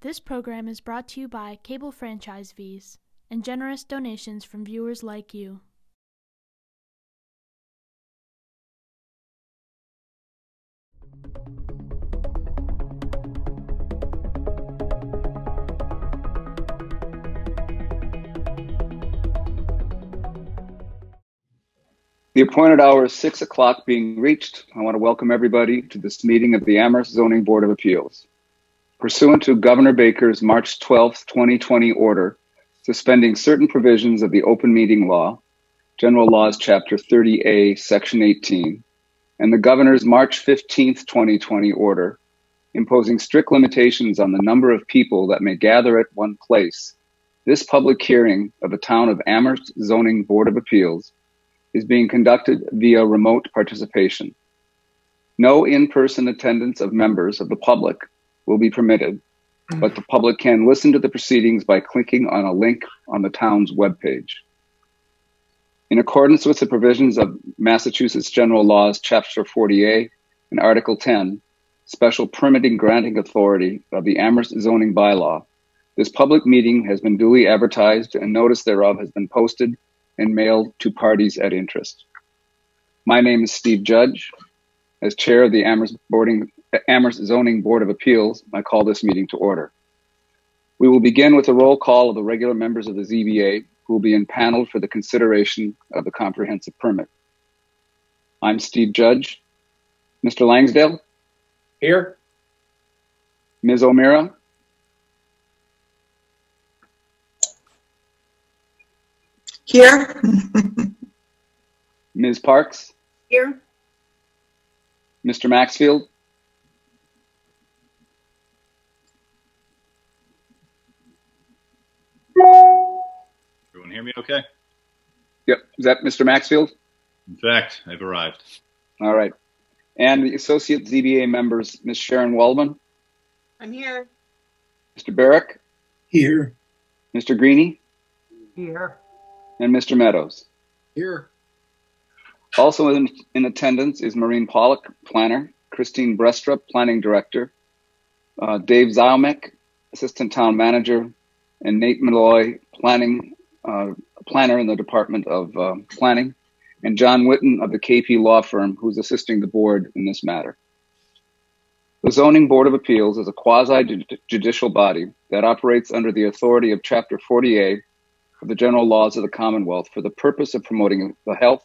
This program is brought to you by cable franchise fees and generous donations from viewers like you. The appointed hour is 6 o'clock being reached. I want to welcome everybody to this meeting of the Amherst Zoning Board of Appeals. Pursuant to Governor Baker's March 12, 2020 order suspending certain provisions of the open meeting law, General Laws Chapter 30A, Section 18, and the Governor's March 15, 2020 order imposing strict limitations on the number of people that may gather at one place, this public hearing of the Town of Amherst Zoning Board of Appeals is being conducted via remote participation. No in-person attendance of members of the public will be permitted, mm-hmm. but the public can listen to the proceedings by clicking on a link on the town's webpage. In accordance with the provisions of Massachusetts General Laws, Chapter 40A and Article 10, Special Permitting Granting Authority of the Amherst Zoning Bylaw, this public meeting has been duly advertised and notice thereof has been posted and mailed to parties at interest. My name is Steve Judge. As chair of the Amherst, Boarding, Amherst Zoning Board of Appeals, I call this meeting to order. We will begin with a roll call of the regular members of the ZBA who will be impaneled for the consideration of the comprehensive permit. I'm Steve Judge. Mr. Langsdale, Here. Ms. O'Meara, Here. Ms. Parks, Here. Mr. Maxfield, hear me okay? yep, is that Mr. Maxfield? In fact, I've arrived. All right. And the associate ZBA members, Ms. Sharon Waldman, I'm here. Mr. Barrick, Here. Mr. Greeny, Here. and Mr. Meadows. Here. Also in, in attendance is Maureen Pollock, planner, Christine Brestrup, planning director, uh, Dave Ziomek, assistant town manager, and Nate Malloy, planning uh, planner in the Department of uh, Planning, and John Witten of the KP Law Firm, who's assisting the board in this matter. The Zoning Board of Appeals is a quasi judicial body that operates under the authority of Chapter 40A of the General Laws of the Commonwealth for the purpose of promoting the health,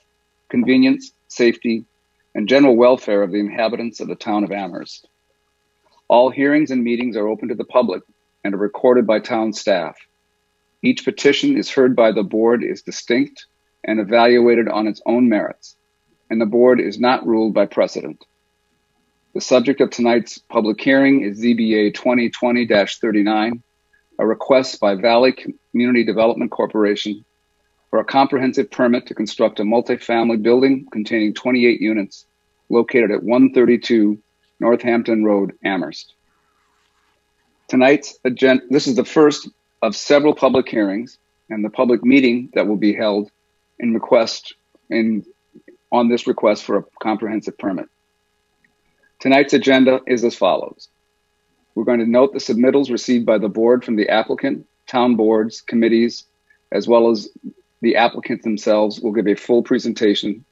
convenience, safety, and general welfare of the inhabitants of the town of Amherst. All hearings and meetings are open to the public and are recorded by town staff. Each petition is heard by the board is distinct and evaluated on its own merits, and the board is not ruled by precedent. The subject of tonight's public hearing is ZBA 2020-39, a request by Valley Community Development Corporation for a comprehensive permit to construct a multifamily building containing 28 units located at 132 Northampton Road, Amherst. Tonight's agenda, this is the first of several public hearings and the public meeting that will be held in request in on this request for a comprehensive permit. Tonight's agenda is as follows. We're going to note the submittals received by the board from the applicant, town boards, committees, as well as the applicants themselves will give a full presentation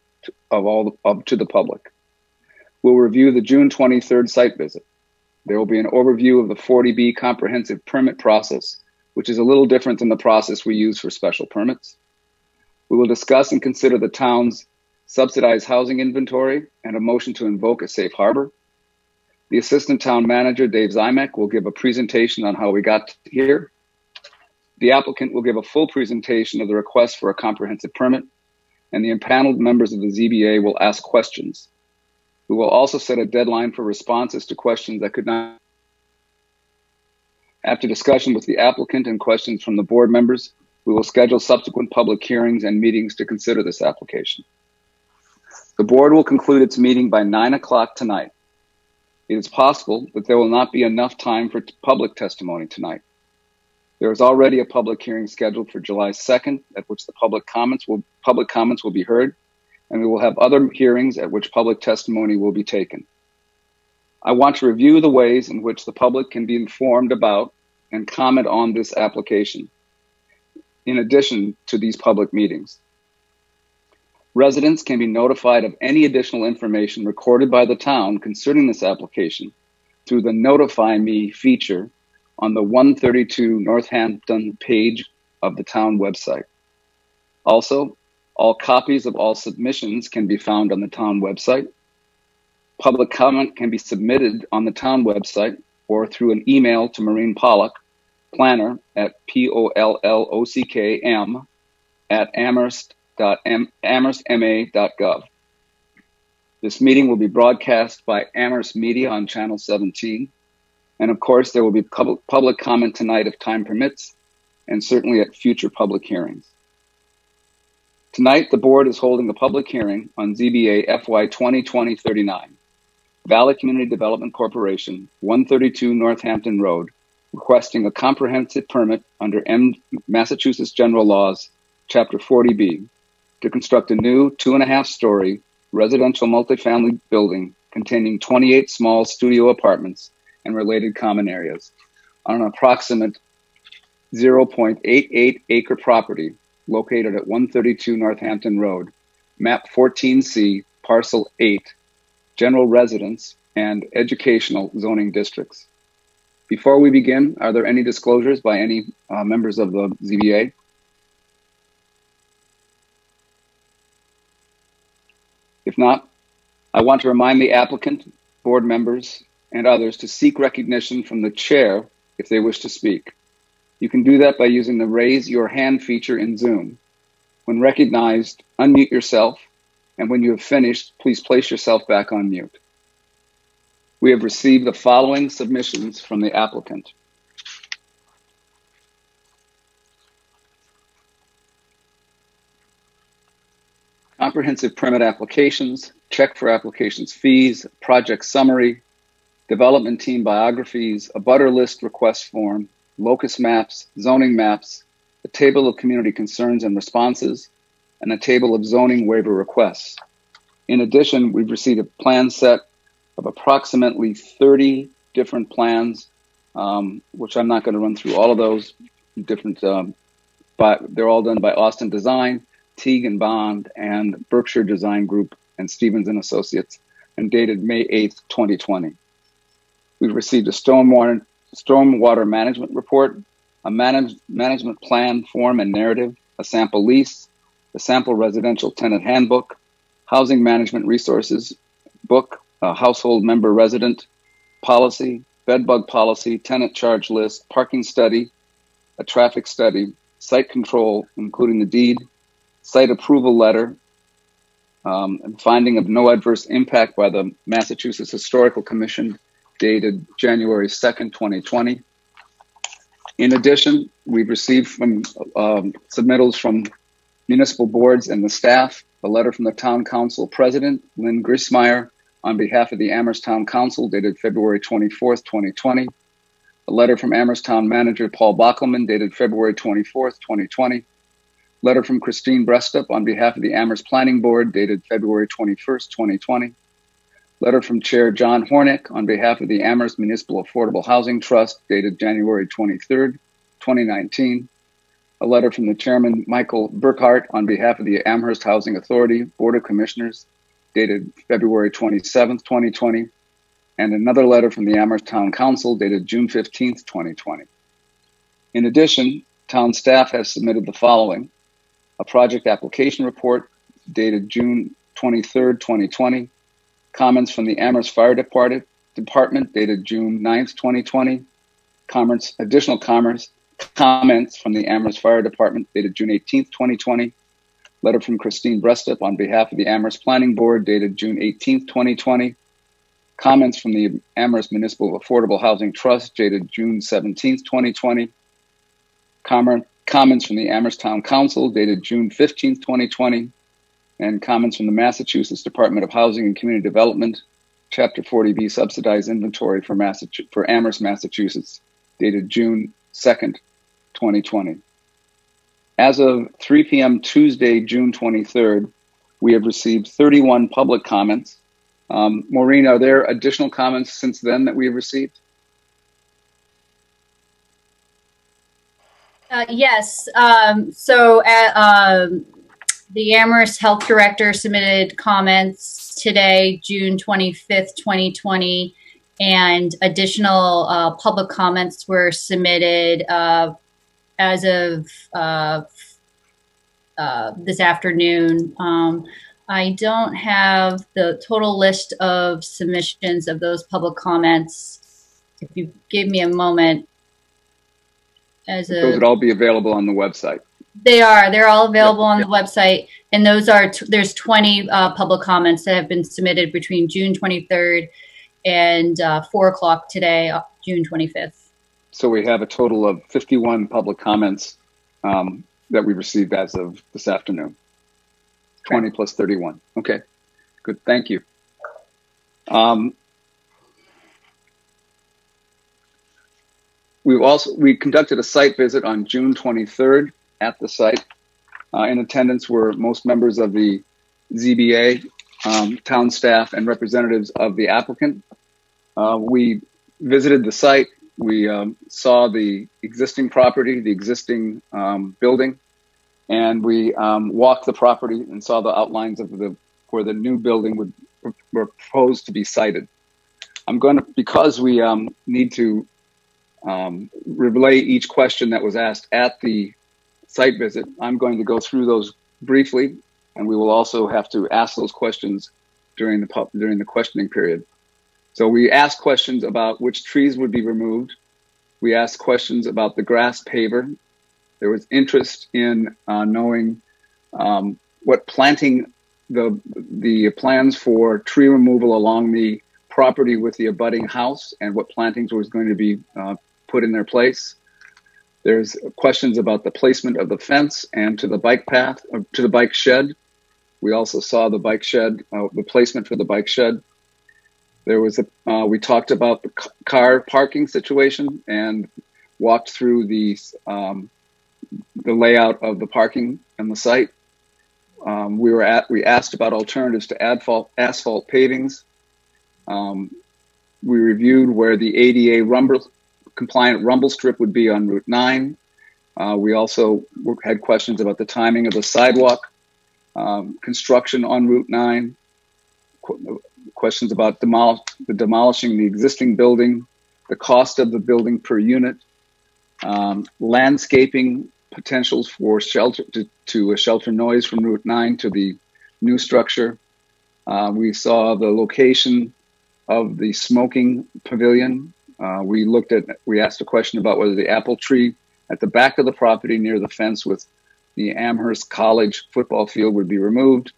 of all of, to the public. We'll review the June 23rd site visit. There will be an overview of the 40B comprehensive permit process, which is a little different than the process we use for special permits. We will discuss and consider the town's subsidized housing inventory and a motion to invoke a safe harbor. The assistant town manager, Dave Ziomek, will give a presentation on how we got here. The applicant will give a full presentation of the request for a comprehensive permit, and the impaneled members of the ZBA will ask questions. We will also set a deadline for responses to questions that could not. After discussion with the applicant and questions from the board members, we will schedule subsequent public hearings and meetings to consider this application. The board will conclude its meeting by 9 o'clock tonight. It is possible that there will not be enough time for public testimony tonight. There is already a public hearing scheduled for July 2nd, at which the public comments will public comments will be heard, and we will have other hearings at which public testimony will be taken. I want to review the ways in which the public can be informed about and comment on this application, in addition to these public meetings. Residents can be notified of any additional information recorded by the town concerning this application through the Notify Me feature on the 132 Northampton page of the town website. Also, all copies of all submissions can be found on the town website. Public comment can be submitted on the town website or through an email to Maureen Pollock, planner at P O L L O C K M at amherst.amherstma.gov. This meeting will be broadcast by Amherst Media on Channel 17. And of course, there will be public, comment tonight if time permits, and certainly at future public hearings. Tonight, the board is holding a public hearing on ZBA FY 2020-39, Valley Community Development Corporation, 132 Northampton Road, requesting a comprehensive permit under M- Massachusetts General Laws, Chapter 40B, to construct a new two and a half story residential multifamily building containing 28 small studio apartments and related common areas on an approximate 0.88 acre property located at 132 Northampton Road, map 14C, parcel 8, general residence and educational zoning districts. Before we begin, are there any disclosures by any uh, members of the ZBA? If not, I want to remind the applicant, board members, and others to seek recognition from the chair if they wish to speak. You can do that by using the raise your hand feature in Zoom. When recognized, unmute yourself, and when you have finished, please place yourself back on mute. We have received the following submissions from the applicant. Comprehensive permit applications, check for applications fees, project summary, development team biographies, a butter list request form, locus maps, zoning maps, a table of community concerns and responses, and a table of zoning waiver requests. In addition, we've received a plan set of approximately 30 different plans, um, which I'm not going to run through all of those different, um, but they're all done by Austin Design, Tighe and Bond, and Berkshire Design Group and Stevens and Associates, and dated May 8th, 2020. We've received a stormwater stormwater management report, a manage, management plan form and narrative, a sample lease, a sample residential tenant handbook, housing management resources book, household member resident policy, bedbug policy, tenant charge list, parking study, a traffic study, site control, including the deed, site approval letter, um, and finding of no adverse impact by the Massachusetts Historical Commission dated January 2nd, 2020. In addition, we've received from um, submittals from municipal boards and the staff, a letter from the town council president, Lynn Griesemer, on behalf of the Amherst Town Council dated February 24th, 2020. A letter from Amherst Town Manager Paul Bockelman dated February 24th, 2020. Letter from Christine Brestrup on behalf of the Amherst Planning Board dated February 21st, 2020. Letter from Chair John Hornik on behalf of the Amherst Municipal Affordable Housing Trust dated January 23rd, 2019. A letter from the Chairman Michael Burkhart on behalf of the Amherst Housing Authority Board of Commissioners dated February 27th, 2020. And another letter from the Amherst Town Council dated June 15th, 2020. In addition, town staff has submitted the following a project application report dated June 23rd, 2020, comments from the Amherst Fire Department, Department dated June 9th, 2020, comments, additional comments, comments from the Amherst Fire Department dated June 18th, 2020, letter from Christine Brestrup on behalf of the Amherst Planning Board dated June 18th, 2020, comments from the Amherst Municipal Affordable Housing Trust dated June 17th, 2020, comment, comments from the Amherst Town Council dated June 15th, 2020, and comments from the Massachusetts Department of Housing and Community Development, Chapter 40B subsidized inventory for, for Amherst, Massachusetts, dated June 2nd, 2020. As of 3 p.m. Tuesday, June 23rd, we have received 31 public comments. Um, Maureen, are there additional comments since then that we have received? Uh, yes. Um, so uh, um, the Amherst Health Director submitted comments today, June 25th, 2020, and additional uh, public comments were submitted uh, as of uh, uh, this afternoon. Um, I don't have the total list of submissions of those public comments. If you give me a moment, as a, Those would all be available on the website. they are. They're all available on the website, and those are t- there's 20 uh, public comments that have been submitted between June 23rd and uh, four o'clock today, uh, June 25th. So we have a total of 51 public comments um, that we received as of this afternoon. 20 plus 31. Okay, good. Thank you. Um, we've also we conducted a site visit on June 23rd at the site. Uh, in attendance were most members of the ZBA, um, town staff, and representatives of the applicant. Uh, we visited the site. We um, saw the existing property, the existing um, building, and we um, walked the property and saw the outlines of the where the new building would were proposed to be sited. I'm going to because we um, need to um, relay each question that was asked at the site visit. I'm going to go through those briefly, and we will also have to ask those questions during the during the questioning period. So we asked questions about which trees would be removed. We asked questions about the grass paver. There was interest in uh, knowing um, what planting the the plans for tree removal along the property with the abutting house and what plantings was going to be uh, put in their place. There's questions about the placement of the fence and to the bike path, uh, to the bike shed. We also saw the bike shed, uh, the placement for the bike shed. There was a, uh, we talked about the car parking situation and walked through the, um, the layout of the parking and the site. Um, we were at, we asked about alternatives to asphalt, asphalt pavings. Um, we reviewed where the ADA rumble, compliant rumble strip would be on Route 9. Uh, we also had questions about the timing of the sidewalk, um, construction on Route 9, qu- questions about demol- the demolishing the existing building, the cost of the building per unit, um, landscaping potentials for shelter to, to shelter noise from Route 9 to the new structure. Uh, we saw the location of the smoking pavilion. Uh, we looked at, we asked a question about whether the apple tree at the back of the property near the fence with the Amherst College football field would be removed.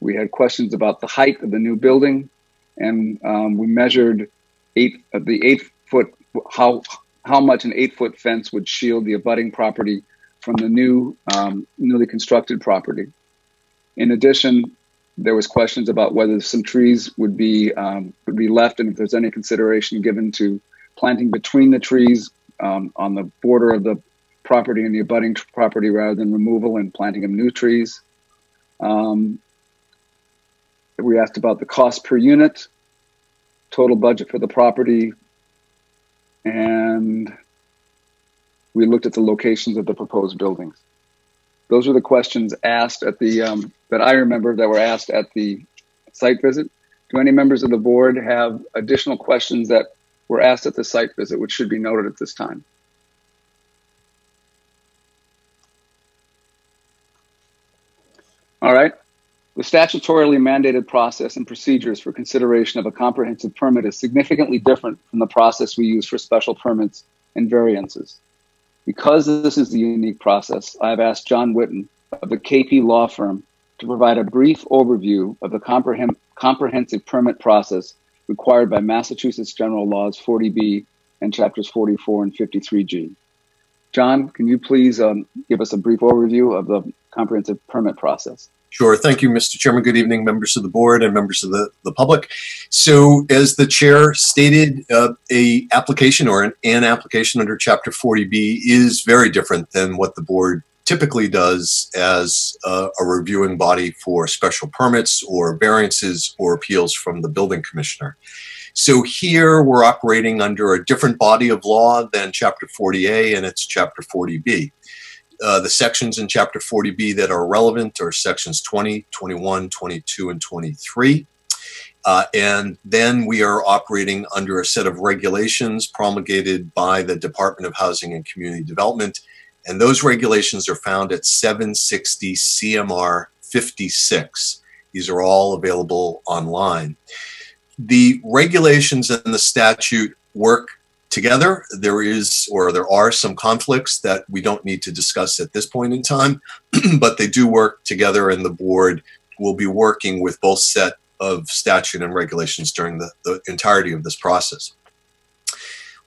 We had questions about the height of the new building, and um, we measured eight uh, the eight foot how how much an eight foot fence would shield the abutting property from the new um, newly constructed property. In addition, there was questions about whether some trees would be um, would be left, and if there's any consideration given to planting between the trees um, on the border of the property and the abutting property rather than removal and planting of new trees. Um, we asked about the cost per unit, total budget for the property, and we looked at the locations of the proposed buildings. Those were the questions asked at the um, that I remember that were asked at the site visit. Do any members of the board have additional questions that were asked at the site visit, which should be noted at this time? All right. The statutorily mandated process and procedures for consideration of a comprehensive permit is significantly different from the process we use for special permits and variances. Because this is the unique process, I have asked John Witten of the KP Law Firm to provide a brief overview of the comprehen- comprehensive permit process required by Massachusetts General Laws 40B and Chapters 44 and 53G. John, can you please um, give us a brief overview of the comprehensive permit process? Sure. Thank you, Mr. Chairman. Good evening, members of the board and members of the, the public. So, as the chair stated, uh, a application or an, an application under Chapter 40B is very different than what the board typically does as a, a reviewing body for special permits or variances or appeals from the building commissioner. So here we're operating under a different body of law than Chapter 40A and it's Chapter 40B. Uh, the sections in Chapter 40B that are relevant are sections 20, 21, 22, and 23. Uh, and then we are operating under a set of regulations promulgated by the Department of Housing and Community Development. And those regulations are found at 760 CMR 56. These are all available online. The regulations and the statute work together. There is, or there are some conflicts that we don't need to discuss at this point in time, but they do work together, and the board will be working with both set of statute and regulations during the, the entirety of this process.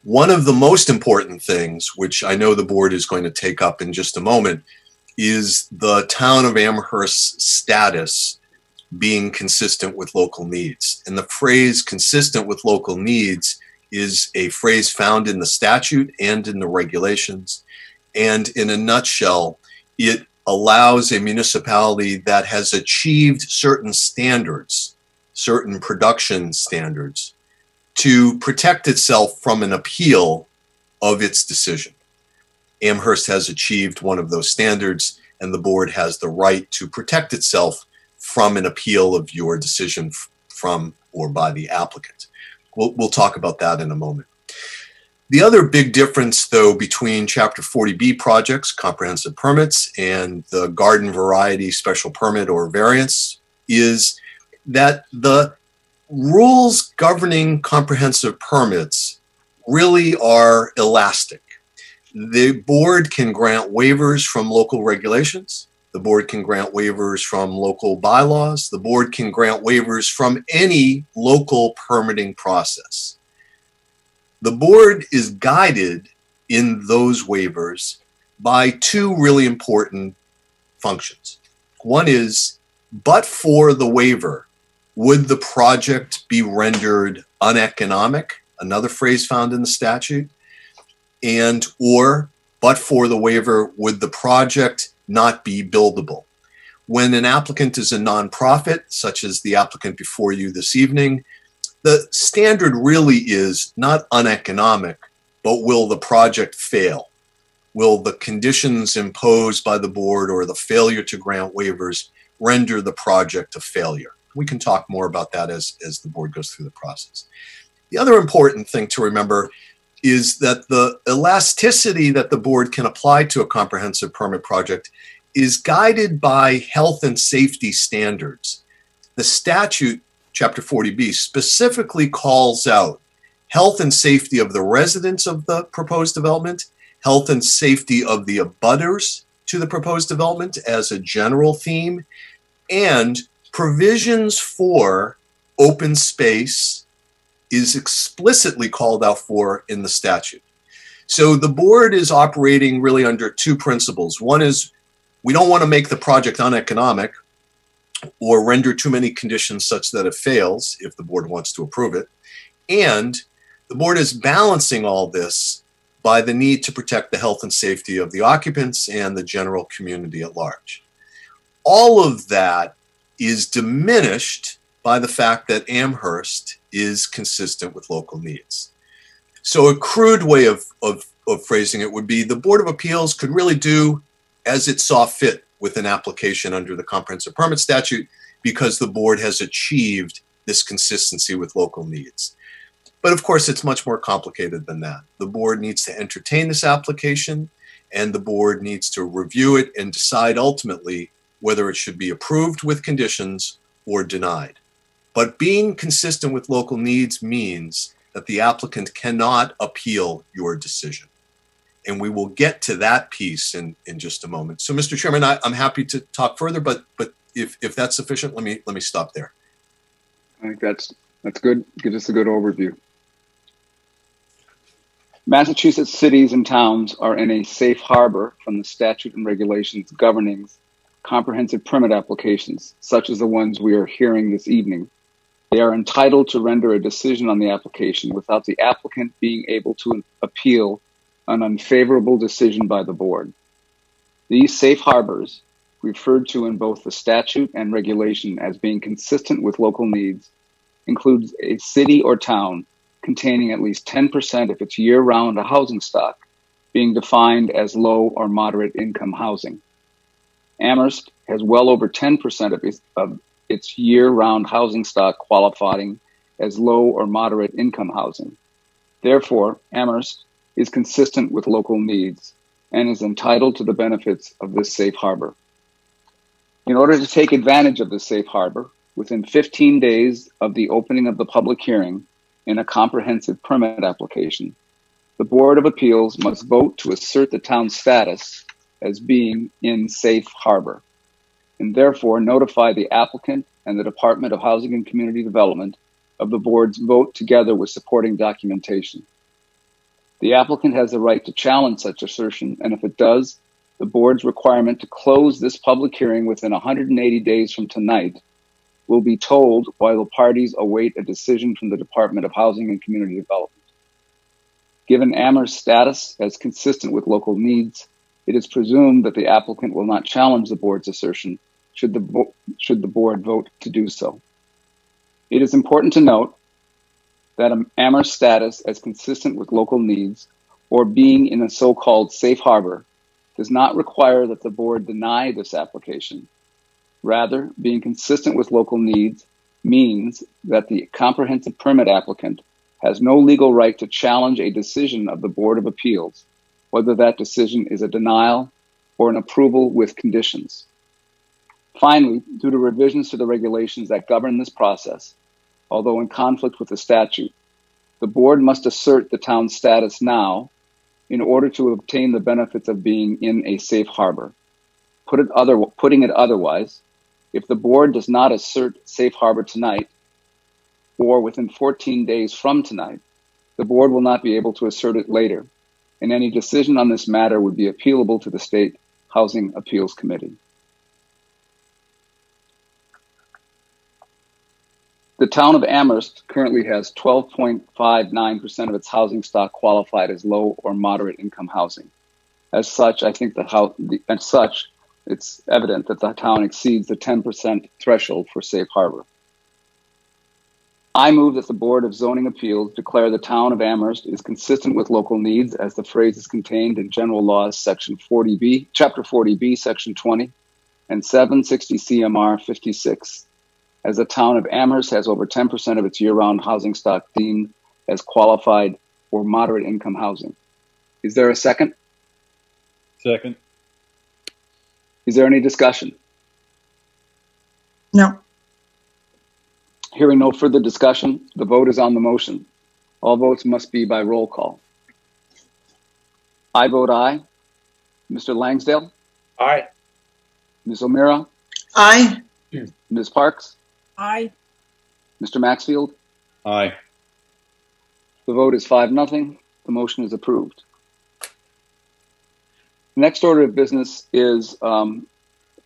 One of the most important things, which I know the board is going to take up in just a moment, is the town of Amherst's status being consistent with local needs. And the phrase consistent with local needs is a phrase found in the statute and in the regulations. And in a nutshell, it allows a municipality that has achieved certain standards certain production standards to protect itself from an appeal of its decision. Amherst has achieved one of those standards, and the board has the right to protect itself from an appeal of your decision from or by the applicant. We'll, we'll talk about that in a moment. The other big difference, though, between Chapter 40B projects, comprehensive permits, and the garden variety special permit or variance is that the rules governing comprehensive permits really are elastic. The board can grant waivers from local regulations. The board can grant waivers from local bylaws. The board can grant waivers from any local permitting process. The board is guided in those waivers by two really important functions. One is, but for the waiver, would the project be rendered uneconomic? Another phrase found in the statute. And, or, but for the waiver, would the project not be buildable? When an applicant is a nonprofit, such as the applicant before you this evening, the standard really is not uneconomic, but will the project fail? Will the conditions imposed by the board or the failure to grant waivers render the project a failure? we can talk more about that as, as the board goes through the process. The other important thing to remember is that the elasticity that the board can apply to a comprehensive permit project is guided by health and safety standards. The statute, Chapter 40B, specifically calls out health and safety of the residents of the proposed development, health and safety of the abutters to the proposed development as a general theme, and provisions for open space is explicitly called out for in the statute. So the board is operating really under two principles. One is we don't want to make the project uneconomic or render too many conditions such that it fails if the board wants to approve it. And the board is balancing all this by the need to protect the health and safety of the occupants and the general community at large. All of that is diminished by the fact that Amherst is consistent with local needs. So a crude way of, of, of phrasing it would be the Board of Appeals could really do as it saw fit with an application under the comprehensive permit statute because the board has achieved this consistency with local needs. But of course, it's much more complicated than that. The board needs to entertain this application and the board needs to review it and decide ultimately whether it should be approved with conditions or denied. But being consistent with local needs means that the applicant cannot appeal your decision. And we will get to that piece in, in just a moment. So, Mr. Chairman, I, am happy to talk further, but but if, if that's sufficient, let me let me stop there. I think that's that's good. Gives us a good overview. Massachusetts cities and towns are in a safe harbor from the statute and regulations governing comprehensive permit applications, such as the ones we are hearing this evening. They are entitled to render a decision on the application without the applicant being able to appeal an unfavorable decision by the board. These safe harbors, referred to in both the statute and regulation as being consistent with local needs, includes a city or town containing at least 10% of its year round housing stock being defined as low or moderate income housing. Amherst has well over 10% of its, of its year round housing stock qualifying as low or moderate income housing. Therefore, Amherst is consistent with local needs and is entitled to the benefits of this safe harbor. In order to take advantage of the safe harbor, within 15 days of the opening of the public hearing in a comprehensive permit application, the Board of Appeals must vote to assert the town's status as being in safe harbor and therefore notify the applicant and the Department of Housing and Community Development of the board's vote together with supporting documentation. The applicant has the right to challenge such assertion, and if it does, the board's requirement to close this public hearing within 180 days from tonight will be tolled while the parties await a decision from the Department of Housing and Community Development. Given Amherst's status as consistent with local needs, it is presumed that the applicant will not challenge the board's assertion should the, should the board vote to do so. It is important to note that Amherst status as consistent with local needs or being in a so-called safe harbor does not require that the board deny this application. Rather, being consistent with local needs means that the comprehensive permit applicant has no legal right to challenge a decision of the Board of Appeals, whether that decision is a denial or an approval with conditions. Finally, due to revisions to the regulations that govern this process, although in conflict with the statute, the board must assert the town's status now in order to obtain the benefits of being in a safe harbor. Put it other, putting it otherwise, if the board does not assert safe harbor tonight or within 14 days from tonight, the board will not be able to assert it later, and any decision on this matter would be appealable to the State Housing Appeals Committee. The town of Amherst currently has 12.59% of its housing stock qualified as low or moderate income housing. As such, I think the house, as such, it's evident that the town exceeds the 10% threshold for safe harbor. I move that the Board of Zoning Appeals declare the town of Amherst is consistent with local needs as the phrase is contained in General Laws Section 40B, Chapter 40B, Section 20, and 760 CMR 56 as the town of Amherst has over 10% of its year-round housing stock deemed as qualified or moderate income housing. Is there a second? Second. Is there any discussion? No. Hearing no further discussion, the vote is on the motion. All votes must be by roll call. I vote aye. Mr. Langsdale? Aye. Ms. O'Meara? Aye. Ms. Parks? Aye. Mr. Maxfield? Aye. The vote is five nothing. The motion is approved. The next order of business is um,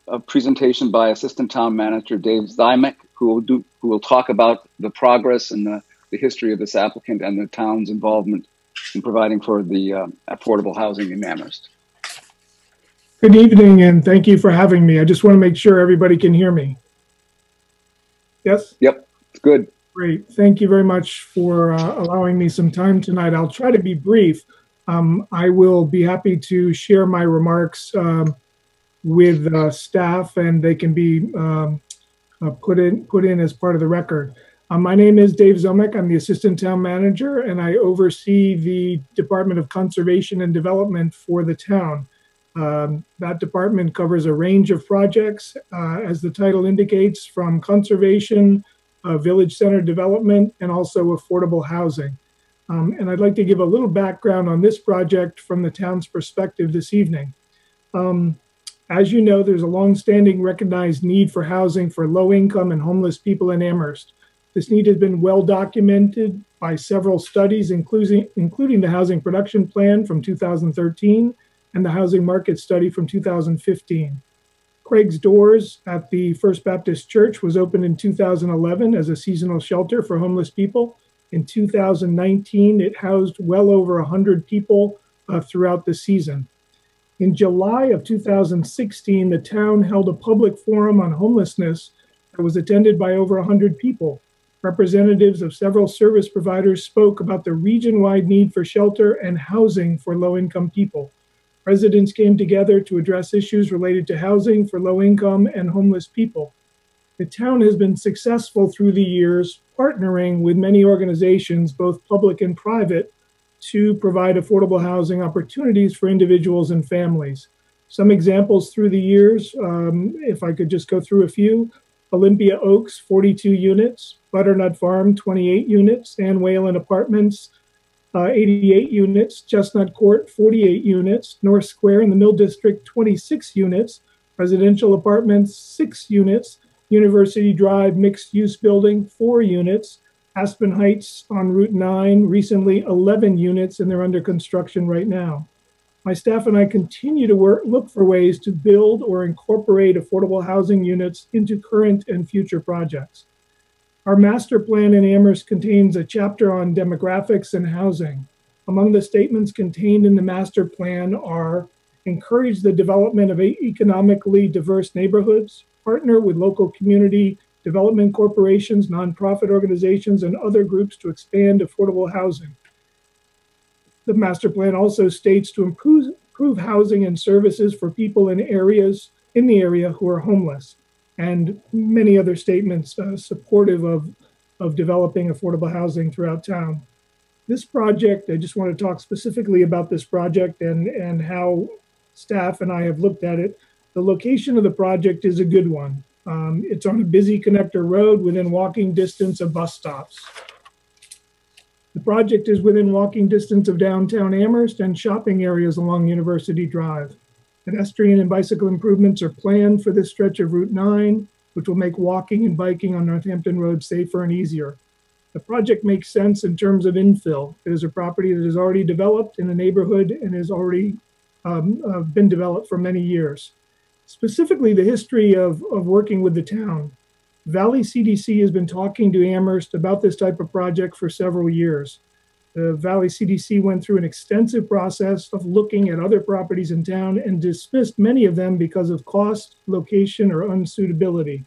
a presentation by Assistant Town Manager Dave Ziomek, who will do who will talk about the progress and the, the history of this applicant and the town's involvement in providing for the uh, affordable housing in Amherst. Good evening, and thank you for having me. I just want to make sure everybody can hear me. Yes? Yep, it's good. Great. Thank you very much for uh, allowing me some time tonight. I'll try to be brief. Um, I will be happy to share my remarks um, with uh, staff, and they can be um, uh, put in put in as part of the record. Uh, my name is Dave Ziomek. I'm the assistant town manager, and I oversee the Department of Conservation and Development for the town. Um, that department covers a range of projects, uh, as the title indicates, from conservation, uh, village center development, and also affordable housing. Um, and I'd like to give a little background on this project from the town's perspective this evening. Um, as you know, there's a longstanding recognized need for housing for low income and homeless people in Amherst. This need has been well documented by several studies, including, including the Housing Production Plan from 2013 and the Housing Market Study from 2015. Craig's Doors at the First Baptist Church was opened in 2011 as a seasonal shelter for homeless people. In 2019, it housed well over 100 people uh, throughout the season. In July of 2016, the town held a public forum on homelessness that was attended by over 100 people. representatives of several service providers spoke about the region-wide need for shelter and housing for low-income people. Residents came together to address issues related to housing for low-income and homeless people. The town has been successful through the years partnering with many organizations, both public and private, to provide affordable housing opportunities for individuals and families. Some examples through the years, um, if I could just go through a few, Olympia Oaks, 42 units, Butternut Farm, 28 units, Ann Whalen Apartments, uh, 88 units, Chestnut Court, 48 units, North Square in the Mill District, 26 units, residential apartments, 6 units, University Drive mixed use building, 4 units, Aspen Heights on Route 9, recently 11 units, and they're under construction right now. My staff and I continue to work, look for ways to build or incorporate affordable housing units into current and future projects. Our master plan in Amherst contains a chapter on demographics and housing. Among the statements contained in the master plan are encourage the development of economically diverse neighborhoods, partner with local community development corporations, nonprofit organizations, and other groups to expand affordable housing. The master plan also states to improve, improve housing and services for people in areas in the area who are homeless, and many other statements uh, supportive of, of developing affordable housing throughout town. This project, I just want to talk specifically about this project and, and how staff and I have looked at it. The location of the project is a good one. Um, it's on a busy connector road within walking distance of bus stops. The project is within walking distance of downtown Amherst and shopping areas along University Drive. Pedestrian and bicycle improvements are planned for this stretch of Route 9, which will make walking and biking on Northampton Road safer and easier. The project makes sense in terms of infill. It is a property that is already developed in a neighborhood and has already um, uh, been developed for many years specifically the history of, of working with the town. Valley CDC has been talking to Amherst about this type of project for several years. The Valley CDC went through an extensive process of looking at other properties in town and dismissed many of them because of cost, location, or unsuitability.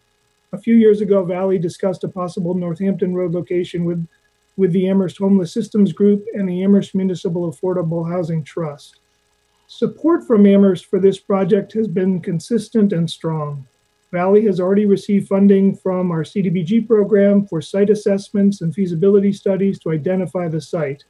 A few years ago, Valley discussed a possible Northampton Road location with, with the Amherst Homeless Systems Group and the Amherst Municipal Affordable Housing Trust. Support from Amherst for this project has been consistent and strong. Valley has already received funding from our CDBG program for site assessments and feasibility studies to identify the site.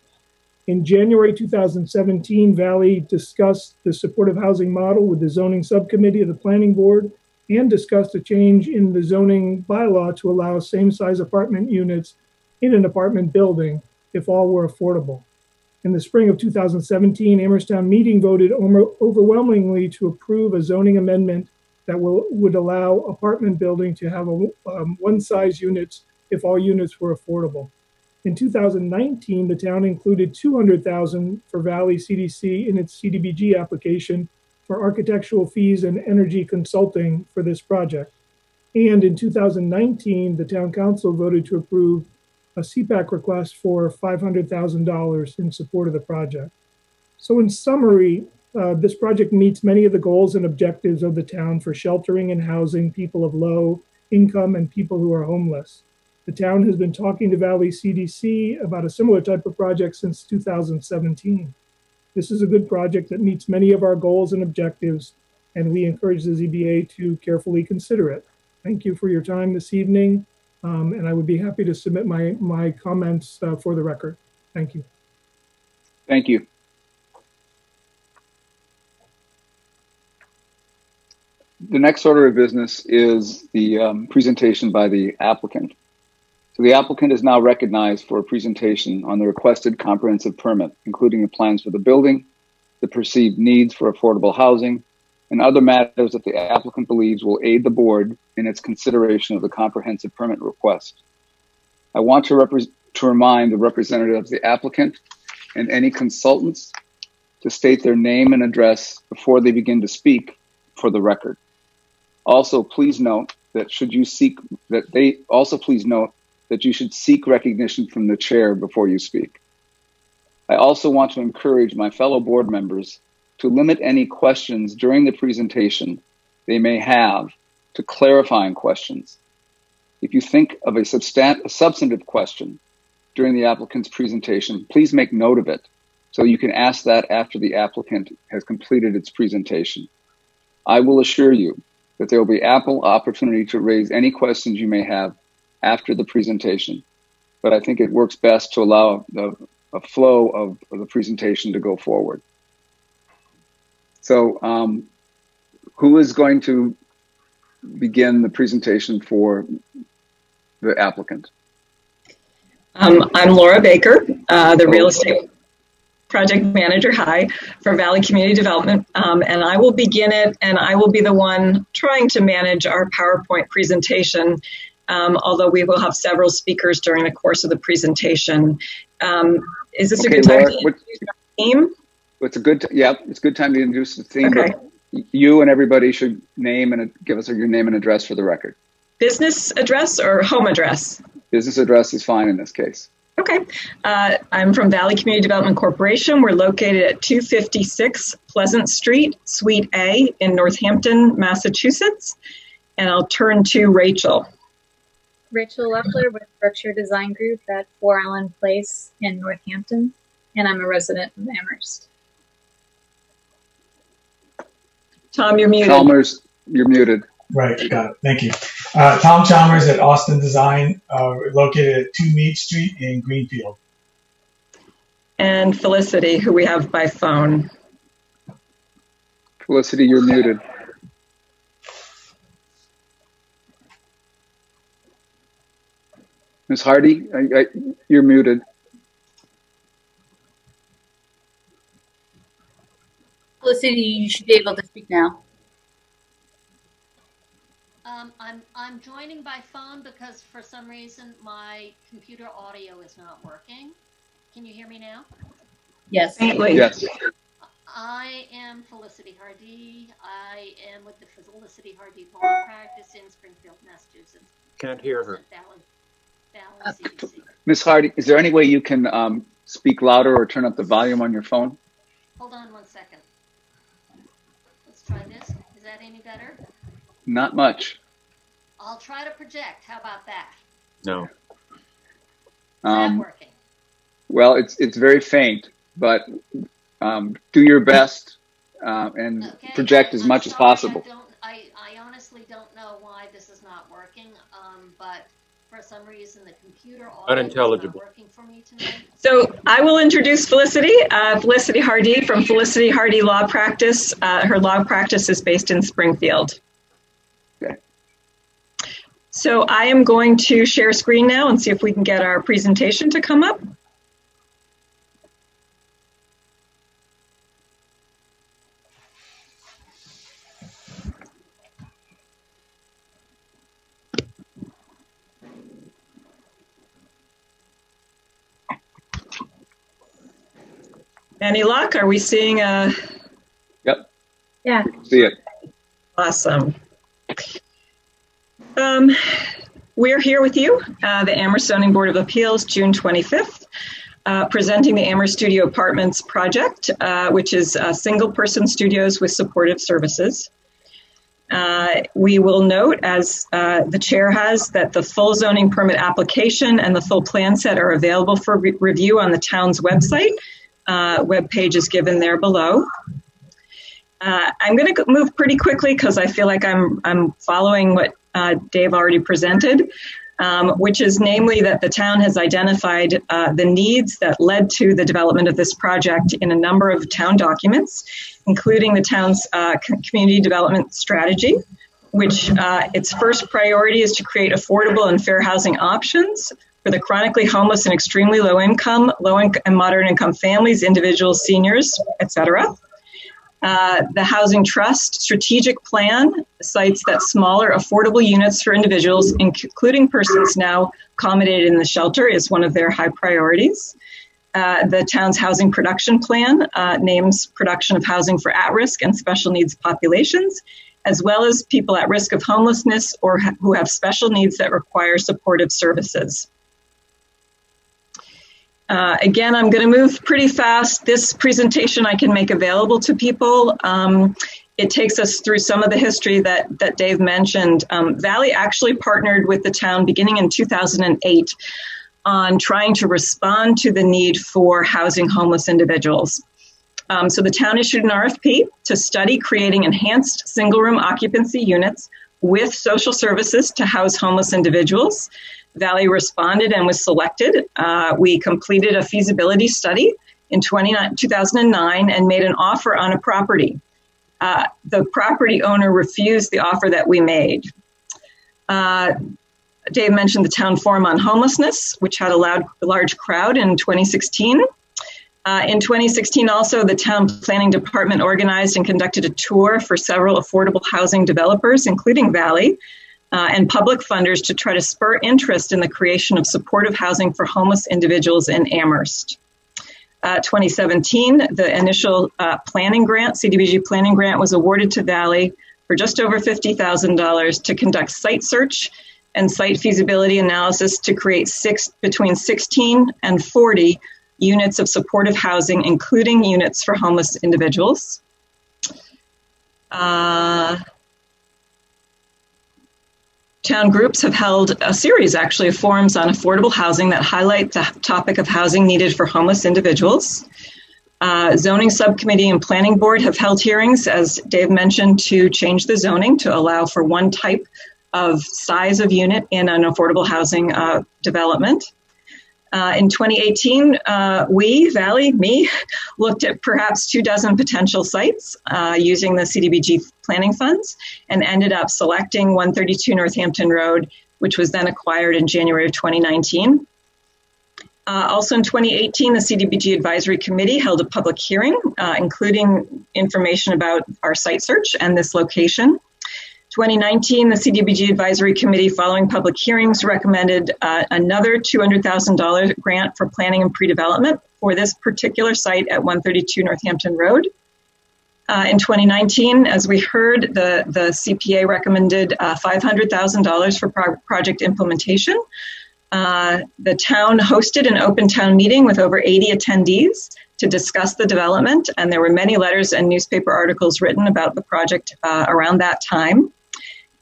In January 2017, Valley discussed the supportive housing model with the zoning subcommittee of the planning board and discussed a change in the zoning bylaw to allow same size apartment units in an apartment building if all were affordable. In the spring of 2017, Amherst Town meeting voted overwhelmingly to approve a zoning amendment that will, would allow apartment building to have a, um, one size units if all units were affordable. In 2019, the town included 200,000 for Valley CDC in its CDBG application for architectural fees and energy consulting for this project. And in 2019, the town council voted to approve a CPAC request for $500,000 in support of the project. So in summary, uh, this project meets many of the goals and objectives of the town for sheltering and housing people of low income and people who are homeless. The town has been talking to Valley CDC about a similar type of project since 2017. This is a good project that meets many of our goals and objectives, and we encourage the ZBA to carefully consider it. Thank you for your time this evening. Um, and I would be happy to submit my, my comments uh, for the record. Thank you. Thank you. The next order of business is the um, presentation by the applicant. So the applicant is now recognized for a presentation on the requested comprehensive permit, including the plans for the building, the perceived needs for affordable housing, and other matters that the applicant believes will aid the board in its consideration of the comprehensive permit request. I want to, to remind the representative of the applicant and any consultants to state their name and address before they begin to speak for the record. Also, please note that should you seek that they also please note that you should seek recognition from the chair before you speak. I also want to encourage my fellow board members to limit any questions during the presentation they may have to clarifying questions. If you think of a, substan- a substantive question during the applicant's presentation, please make note of it so you can ask that after the applicant has completed its presentation. I will assure you that there will be ample opportunity to raise any questions you may have after the presentation. But I think it works best to allow the a flow of, of the presentation to go forward. So, um, who is going to begin the presentation for the applicant? Um, I'm Laura Baker, uh, the real estate project manager, hi, for Valley Community Development. Um, and I will begin it and I will be the one trying to manage our PowerPoint presentation, um, although we will have several speakers during the course of the presentation. Um, is this Okay, a good time Laura, to introduce our team? It's a good, yeah, it's a good time to introduce the theme. Okay. You and everybody should name and give us your name and address for the record. Business address or home address? Business address is fine in this case. Okay. Uh, I'm from Valley Community Development Corporation. We're located at 256 Pleasant Street, Suite A in Northampton, Massachusetts. And I'll turn to Rachel. Rachel Leffler with Berkshire Design Group at 4 Allen Place in Northampton, and I'm a resident of Amherst. Tom, you're muted. Chalmers, you're muted. Right, got it. Thank you. Uh, Tom Chalmers at Austin Design, uh, located at 2 Mead Street in Greenfield. And Felicity, who we have by phone. Felicity, you're muted. Ms. Hardy, I, I, you're muted. Felicity, you should be able to speak now. Um, I'm, I'm joining by phone because for some reason my computer audio is not working. Can you hear me now? Yes. Yes. I am Felicity Hardy. I am with the Felicity Hardy Law Practice in Springfield, Massachusetts. Can't hear her. Valley, Valley Ms. Hardy, is there any way you can um, speak louder or turn up the volume on your phone? Hold on one second. Let's try this. Is that any better? Not much. I'll try to project. How about that? No. Is that Um, working? well, it's it's very faint, but um, do your best uh, and Okay. project as I'm much as possible. I, don't, I, I honestly don't know why this is not working, um, but for some reason the computer audio is not Unintelligible. working for me tonight. So I will introduce Felicity, uh, Felicity Hardy from Felicity Hardy Law Practice. Uh, her law practice is based in Springfield. Okay. So I am going to share screen now and see if we can get our presentation to come up. Any luck? Are we seeing a Yep, Yeah, see it. Awesome. Um, we're here with you, uh, the Amherst Zoning Board of Appeals, June 25th, uh, presenting the Amherst Studio Apartments project, uh, which is uh, single person studios with supportive services. Uh, we will note, as uh, the chair has, that the full zoning permit application and the full plan set are available for re- review on the town's website. Web page is given there below. Uh, I'm going to move pretty quickly because I feel like I'm I'm following what uh, Dave already presented, um, which is namely that the town has identified uh, the needs that led to the development of this project in a number of town documents, including the town's uh, community development strategy, which uh, its first priority is to create affordable and fair housing options for the chronically homeless and extremely low income, low and moderate income families, individuals, seniors, etc. Uh, the Housing Trust strategic plan cites that smaller, affordable units for individuals, including persons now accommodated in the shelter, is one of their high priorities. Uh, the town's housing production plan uh, names production of housing for at risk and special needs populations, as well as people at risk of homelessness or ha- who have special needs that require supportive services. Uh, again, I'm going to move pretty fast. This presentation I can make available to people. Um, it takes us through some of the history that, that Dave mentioned. Um, Valley actually partnered with the town beginning in 2008 on trying to respond to the need for housing homeless individuals. Um, so the town issued an RFP to study creating enhanced single room occupancy units with social services to house homeless individuals. Valley responded and was selected. Uh, we completed a feasibility study in 20, 2009 and made an offer on a property. Uh, the property owner refused the offer that we made. Uh, Dave mentioned the town forum on homelessness, which had a loud, large crowd in 2016. Uh, in 2016, also, the town planning department organized and conducted a tour for several affordable housing developers, including Valley, uh, and public funders to try to spur interest in the creation of supportive housing for homeless individuals in Amherst. Uh, 2017, the initial uh, planning grant, CDBG planning grant, was awarded to Valley for just over $50,000 to conduct site search and site feasibility analysis to create six between 16 and 40 units of supportive housing, including units for homeless individuals. Uh, town groups have held a series actually of forums on affordable housing that highlight the topic of housing needed for homeless individuals. Uh, zoning subcommittee and planning board have held hearings, as Dave mentioned, to change the zoning to allow for one type of size of unit in an affordable housing uh, development. Uh, in 2018, uh, we, Valley, me, looked at perhaps two dozen potential sites uh, using the CDBG planning funds and ended up selecting 132 Northampton Road, which was then acquired in January of 2019. Uh, also in 2018, the CDBG Advisory Committee held a public hearing, uh, including information about our site search and this location. 2019, the CDBG Advisory Committee, following public hearings, recommended uh, another $200,000 grant for planning and pre-development for this particular site at 132 Northampton Road. Uh, in 2019, as we heard, the, the CPA recommended uh, $500,000 for pro- project implementation. Uh, the town hosted an open town meeting with over 80 attendees to discuss the development, and there were many letters and newspaper articles written about the project uh, around that time.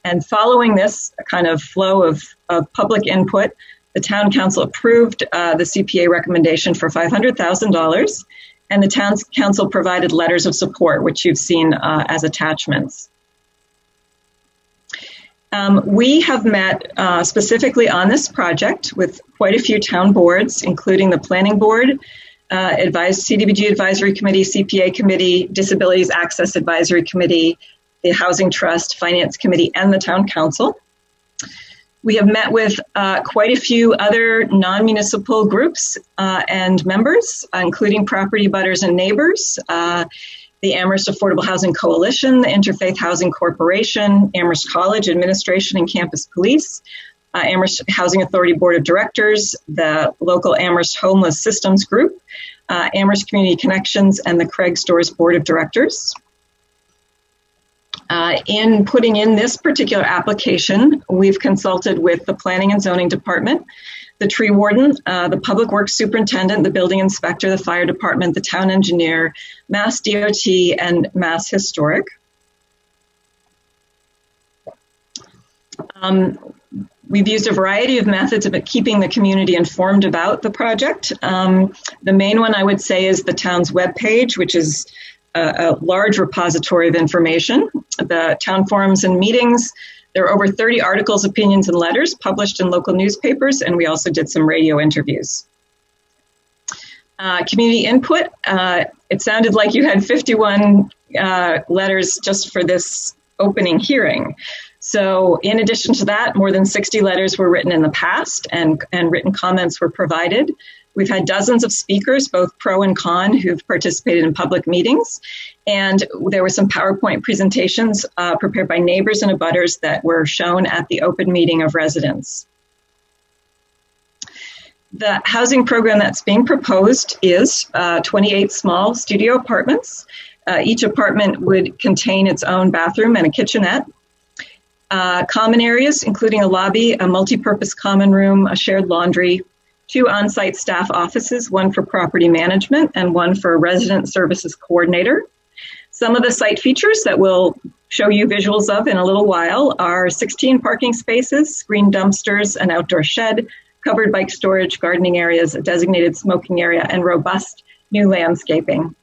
And following this kind of flow of, of public input, the town council approved uh, the CPA recommendation for $500,000, and the town council provided letters of support, which you've seen uh, as attachments. Um, we have met uh, specifically on this project with quite a few town boards, including the Planning Board, uh, CDBG Advisory Committee, CPA Committee, Disabilities Access Advisory Committee, the Housing Trust, Finance Committee, and the Town Council. We have met with uh, quite a few other non municipal groups uh, and members, uh, including property butters and neighbors, uh, the Amherst Affordable Housing Coalition, the Interfaith Housing Corporation, Amherst College Administration and Campus Police, uh, Amherst Housing Authority Board of Directors, the local Amherst Homeless Systems Group, uh, Amherst Community Connections, and the Craig's Doors Board of Directors. Uh, in putting in this particular application, we've consulted with the Planning and Zoning Department, the tree warden, uh, the public works superintendent, the building inspector, the fire department, the town engineer, Mass DOT, and Mass Historic. Um, we've used a variety of methods of keeping the community informed about the project. Um, the main one I would say is the town's webpage, which is a, a large repository of information. The town forums and meetings. There are over 30 articles, opinions, and letters published in local newspapers, and we also did some radio interviews. Uh, community input. Uh, it sounded like you had 51 uh, letters just for this opening hearing. So, in addition to that, more than 60 letters were written in the past, and, and written comments were provided. We've had dozens of speakers, both pro and con, who've participated in public meetings. And there were some PowerPoint presentations uh, prepared by neighbors and abutters that were shown at the open meeting of residents. The housing program that's being proposed is uh, 28 small studio apartments. Uh, each apartment would contain its own bathroom and a kitchenette. Uh, common areas, including a lobby, a multi-purpose common room, a shared laundry, two on-site staff offices, one for property management and one for resident services coordinator. Some of the site features that we'll show you visuals of in a little while are 16 parking spaces, green dumpsters, an outdoor shed, covered bike storage, gardening areas, a designated smoking area, and robust new landscaping.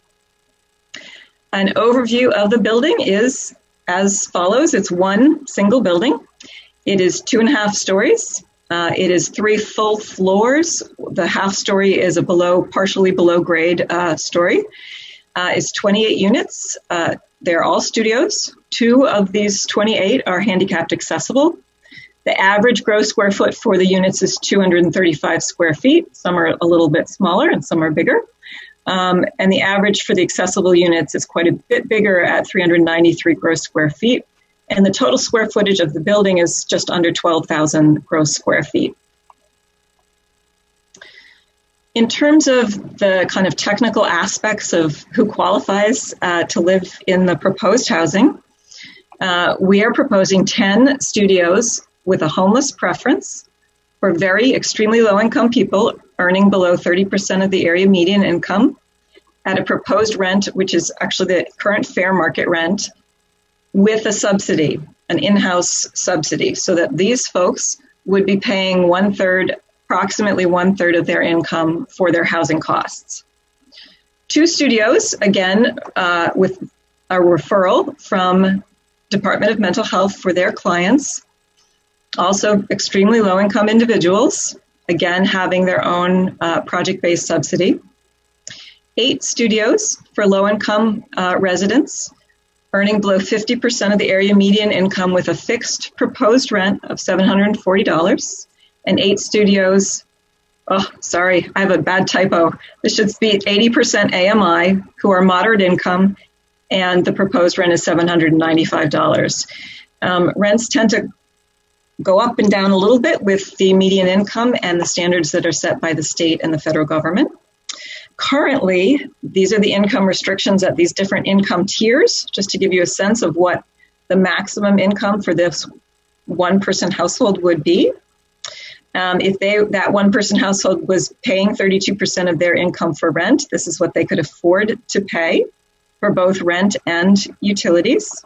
An overview of the building is as follows. It's one single building. It is two and a half stories. Uh, it is three full floors. The half story is a below, partially below grade uh, story. Uh, it's 28 units. Uh, they're all studios. Two of these 28 are handicapped accessible. The average gross square foot for the units is 235 square feet. Some are a little bit smaller and some are bigger. Um, and the average for the accessible units is quite a bit bigger at 393 gross square feet and the total square footage of the building is just under 12,000 gross square feet. In terms of the kind of technical aspects of who qualifies uh, to live in the proposed housing, uh, we are proposing 10 studios with a homeless preference for very extremely low income people earning below 30% of the area median income at a proposed rent, which is actually the current fair market rent with a subsidy, an in house subsidy, so that these folks would be paying one third, approximately one third of their income for their housing costs. Two studios, again, uh, with a referral from Department of Mental Health for their clients. Also, extremely low income individuals, again, having their own uh, project based subsidy. Eight studios for low income uh, residents earning below 50% of the area median income with a fixed proposed rent of $740 and eight studios. Oh, sorry, I have a bad typo. This should be 80% AMI who are moderate income, and the proposed rent is $795. Um, rents tend to go up and down a little bit with the median income and the standards that are set by the state and the federal government. Currently, these are the income restrictions at these different income tiers, just to give you a sense of what the maximum income for this one person household would be. Um, if they that one person household was paying 32% of their income for rent, this is what they could afford to pay for both rent and utilities.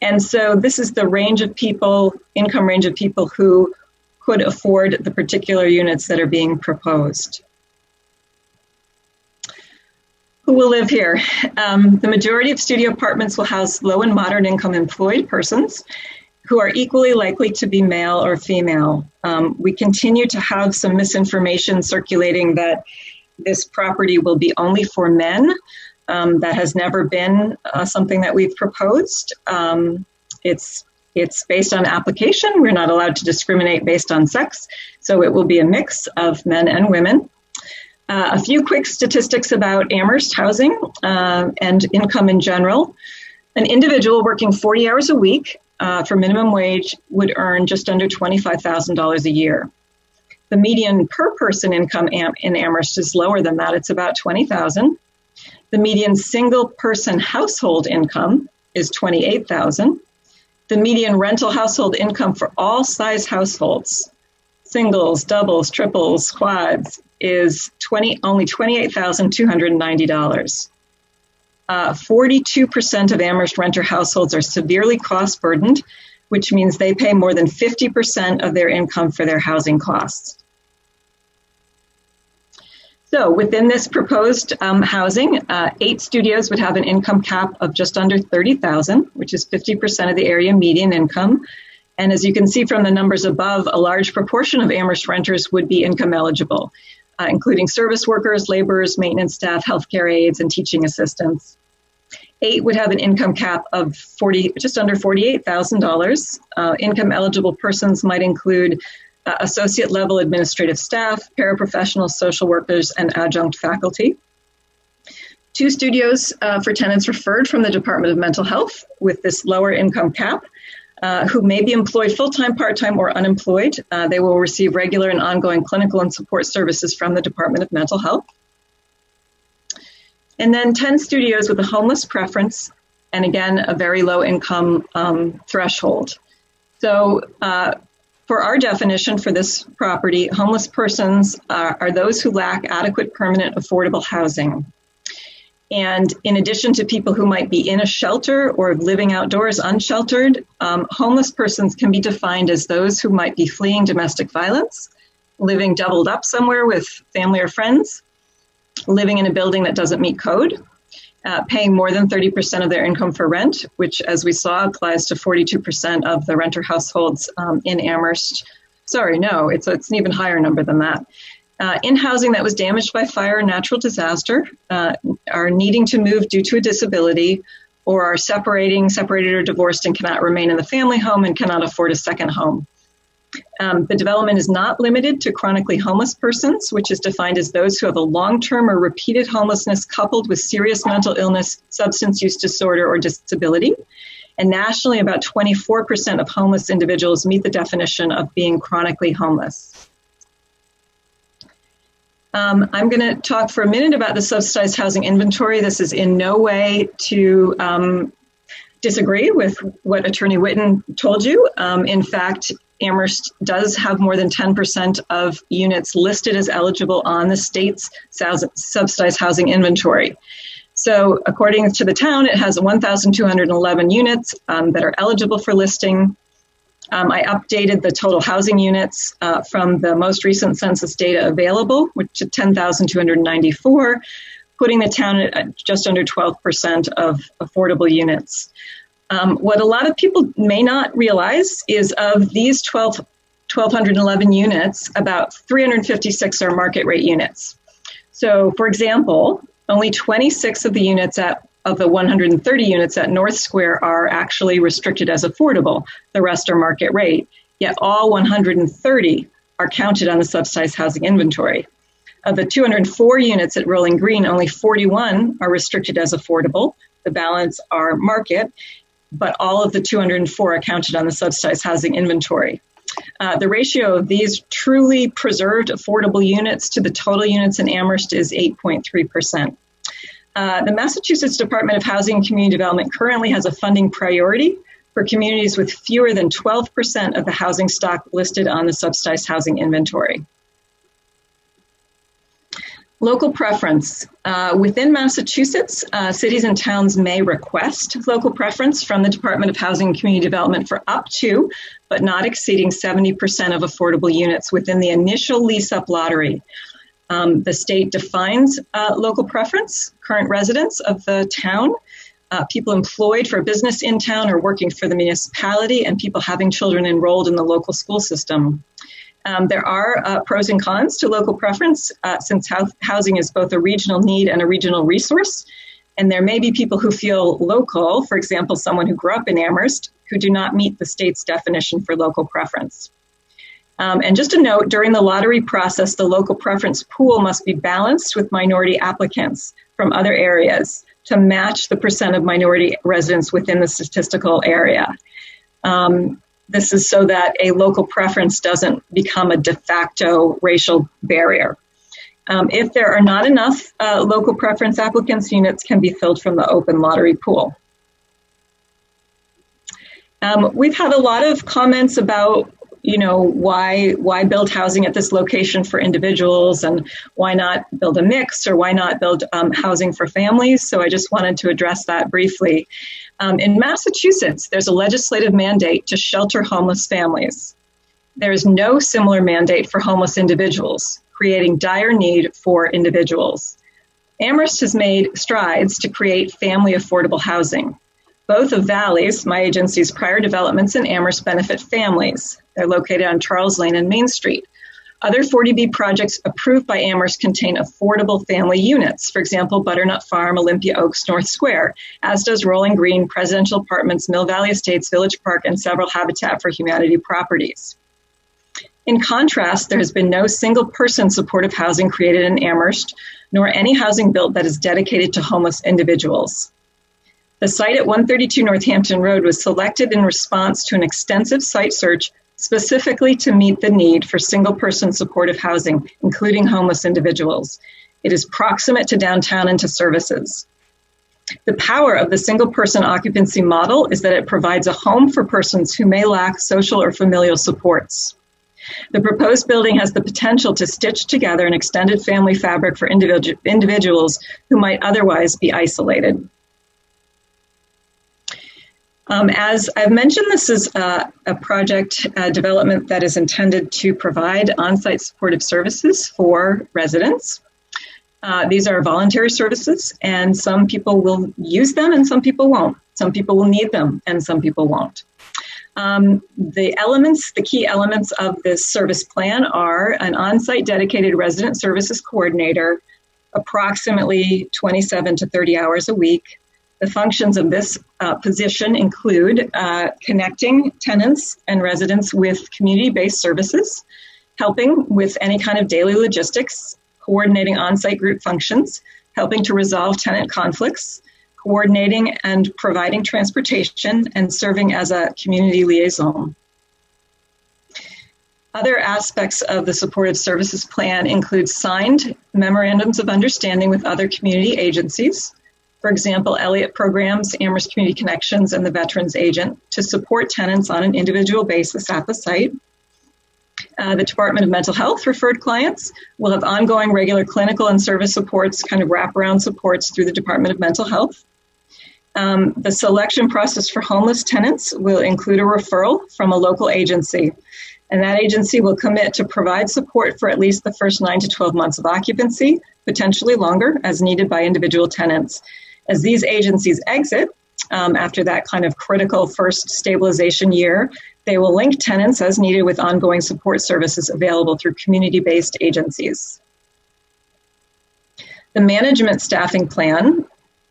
And so this is the range of people, income range of people who could afford the particular units that are being proposed who will live here. Um, the majority of studio apartments will house low and moderate income employed persons who are equally likely to be male or female. Um, we continue to have some misinformation circulating that this property will be only for men. Um, that has never been uh, something that we've proposed. Um, it's it's based on application. We're not allowed to discriminate based on sex, so it will be a mix of men and women. Uh, a few quick statistics about Amherst housing uh, and income in general. An individual working 40 hours a week uh, for minimum wage would earn just under $25,000 a year. The median per person income in Amherst is lower than that. It's about 20,000. The median single person household income is 28,000. The median rental household income for all size households, singles, doubles, triples, quads, is 20, only $28,290. Uh, 42% of Amherst renter households are severely cost burdened, which means they pay more than 50% of their income for their housing costs. So within this proposed um, housing, uh, eight studios would have an income cap of just under 30,000, which is 50% of the area median income. And as you can see from the numbers above, a large proportion of Amherst renters would be income eligible uh, including service workers, laborers, maintenance staff, healthcare aides, and teaching assistants. Eight would have an income cap of 40, just under $48,000. Uh, income eligible persons might include uh, associate level administrative staff, paraprofessionals, social workers, and adjunct faculty. Two studios uh, for tenants referred from the Department of Mental Health with this lower income cap uh, who may be employed full time, part time, or unemployed. Uh, they will receive regular and ongoing clinical and support services from the Department of Mental Health. And then 10 studios with a homeless preference, and again, a very low income um, threshold. So, uh, for our definition for this property, homeless persons are, are those who lack adequate permanent affordable housing. And in addition to people who might be in a shelter or living outdoors unsheltered, um, homeless persons can be defined as those who might be fleeing domestic violence, living doubled up somewhere with family or friends, living in a building that doesn't meet code, uh, paying more than 30% of their income for rent, which, as we saw, applies to 42% of the renter households um, in Amherst. Sorry, no, it's, it's an even higher number than that. Uh, in housing that was damaged by fire or natural disaster, uh, are needing to move due to a disability, or are separating, separated or divorced, and cannot remain in the family home and cannot afford a second home. Um, the development is not limited to chronically homeless persons, which is defined as those who have a long term or repeated homelessness coupled with serious mental illness, substance use disorder, or disability. And nationally, about 24% of homeless individuals meet the definition of being chronically homeless. Um, I'm going to talk for a minute about the subsidized housing inventory. This is in no way to um, disagree with what Attorney Witten told you. Um, in fact, Amherst does have more than 10% of units listed as eligible on the state's subsidized housing inventory. So, according to the town, it has 1,211 units um, that are eligible for listing. Um, I updated the total housing units uh, from the most recent census data available, which is 10,294, putting the town at just under 12% of affordable units. Um, what a lot of people may not realize is of these 12, 1,211 units, about 356 are market rate units. So, for example, only 26 of the units at of the 130 units at North Square are actually restricted as affordable. The rest are market rate. Yet all 130 are counted on the subsidized housing inventory. Of the 204 units at Rolling Green, only 41 are restricted as affordable. The balance are market, but all of the 204 are counted on the subsidized housing inventory. Uh, the ratio of these truly preserved affordable units to the total units in Amherst is 8.3%. Uh, the Massachusetts Department of Housing and Community Development currently has a funding priority for communities with fewer than 12% of the housing stock listed on the subsidized housing inventory. Local preference. Uh, within Massachusetts, uh, cities and towns may request local preference from the Department of Housing and Community Development for up to, but not exceeding 70% of affordable units within the initial lease up lottery. Um, the state defines uh, local preference, current residents of the town, uh, people employed for a business in town or working for the municipality, and people having children enrolled in the local school system. Um, there are uh, pros and cons to local preference uh, since housing is both a regional need and a regional resource. And there may be people who feel local, for example, someone who grew up in Amherst, who do not meet the state's definition for local preference. Um, and just a note during the lottery process, the local preference pool must be balanced with minority applicants from other areas to match the percent of minority residents within the statistical area. Um, this is so that a local preference doesn't become a de facto racial barrier. Um, if there are not enough uh, local preference applicants, units can be filled from the open lottery pool. Um, we've had a lot of comments about you know why why build housing at this location for individuals and why not build a mix or why not build um, housing for families? So i just wanted to address that briefly. Um, in massachusetts there's a legislative mandate to shelter homeless families. There is no similar mandate for homeless individuals creating dire need for individuals. Amherst has made strides to create family affordable housing. Both of Valley's, my agency's prior developments in Amherst benefit families. They're located on Charles Lane and Main Street. Other 40B projects approved by Amherst contain affordable family units, for example, Butternut Farm, Olympia Oaks, North Square, as does Rolling Green, Presidential Apartments, Mill Valley Estates, Village Park, and several Habitat for Humanity properties. In contrast, there has been no single person supportive housing created in Amherst, nor any housing built that is dedicated to homeless individuals. The site at 132 Northampton Road was selected in response to an extensive site search specifically to meet the need for single person supportive housing, including homeless individuals. It is proximate to downtown and to services. The power of the single person occupancy model is that it provides a home for persons who may lack social or familial supports. The proposed building has the potential to stitch together an extended family fabric for individu- individuals who might otherwise be isolated. Um, as I've mentioned, this is uh, a project uh, development that is intended to provide on site supportive services for residents. Uh, these are voluntary services, and some people will use them and some people won't. Some people will need them and some people won't. Um, the elements, the key elements of this service plan are an on site dedicated resident services coordinator, approximately 27 to 30 hours a week. The functions of this uh, position include uh, connecting tenants and residents with community based services, helping with any kind of daily logistics, coordinating on site group functions, helping to resolve tenant conflicts, coordinating and providing transportation, and serving as a community liaison. Other aspects of the supportive services plan include signed memorandums of understanding with other community agencies, for example, Elliott Programs, Amherst Community Connections, and the Veterans Agent, to support tenants on an individual basis at the site. Uh, the Department of Mental Health referred clients will have ongoing regular clinical and service supports, kind of wraparound supports through the Department of Mental Health. Um, the selection process for homeless tenants will include a referral from a local agency, and that agency will commit to provide support for at least the first 9 to 12 months of occupancy, potentially longer as needed by individual tenants. As these agencies exit, um, after that kind of critical first stabilization year, they will link tenants as needed with ongoing support services available through community based agencies. The management staffing plan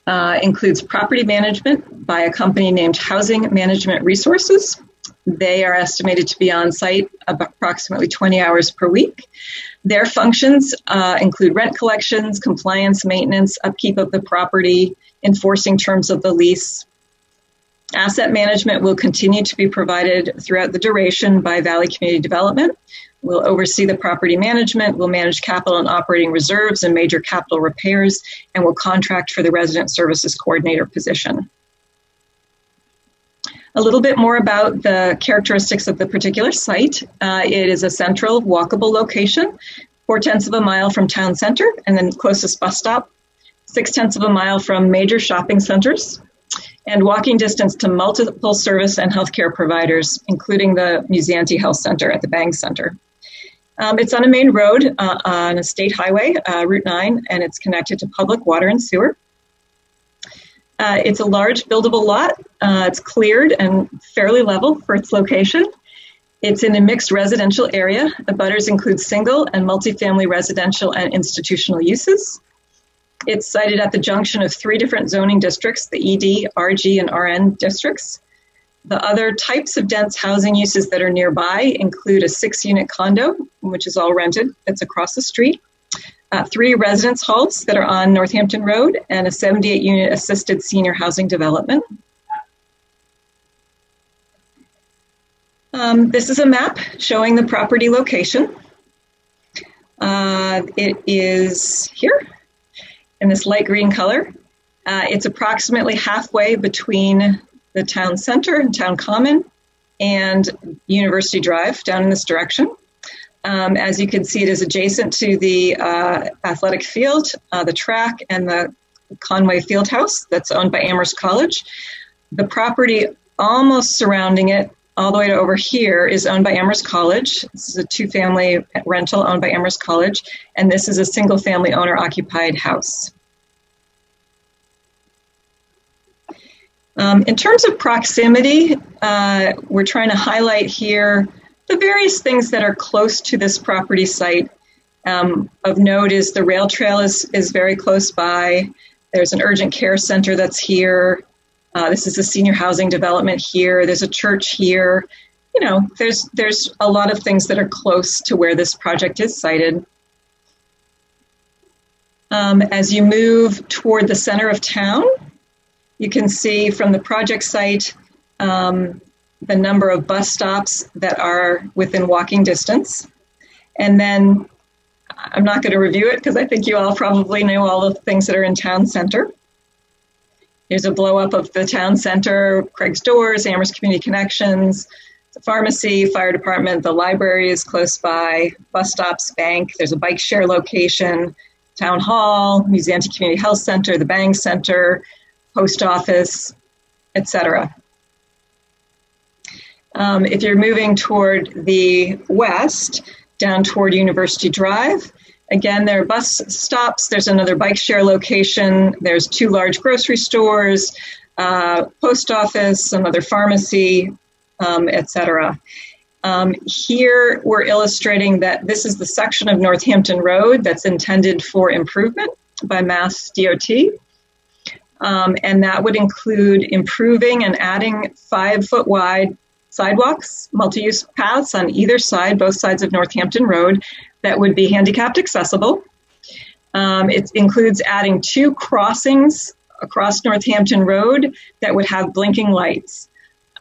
uh, includes property management by a company named Housing Management Resources. They are estimated to be on site approximately 20 hours per week. Their functions uh, include rent collections, compliance, maintenance, upkeep of the property, enforcing terms of the lease. Asset management will continue to be provided throughout the duration by Valley Community Development. We'll oversee the property management, we'll manage capital and operating reserves and major capital repairs, and we'll contract for the resident services coordinator position. A little bit more about the characteristics of the particular site. Uh, it is a central walkable location, four tenths of a mile from town center, and then closest bus stop six tenths of a mile from major shopping centers, and walking distance to multiple service and healthcare providers, including the Musanti Health Center at the Bangs Center. Um, it's on a main road uh, on a state highway, uh, Route 9, and it's connected to public water and sewer. Uh, it's a large buildable lot. Uh, it's cleared and fairly level for its location. It's in a mixed residential area. The butters include single and multifamily residential and institutional uses. It's sited at the junction of three different zoning districts, the ED, RG, and RN districts. The other types of dense housing uses that are nearby include a six unit condo, which is all rented, that's across the street, uh, three residence halls that are on Northampton Road, and a 78 unit assisted senior housing development. Um, this is a map showing the property location. Uh, it is here in this light green color. Uh, it's approximately halfway between the town center and town common and University Drive down in this direction. Um, as you can see, it is adjacent to the uh, athletic field, uh, the track, and the Conway Fieldhouse that's owned by Amherst College. The property almost surrounding it, all the way to over here, is owned by Amherst College. This is a two family rental owned by Amherst College, and this is a single family owner occupied house. Um, in terms of proximity, uh, we're trying to highlight here the various things that are close to this property site. Um, of note is the rail trail is, is very close by. There's an urgent care center that's here. Uh, this is a senior housing development here. There's a church here. You know, there's there's a lot of things that are close to where this project is sited. Um, as you move toward the center of town, you can see from the project site um, the number of bus stops that are within walking distance. And then I'm not going to review it because I think you all probably know all the things that are in town center. There's a blow up of the town center, Craig's Doors, Amherst Community Connections, the pharmacy, fire department, the library is close by, bus stops, bank, there's a bike share location, town hall, Musanti Community Health Center, the Bangs Center, post office, etc. Um, if you're moving toward the west, down toward University Drive, again, there are bus stops. There's another bike share location. There's two large grocery stores, uh, post office, another pharmacy, um, etc. Um, here, we're illustrating that this is the section of Northampton Road that's intended for improvement by Mass DOT. Um, and that would include improving and adding five foot wide sidewalks, multi use paths on either side, both sides of Northampton Road, that would be handicapped accessible. Um, it includes adding two crossings across Northampton Road that would have blinking lights.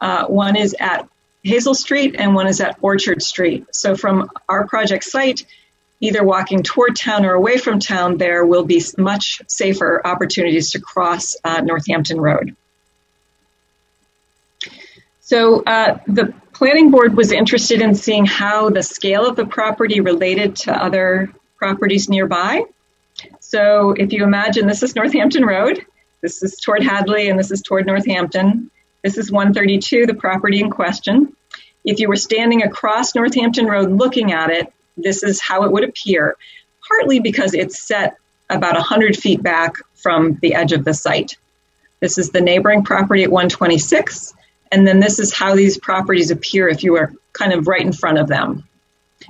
Uh, one is at Hazel Street and one is at Orchard Street. So from our project site, either walking toward town or away from town, there will be much safer opportunities to cross uh, Northampton Road. So uh, the planning board was interested in seeing how the scale of the property related to other properties nearby. So if you imagine this is Northampton Road, this is toward Hadley, and this is toward Northampton. This is 132, the property in question. If you were standing across Northampton Road looking at it, this is how it would appear, partly because it's set about 100 feet back from the edge of the site. This is the neighboring property at 126, and then this is how these properties appear if you are kind of right in front of them.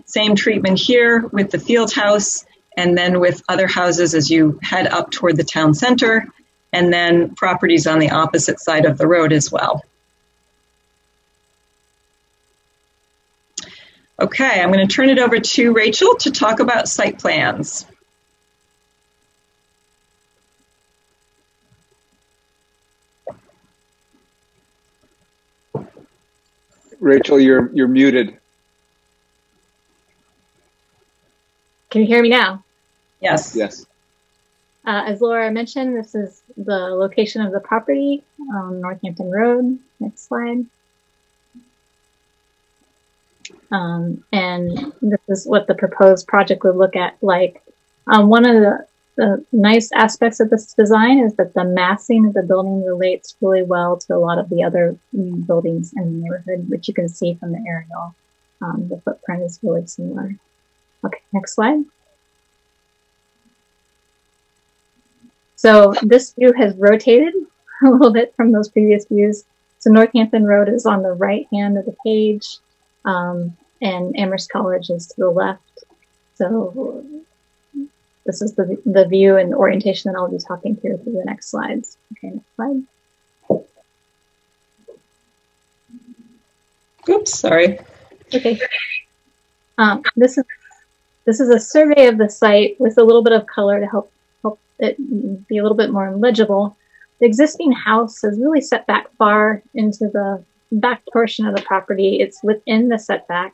Same treatment here with the field house, and then with other houses as you head up toward the town center, and then properties on the opposite side of the road as well. Okay, I'm going to turn it over to Rachel to talk about site plans. Rachel, you're you're muted. Can you hear me now? Yes. Yes. Uh, as Laura mentioned, this is the location of the property on Northampton Road. Next slide. Um, and this is what the proposed project would look at like. Um, one of the, the, nice aspects of this design is that the massing of the building relates really well to a lot of the other buildings in the neighborhood, which you can see from the aerial. Um, the footprint is really similar. Okay, next slide. So this view has rotated a little bit from those previous views. So Northampton Road is on the right hand of the page um, and Amherst College is to the left. So this is the, the view and orientation that I'll be talking through through the next slides. Okay, next slide. Oops, sorry. Okay. Um, this is this is a survey of the site with a little bit of color to help help it be a little bit more legible. The existing house is really set back far into the back portion of the property. It's within the setback.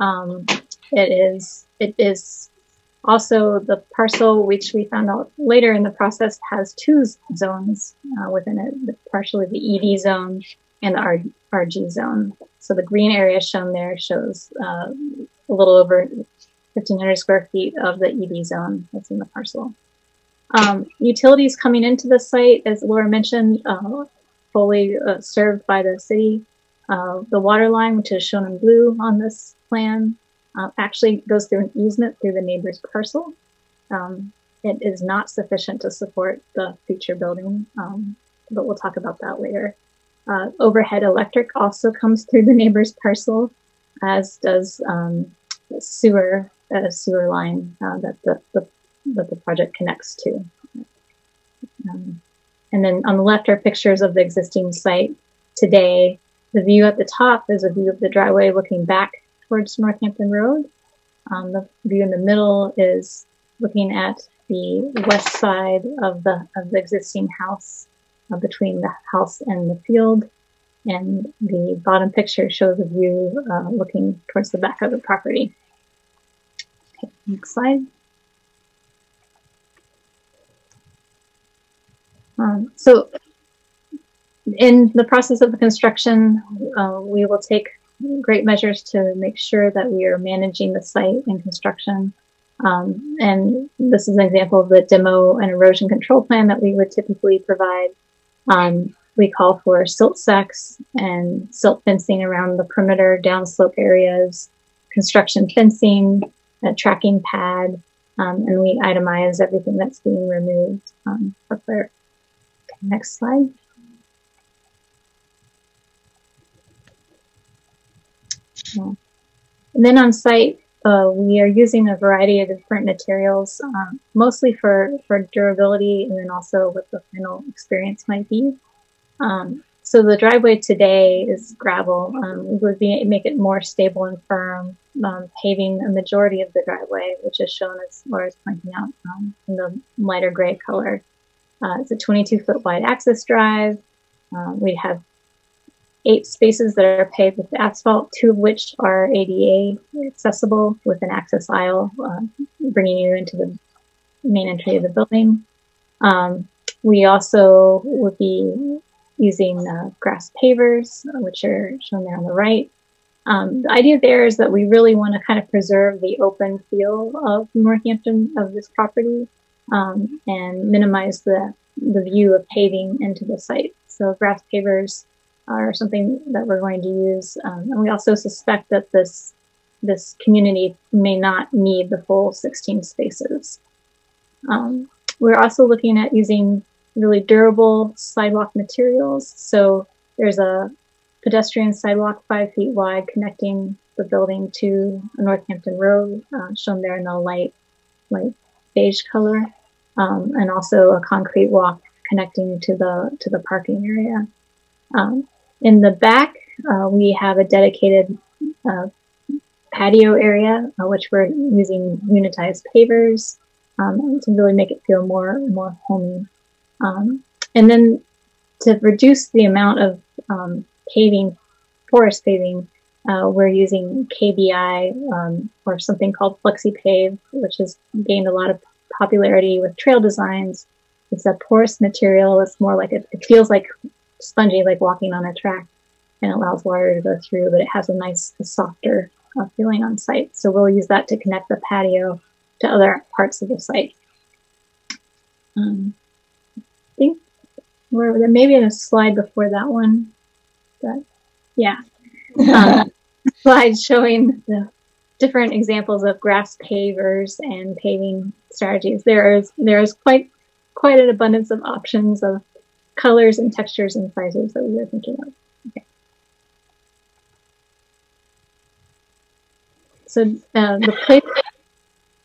Um, it is it is also the parcel, which we found out later in the process, has two zones uh, within it: partially the ED zone and the RG zone. So the green area shown there shows uh, a little over 1,500 square feet of the ED zone that's in the parcel. Um, utilities coming into the site, as Laura mentioned, uh, fully uh, served by the city. Uh, the water line, which is shown in blue on this plan, uh, actually goes through an easement through the neighbor's parcel. Um, it is not sufficient to support the future building, um, but we'll talk about that later. Uh, overhead electric also comes through the neighbor's parcel, as does um, sewer uh, sewer line uh, that the, the, that the project connects to. Um, and then on the left are pictures of the existing site today. The view at the top is a view of the driveway looking back towards Northampton Road. Um, the view in the middle is looking at the west side of the of the existing house uh, between the house and the field. And the bottom picture shows a view uh, looking towards the back of the property. Okay, next slide. Um, so in the process of the construction, uh, we will take great measures to make sure that we are managing the site and construction. Um, and this is an example of the demo and erosion control plan that we would typically provide. Um, we call for silt sacks and silt fencing around the perimeter downslope areas, construction fencing, a tracking pad, um, and we itemize everything that's being removed um, for clear. Okay, next slide. And then on site, uh, we are using a variety of different materials, um, mostly for, for durability and then also what the final experience might be. Um, so the driveway today is gravel. Um, we would be, make it more stable and firm, um, paving a majority of the driveway, which is shown as Laura is pointing out um, in the lighter gray color. Uh, it's a 22 foot wide access drive. Uh, we have eight spaces that are paved with asphalt, two of which are ADA accessible with an access aisle, uh, bringing you into the main entry of the building. Um, we also would be using uh, grass pavers, which are shown there on the right. Um, the idea there is that we really want to kind of preserve the open feel of Northampton of this property um, and minimize the, the view of paving into the site. So grass pavers are something that we're going to use. Um, and we also suspect that this this community may not need the full 16 spaces. Um, we're also looking at using really durable sidewalk materials. So there's a pedestrian sidewalk five feet wide connecting the building to Northampton Road, uh, shown there in the light, light beige color, um, and also a concrete walk connecting to the to the parking area. Um, in the back, uh, we have a dedicated uh, patio area, uh, which we're using unitized pavers um, to really make it feel more more homey. Um, and then to reduce the amount of um, paving, porous paving, uh, we're using KBI um, or something called FlexiPave, which has gained a lot of popularity with trail designs. It's a porous material. It's more like it, it feels like spongy, like walking on a track, and allows water to go through, but it has a nice, softer uh, feeling on site. So we'll use that to connect the patio to other parts of the site. Um, I think where there maybe in a slide before that one, but yeah, um, slide showing the different examples of grass pavers and paving strategies. There is there is quite quite an abundance of options of colors and textures and sizes that we were thinking of. Okay. So uh, the place,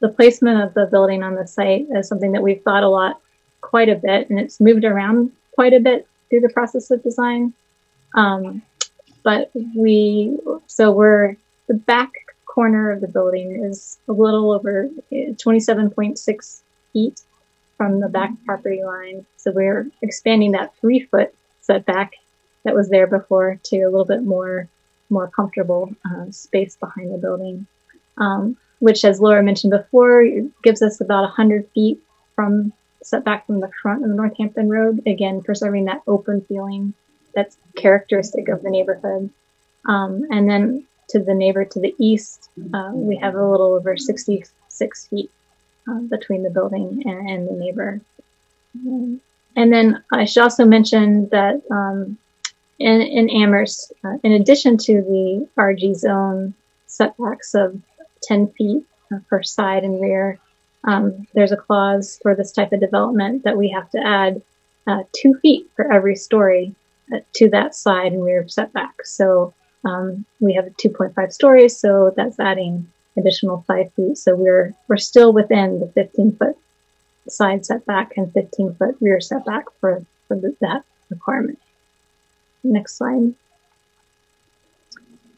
the placement of the building on the site is something that we've thought a lot quite a bit and it's moved around quite a bit through the process of design. Um, but we, so we're, the back corner of the building is a little over 27.6 feet from the back property line. So we're expanding that three foot setback that was there before to a little bit more, more comfortable uh, space behind the building. Um, which as Laura mentioned before, gives us about 100 feet from setback from the front of the Northampton Road, again, preserving that open feeling that's characteristic of the neighborhood. Um, and then to the neighbor to the east, uh, we have a little over 66 feet uh, between the building and, and the neighbor. Um, and then I should also mention that um, in, in Amherst, uh, in addition to the RG zone setbacks of 10 feet uh, per side and rear, um, there's a clause for this type of development that we have to add uh, two feet for every story uh, to that side and rear setback. So um, we have 2.5 stories, so that's adding additional five feet. So we're we're still within the 15 foot side setback and 15 foot rear setback for for the, that requirement. Next slide.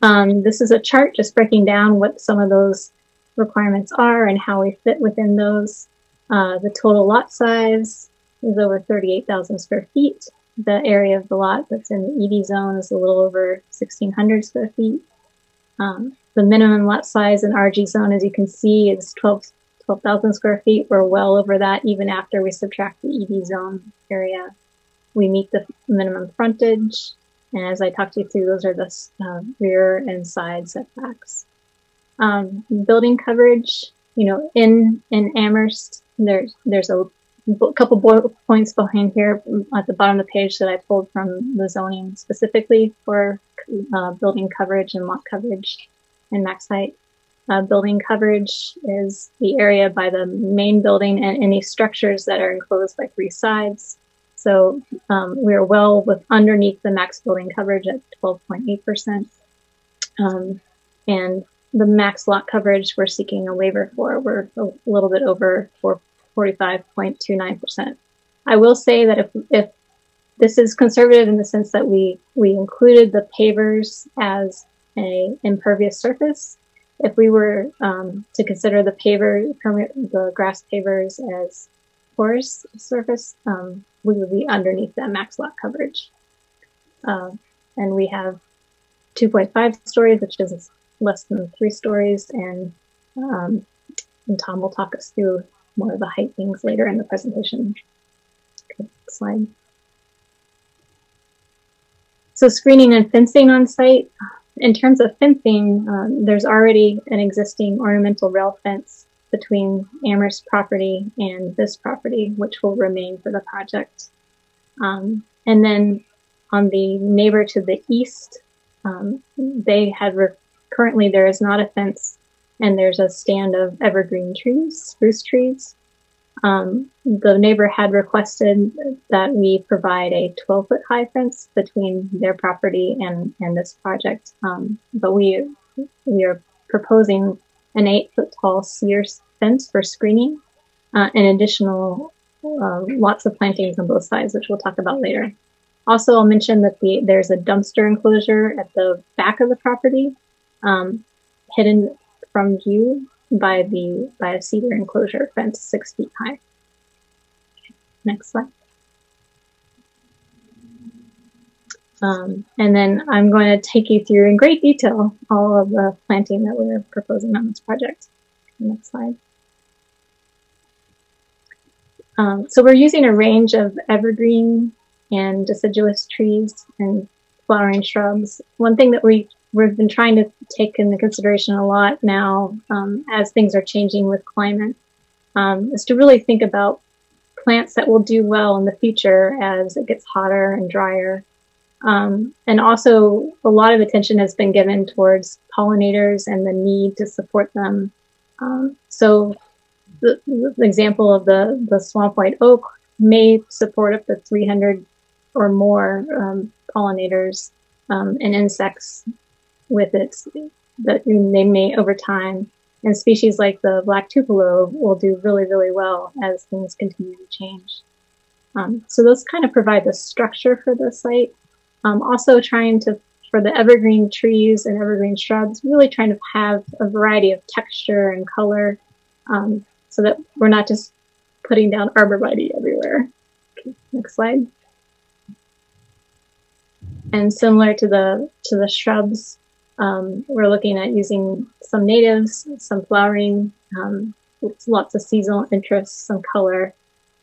Um, this is a chart just breaking down what some of those requirements are and how we fit within those. Uh, the total lot size is over 38,000 square feet. The area of the lot that's in the ED zone is a little over 1,600 square feet. Um, the minimum lot size in RG zone, as you can see, is 12, 12,000 square feet. We're well over that even after we subtract the ED zone area. We meet the minimum frontage. and as I talked you through, those are the uh, rear and side setbacks. Um, building coverage, you know, in in Amherst, there's there's a couple bullet points behind here at the bottom of the page that I pulled from the zoning specifically for uh, building coverage and lot coverage and max height. Uh, building coverage is the area by the main building and any structures that are enclosed by three sides. So um, we are well with underneath the max building coverage at 12.8%. Um, and the max lot coverage we're seeking a waiver for, we're a little bit over 45.29%. I will say that if, if this is conservative in the sense that we, we included the pavers as a impervious surface, if we were um, to consider the paver, the grass pavers as porous surface, um, we would be underneath that max lot coverage. Uh, and we have 2.5 stories, which is less than three stories, and, um, and Tom will talk us through more of the height things later in the presentation. Okay, slide. So screening and fencing on site in terms of fencing, um, there's already an existing ornamental rail fence between Amherst property and this property, which will remain for the project. Um, and then on the neighbor to the east, um, they had currently there is not a fence and there's a stand of evergreen trees, spruce trees. Um, the neighbor had requested that we provide a 12 foot high fence between their property and, and this project. Um, but we, we are proposing an eight foot tall cedar fence for screening, uh, and additional uh, lots of plantings on both sides, which we'll talk about later. Also, I'll mention that the, there's a dumpster enclosure at the back of the property, um, hidden from view by the by a cedar enclosure fence six feet high. Next slide. Um, and then I'm going to take you through in great detail all of the planting that we're proposing on this project. Next slide. Um, so we're using a range of evergreen and deciduous trees and flowering shrubs. One thing that we we've been trying to take into consideration a lot now um, as things are changing with climate um, is to really think about plants that will do well in the future as it gets hotter and drier. Um, and also a lot of attention has been given towards pollinators and the need to support them. Um, so the, the, example of the, the swamp white oak may support up to 300 or more um, pollinators um, and insects with its that they may over time. And species like the black tupelo will do really, really well as things continue to change. Um, so those kind of provide the structure for the site. Um, also trying to, for the evergreen trees and evergreen shrubs, really trying to have a variety of texture and color um, so that we're not just putting down arborvitae everywhere. Okay, next slide. And similar to the to the shrubs, um, we're looking at using some natives, some flowering, um, lots of seasonal interest, some color,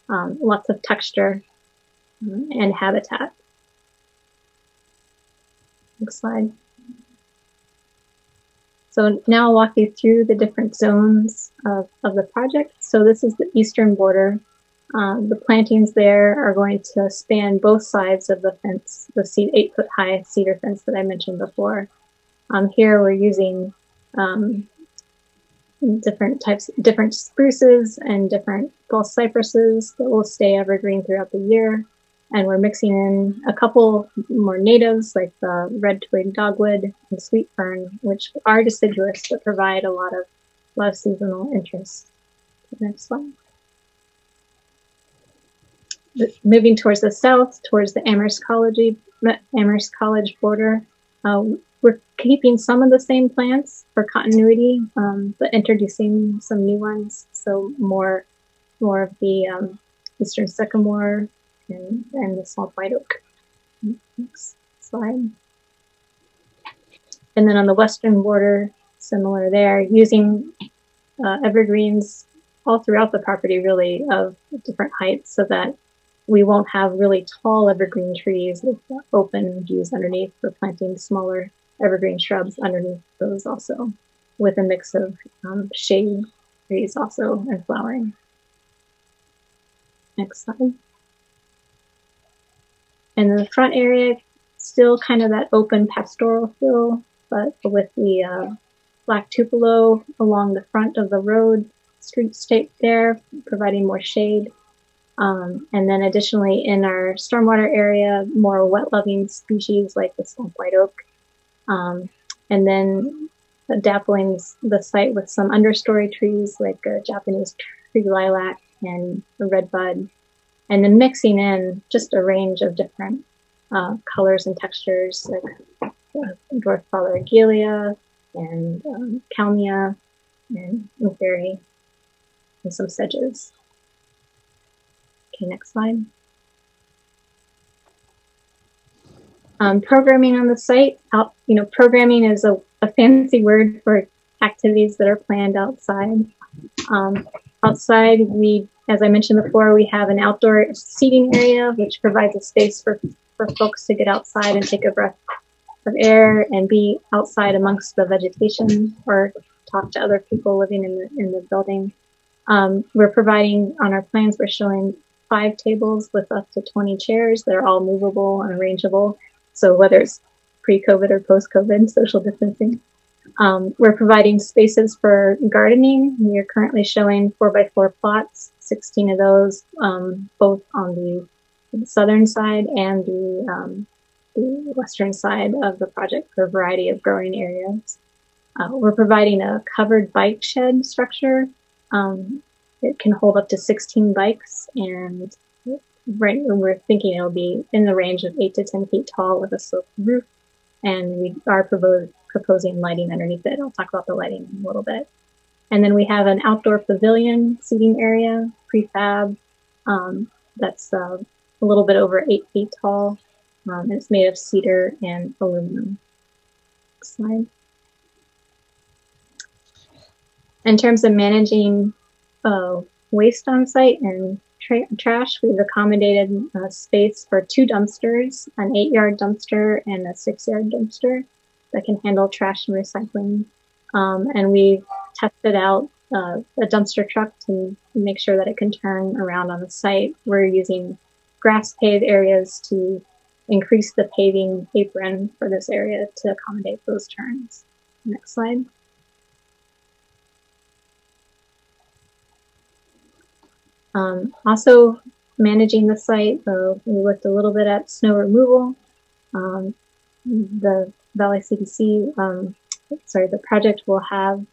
um, lots of texture, um, and habitat. Next slide. So now I'll walk you through the different zones of, of the project. So this is the eastern border. Um, the plantings there are going to span both sides of the fence, the eight foot high cedar fence that I mentioned before. Um, here we're using um, different types, different spruces and different false cypresses that will stay evergreen throughout the year and we're mixing in a couple more natives like the red twig dogwood and sweet fern, which are deciduous but provide a lot of, of seasonal interest. Next slide. Moving towards the south, towards the Amherst College, Amherst College border, uh, we're keeping some of the same plants for continuity, um, but introducing some new ones. So more, more of the um, eastern sycamore, and, and the swamp white oak. Next slide. And then on the western border, similar there, using uh, evergreens all throughout the property really of different heights so that we won't have really tall evergreen trees with open views underneath. We're planting smaller evergreen shrubs underneath those also, with a mix of um, shade trees also and flowering. Next slide. And the front area, still kind of that open pastoral feel, but with the uh, black tupelo along the front of the road, street state there, providing more shade. Um, and then additionally in our stormwater area, more wet loving species like the swamp white oak. Um, and then dappling the site with some understory trees like a Japanese tree lilac and a red bud. And then mixing in just a range of different uh, colors and textures like uh, dwarf fothergilla and um, kalmia and berry and some sedges. Okay, next slide. Um, programming on the site, out, you know, programming is a, a, fancy word for activities that are planned outside. Um, outside, we, as I mentioned before, we have an outdoor seating area, which provides a space for, for folks to get outside and take a breath of air and be outside amongst the vegetation or talk to other people living in the, in the building. Um, we're providing on our plans, we're showing five tables with up to 20 chairs that are all movable and arrangeable. So whether it's pre-COVID or post-COVID social distancing. Um, we're providing spaces for gardening. We are currently showing four by four plots, 16 of those, um, both on the southern side and the, um, the, western side of the project for a variety of growing areas. Uh, we're providing a covered bike shed structure um, it can hold up to 16 bikes and right when we're thinking it'll be in the range of 8 to 10 feet tall with a sloped roof and we are proposing lighting underneath it. I'll talk about the lighting in a little bit. And then we have an outdoor pavilion seating area, prefab, um, that's uh, a little bit over 8 feet tall. Um, it's made of cedar and aluminum. Next slide. In terms of managing uh, waste on site and tra trash, we've accommodated uh, space for two dumpsters, an eight yard dumpster and a six yard dumpster that can handle trash and recycling. Um, and we've tested out uh, a dumpster truck to make sure that it can turn around on the site. We're using grass paved areas to increase the paving apron for this area to accommodate those turns. Next slide. Um, also managing the site, uh, we looked a little bit at snow removal. Um, the Valley CDC, um, sorry, the project will have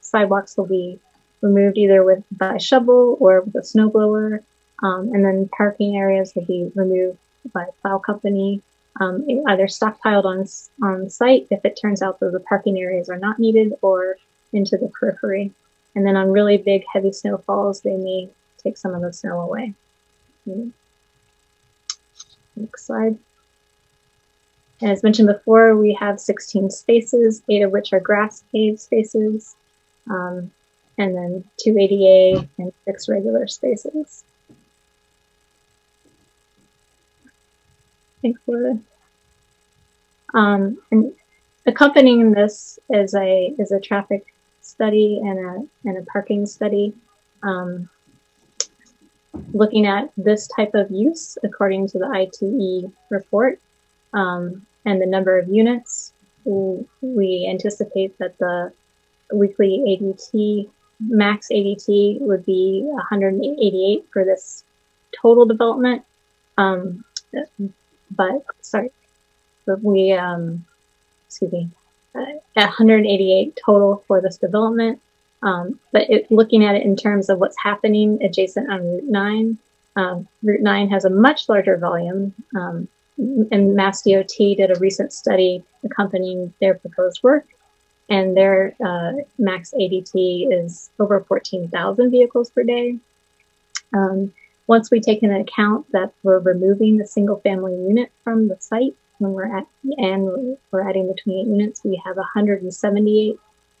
sidewalks will be removed either with by shovel or with a snow blower, um, and then parking areas will be removed by plow company, um, either stockpiled on on site if it turns out that the parking areas are not needed, or into the periphery. And then on really big, heavy snowfalls, they may take some of the snow away. Next slide. And As mentioned before, we have 16 spaces, eight of which are grass paved spaces, um, and then two ADA and six regular spaces. Thanks, Laura. Um, and accompanying this is a is a traffic study and a and a parking study. Um, looking at this type of use according to the ITE report um, and the number of units, we anticipate that the weekly ADT, max ADT would be 188 for this total development. Um, but sorry, but we, um, excuse me, uh, 188 total for this development. Um, but it, looking at it in terms of what's happening adjacent on Route 9, um, Route 9 has a much larger volume. Um, and Mass DOT did a recent study accompanying their proposed work, and their uh, max ADT is over 14,000 vehicles per day. Um, once we take into account that we're removing the single family unit from the site, when we're at and we're adding the 28 units, we have 178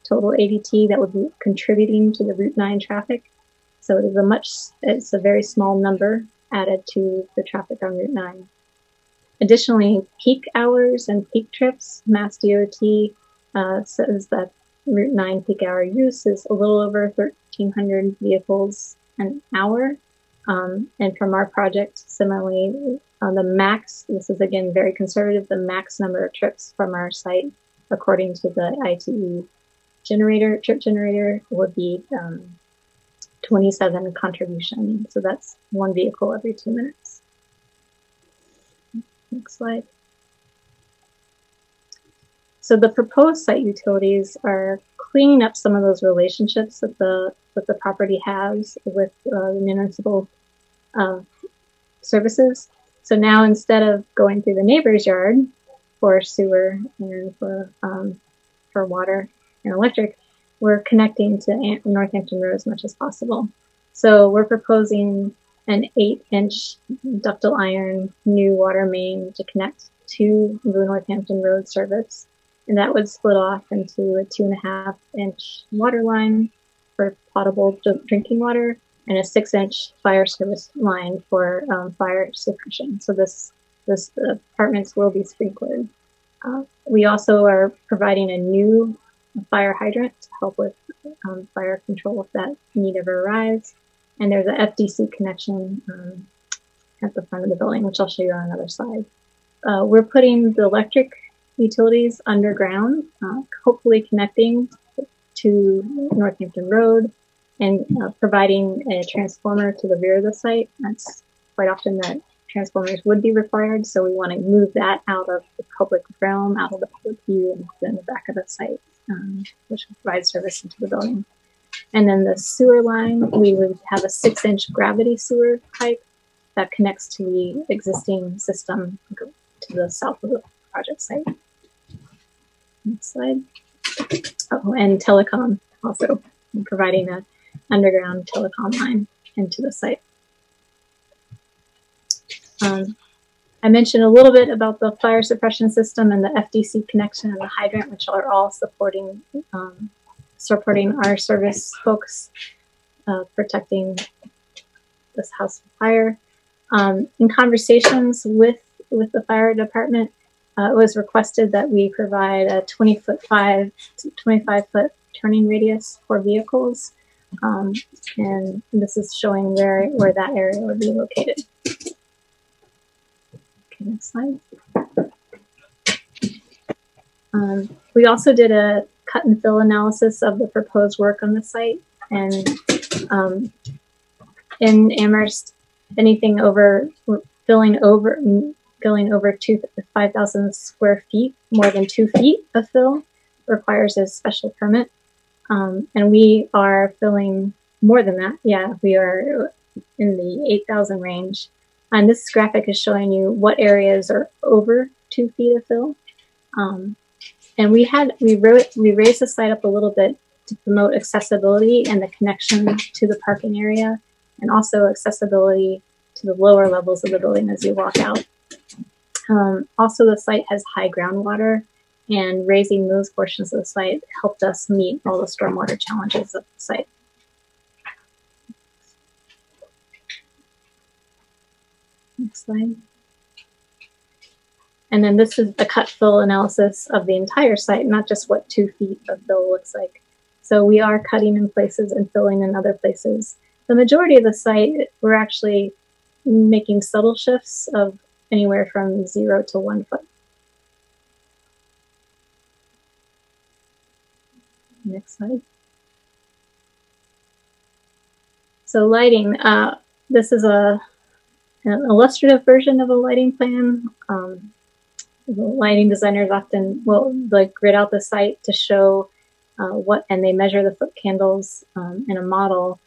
total ADT that would be contributing to the Route 9 traffic. So it is a much, it's a very small number. added to the traffic on Route 9. Additionally, peak hours and peak trips, Mass DOT uh, says that Route 9 peak hour use is a little over 1,300 vehicles an hour. Um, and from our project, similarly, uh, the max, this is again very conservative, the max number of trips from our site, according to the ITE generator, trip generator, would be um, 27 contribution. So that's one vehicle every two minutes. Next slide. So the proposed site utilities are cleaning up some of those relationships that the that the property has with uh, municipal uh, services. So now instead of going through the neighbor's yard for sewer and for um, for water electric, we're connecting to Northampton Road as much as possible. So we're proposing an eight inch ductile iron new water main to connect to the Northampton Road service. And that would split off into a two and a half inch water line for potable drinking water and a six inch fire service line for um, fire suppression. So this, this apartments will be sprinklered. Uh, we also are providing a new fire hydrant to help with um, fire control if that need ever arrives. And there's a FDC connection um, at the front of the building, which I'll show you on another slide. Uh, we're putting the electric utilities underground, uh, hopefully connecting to Northampton Road and uh, providing a transformer to the rear of the site. That's quite often that transformers would be required. So we want to move that out of the public realm, out of the public view, and put it in the back of the site um, which provides service into the building. And then the sewer line, we would have a six inch gravity sewer pipe that connects to the existing system to the south of the project site. Next slide. Oh, and telecom also providing an underground telecom line into the site. Um, I mentioned a little bit about the fire suppression system and the FDC connection and the hydrant, which are all supporting um, supporting our service folks uh, protecting this house fire. Um, in conversations with with the fire department, uh, it was requested that we provide a 20 foot five 25 foot turning radius for vehicles, um, and this is showing where where that area would be located. Next slide. Um, we also did a cut and fill analysis of the proposed work on the site. And um, in Amherst, anything over filling over filling over two 5,000 square feet, more than two feet of fill, requires a special permit. Um, and we are filling more than that. Yeah, we are in the 8,000 range. And this graphic is showing you what areas are over two feet of fill. Um, and we had we wrote we raised the site up a little bit to promote accessibility and the connection to the parking area, and also accessibility to the lower levels of the building as you walk out. Um, also, the site has high groundwater, and raising those portions of the site helped us meet all the stormwater challenges of the site. Next slide. And then this is the cut fill analysis of the entire site, not just what two feet of fill looks like. So we are cutting in places and filling in other places. The majority of the site, we're actually making subtle shifts of anywhere from zero to one foot. Next slide. So lighting, uh, this is a an illustrative version of a lighting plan. Um, lighting designers often will like grid out the site to show uh, what, and they measure the foot candles um, in a model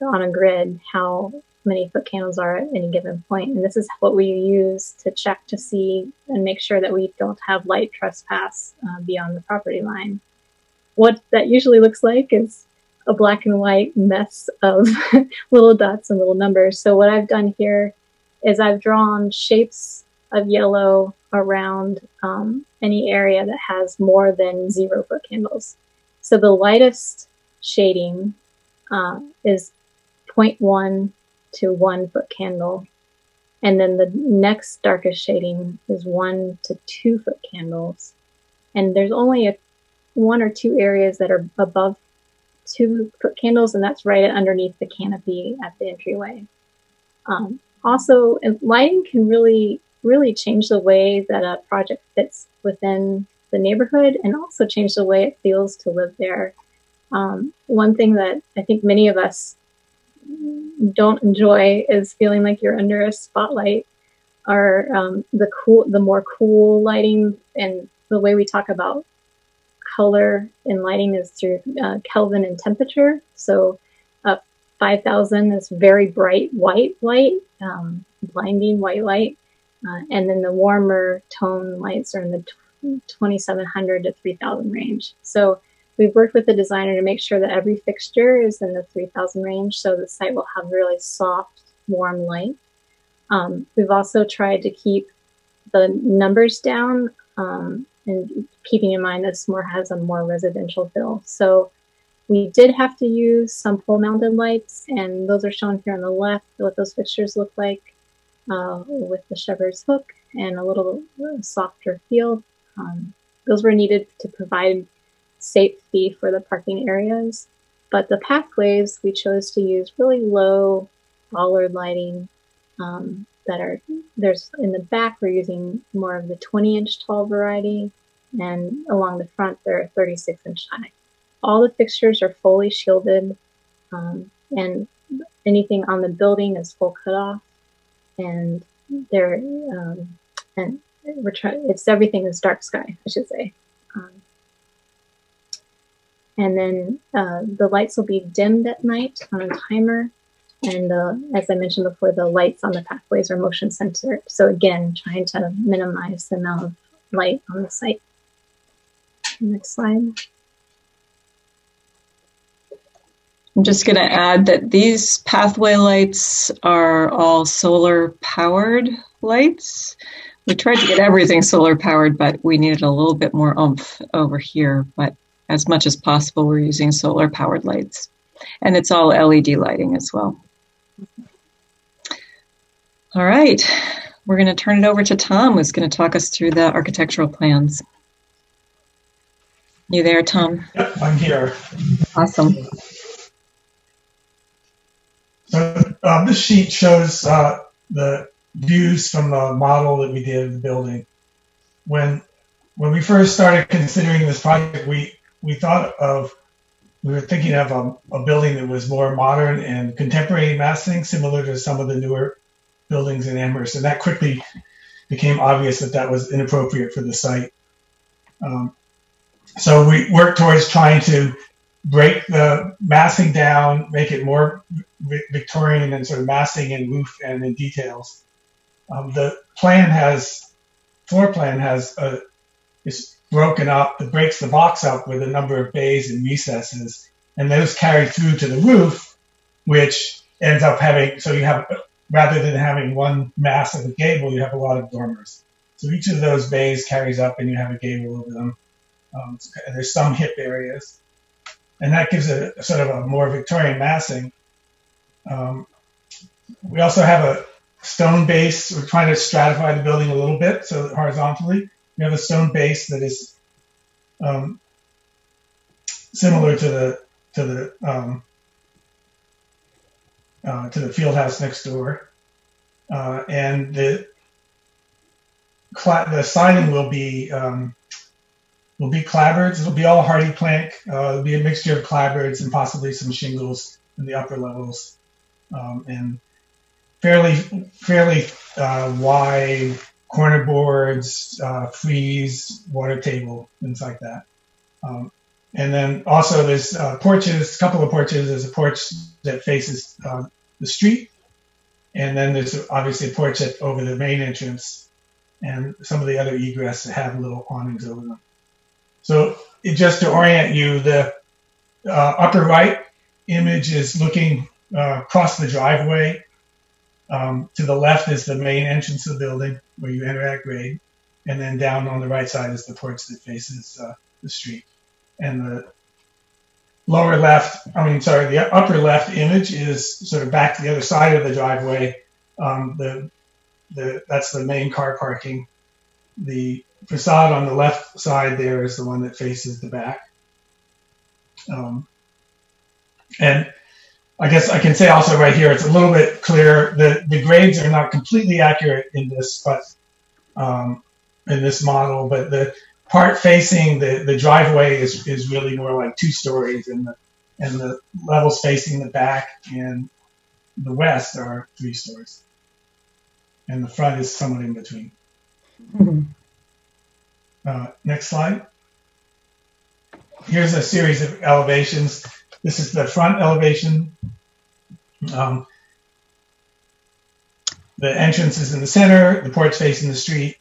on a grid, how many foot candles are at any given point. And this is what we use to check to see and make sure that we don't have light trespass uh, beyond the property line. What that usually looks like is a black and white mess of little dots and little numbers. So what I've done here is I've drawn shapes of yellow around um, any area that has more than zero foot candles. So the lightest shading uh, is 0.1 to 1 foot candle and then the next darkest shading is one to two foot candles. And there's only a, one or two areas that are above two foot candles, and that's right underneath the canopy at the entryway. Um, also, lighting can really, really change the way that a project fits within the neighborhood and also change the way it feels to live there. Um, one thing that I think many of us don't enjoy is feeling like you're under a spotlight or um, the cool the more cool lighting and the way we talk about color in lighting is through uh, kelvin and temperature so uh, 5000 is very bright white light um, blinding white light uh, and then the warmer tone lights are in the 2700 to 3000 range so We've worked with the designer to make sure that every fixture is in the 3000 range so the site will have really soft, warm light. Um, we've also tried to keep the numbers down um, and keeping in mind this more has a more residential feel. So we did have to use some pole mounted lights and those are shown here on the left, what those fixtures look like uh, with the shepherd's hook and a little softer feel. Um, those were needed to provide safety for the parking areas. But the pathways, we chose to use really low bollard lighting um, that are, there's in the back, we're using more of the 20 inch tall variety. And along the front, they're 36 inch high. All the fixtures are fully shielded um, and anything on the building is full cutoff. And they're, um, and we're trying, it's everything is dark sky, I should say. Um, and then uh, the lights will be dimmed at night on a timer. And uh, as I mentioned before, the lights on the pathways are motion censored. So again, trying to minimize the amount of light on the site. Next slide. I'm just going to add that these pathway lights are all solar powered lights. We tried to get everything solar powered, but we needed a little bit more oomph over here. But as much as possible, we're using solar powered lights. And it's all LED lighting as well. All right, we're going to turn it over to Tom, who's going to talk us through the architectural plans. You there, Tom? Yep, I'm here. Awesome. So uh, this sheet shows uh, the views from the model that we did of the building. When when we first started considering this project, we we thought of we were thinking of a, a, building that was more modern and contemporary massing, similar to some of the newer buildings in Amherst, and that quickly became obvious that that was inappropriate for the site. Um, so we worked towards trying to break the massing down, make it more Victorian and sort of massing in roof and in details. Um, the plan has floor plan has a is broken up that breaks the box up with a number of bays and recesses, and those carry through to the roof, which ends up having so you have rather than having one mass of a gable, you have a lot of dormers. So each of those bays carries up, and you have a gable over them. Um, there's some hip areas, and that gives it a, sort of a more Victorian massing. Um, we also have a stone base. We're trying to stratify the building a little bit, so horizontally, we have a stone base that is um, similar to the to the um, uh, to the field house next door, uh, and the the siding will be um, will be clapboards. It'll be all HardiePlank. Uh, it'll be a mixture of clapboards and possibly some shingles in the upper levels, um, and fairly fairly uh, wide corner boards, uh, frieze, water table, things like that. Um, and then also there's uh, porches, a couple of porches. There's a porch that faces uh, the street, and then there's obviously a porch at, over the main entrance, and some of the other egress have little awnings over them. So it, just to orient you, the uh, upper right image is looking uh, across the driveway um, to the left is the main entrance of the building where you enter at grade, and then down on the right side is the porch that faces uh, the street. And the lower left, I mean, sorry, the upper left image is sort of back to the other side of the driveway. Um, the the that's the main car parking. The facade on the left side there is the one that faces the back. Um, and I guess I can say also right here, it's a little bit clear. The, the grades are not completely accurate in this, but um, in this model, but the part facing the, the driveway is, is really more like two stories and the, and the levels facing the back and the west are three stories. And the front is somewhat in between. Uh, next slide. Here's a series of elevations. This is the front elevation. Um, the entrance is in the center, the porch facing the street.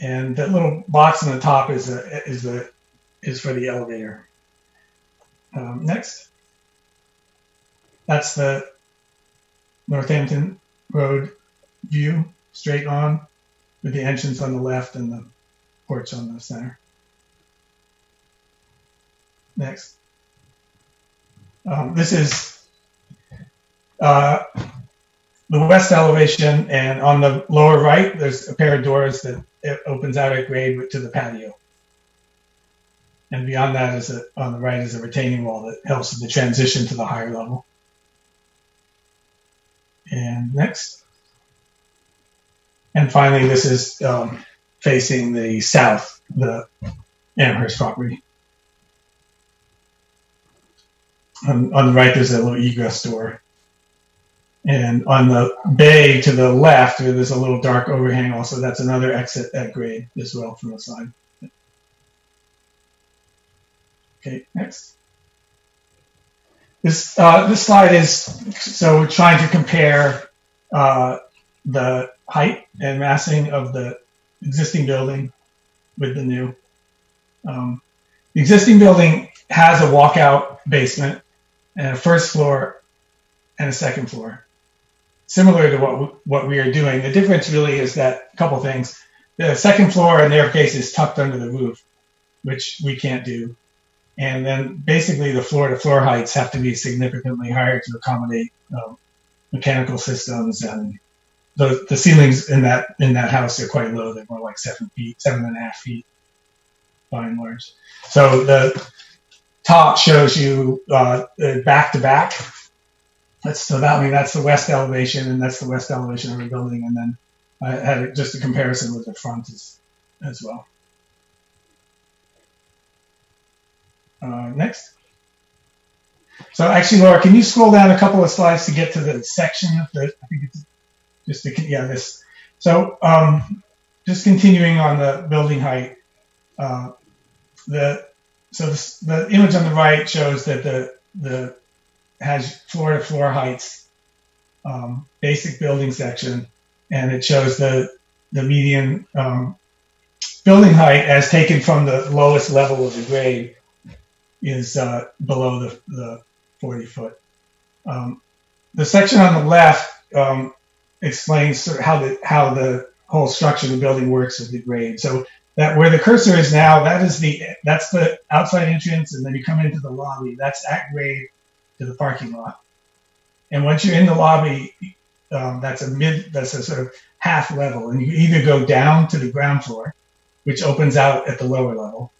And that little box on the top is a, is the is for the elevator. Um, next, that's the Northampton Road view, straight on, with the entrance on the left and the porch on the center. Next. Um, this is uh, the west elevation, and on the lower right, there's a pair of doors that it opens out at grade to the patio. And beyond that is a, on the right is a retaining wall that helps with the transition to the higher level. And next. And finally, this is um, facing the south, the Amherst property. On, on the right, there's a little egress door. And on the bay to the left, there's a little dark overhang also. That's another exit at grade as well from the side. Okay, next. This uh, this slide is so we're trying to compare uh, the height and massing of the existing building with the new. Um, the existing building has a walkout basement and a first floor and a second floor, similar to what we, what we are doing. The difference really is that a couple things. The second floor in their case is tucked under the roof, which we can't do. And then basically the floor to floor heights have to be significantly higher to accommodate um, mechanical systems and the, the ceilings in that in that house are quite low. They're more like seven feet, seven and a half feet by and large. So the top shows you uh, back to back. So that I mean that's the west elevation and that's the west elevation of the building, and then I had just a comparison with the front as, as well. Uh, next. So actually, Laura, can you scroll down a couple of slides to get to the section of the, I think it's just the, yeah, this. So um, just continuing on the building height, uh, the, so this, the image on the right shows that the, the has floor to floor heights, um, basic building section, and it shows the, the median um, building height as taken from the lowest level of the grade is uh, below the, the 40 foot. Um, the section on the left um, explains sort of how the how the whole structure of the building works with the grade. So that where the cursor is now, that is the that's the outside entrance, and then you come into the lobby. That's at grade to the parking lot. And once you're in the lobby, um, that's a mid, that's a sort of half level, and you either go down to the ground floor, which opens out at the lower level,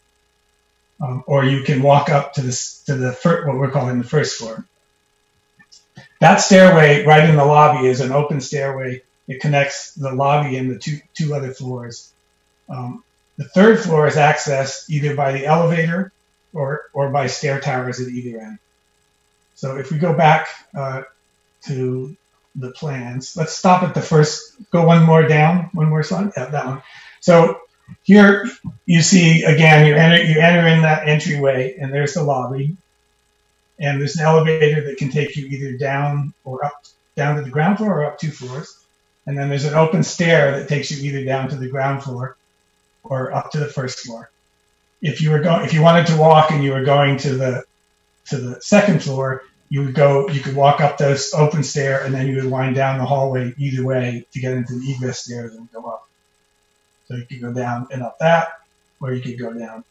um, or you can walk up to this to the first, what we're calling the first floor. That stairway right in the lobby is an open stairway. It connects the lobby and the two two other floors. Um, the third floor is accessed either by the elevator or or by stair towers at either end. So if we go back uh, to the plans, let's stop at the first. Go one more down, one more slide. Yeah, that one. So here you see again, you enter, you enter in that entryway, and there's the lobby, and there's an elevator that can take you either down or up, down to the ground floor or up two floors, and then there's an open stair that takes you either down to the ground floor or up to the first floor. If you were going, if you wanted to walk and you were going to the to the second floor, you would go, you could walk up those open stair, and then you would wind down the hallway either way to get into the egress stairs and go up. So you could go down and up that, or you could go down.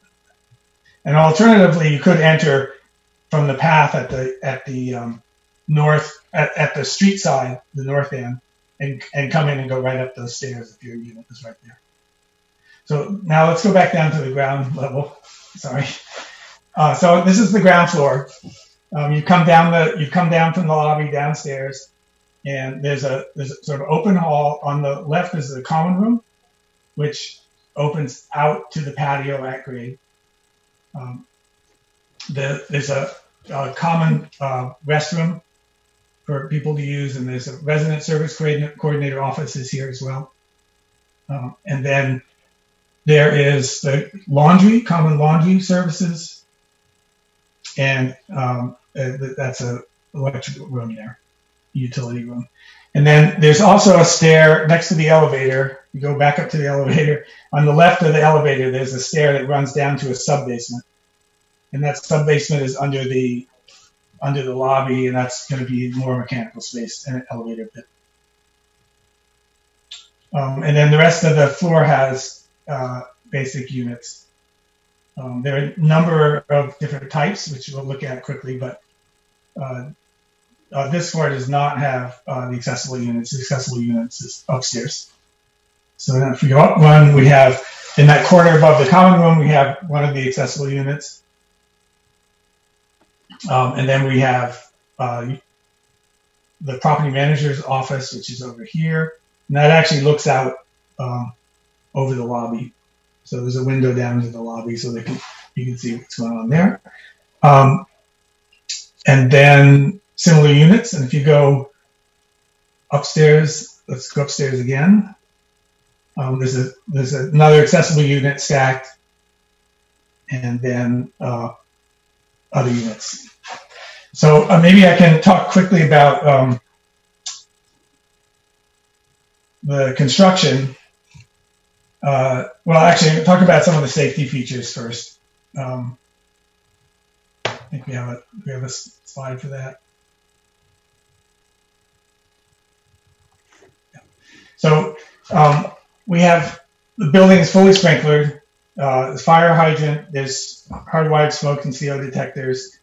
And alternatively, you could enter from the path at the at the um, north at, at the street side, the north end, and, and come in and go right up those stairs if your unit is right there. So now let's go back down to the ground level. Sorry. Uh, so this is the ground floor. Um, you come down the you come down from the lobby downstairs, and there's a there's a sort of open hall. On the left is the common room, which opens out to the patio at grade. Um, the, there's a, a common uh, restroom for people to use, and there's a resident service coordinator, coordinator office is here as well. Um, and then there is the laundry, common laundry services, and um, uh, that's a electrical room there, utility room. And then there's also a stair next to the elevator. You go back up to the elevator. On the left of the elevator, there's a stair that runs down to a sub basement, and that sub basement is under the under the lobby, and that's going to be more mechanical space and an elevator pit. Um, and then the rest of the floor has uh, basic units. Um, there are a number of different types, which we'll look at quickly, but uh, uh, this floor does not have uh, the accessible units. The accessible units is upstairs. So if we go up one, we have in that corner above the common room, we have one of the accessible units. Um, and then we have uh, the property manager's office, which is over here. And that actually looks out um, over the lobby. So there's a window down into the lobby so they can you can see what's going on there. Um, and then similar units. And if you go upstairs, let's go upstairs again. Um, there's a there's another accessible unit stacked, and then uh, other units. So uh, maybe I can talk quickly about um, the construction. Uh, well, actually, talk about some of the safety features first. Um, I think we have a we have a slide for that. So um, we have the building is fully sprinklered. Uh, fire hydrant. There's hardwired smoke and CO detectors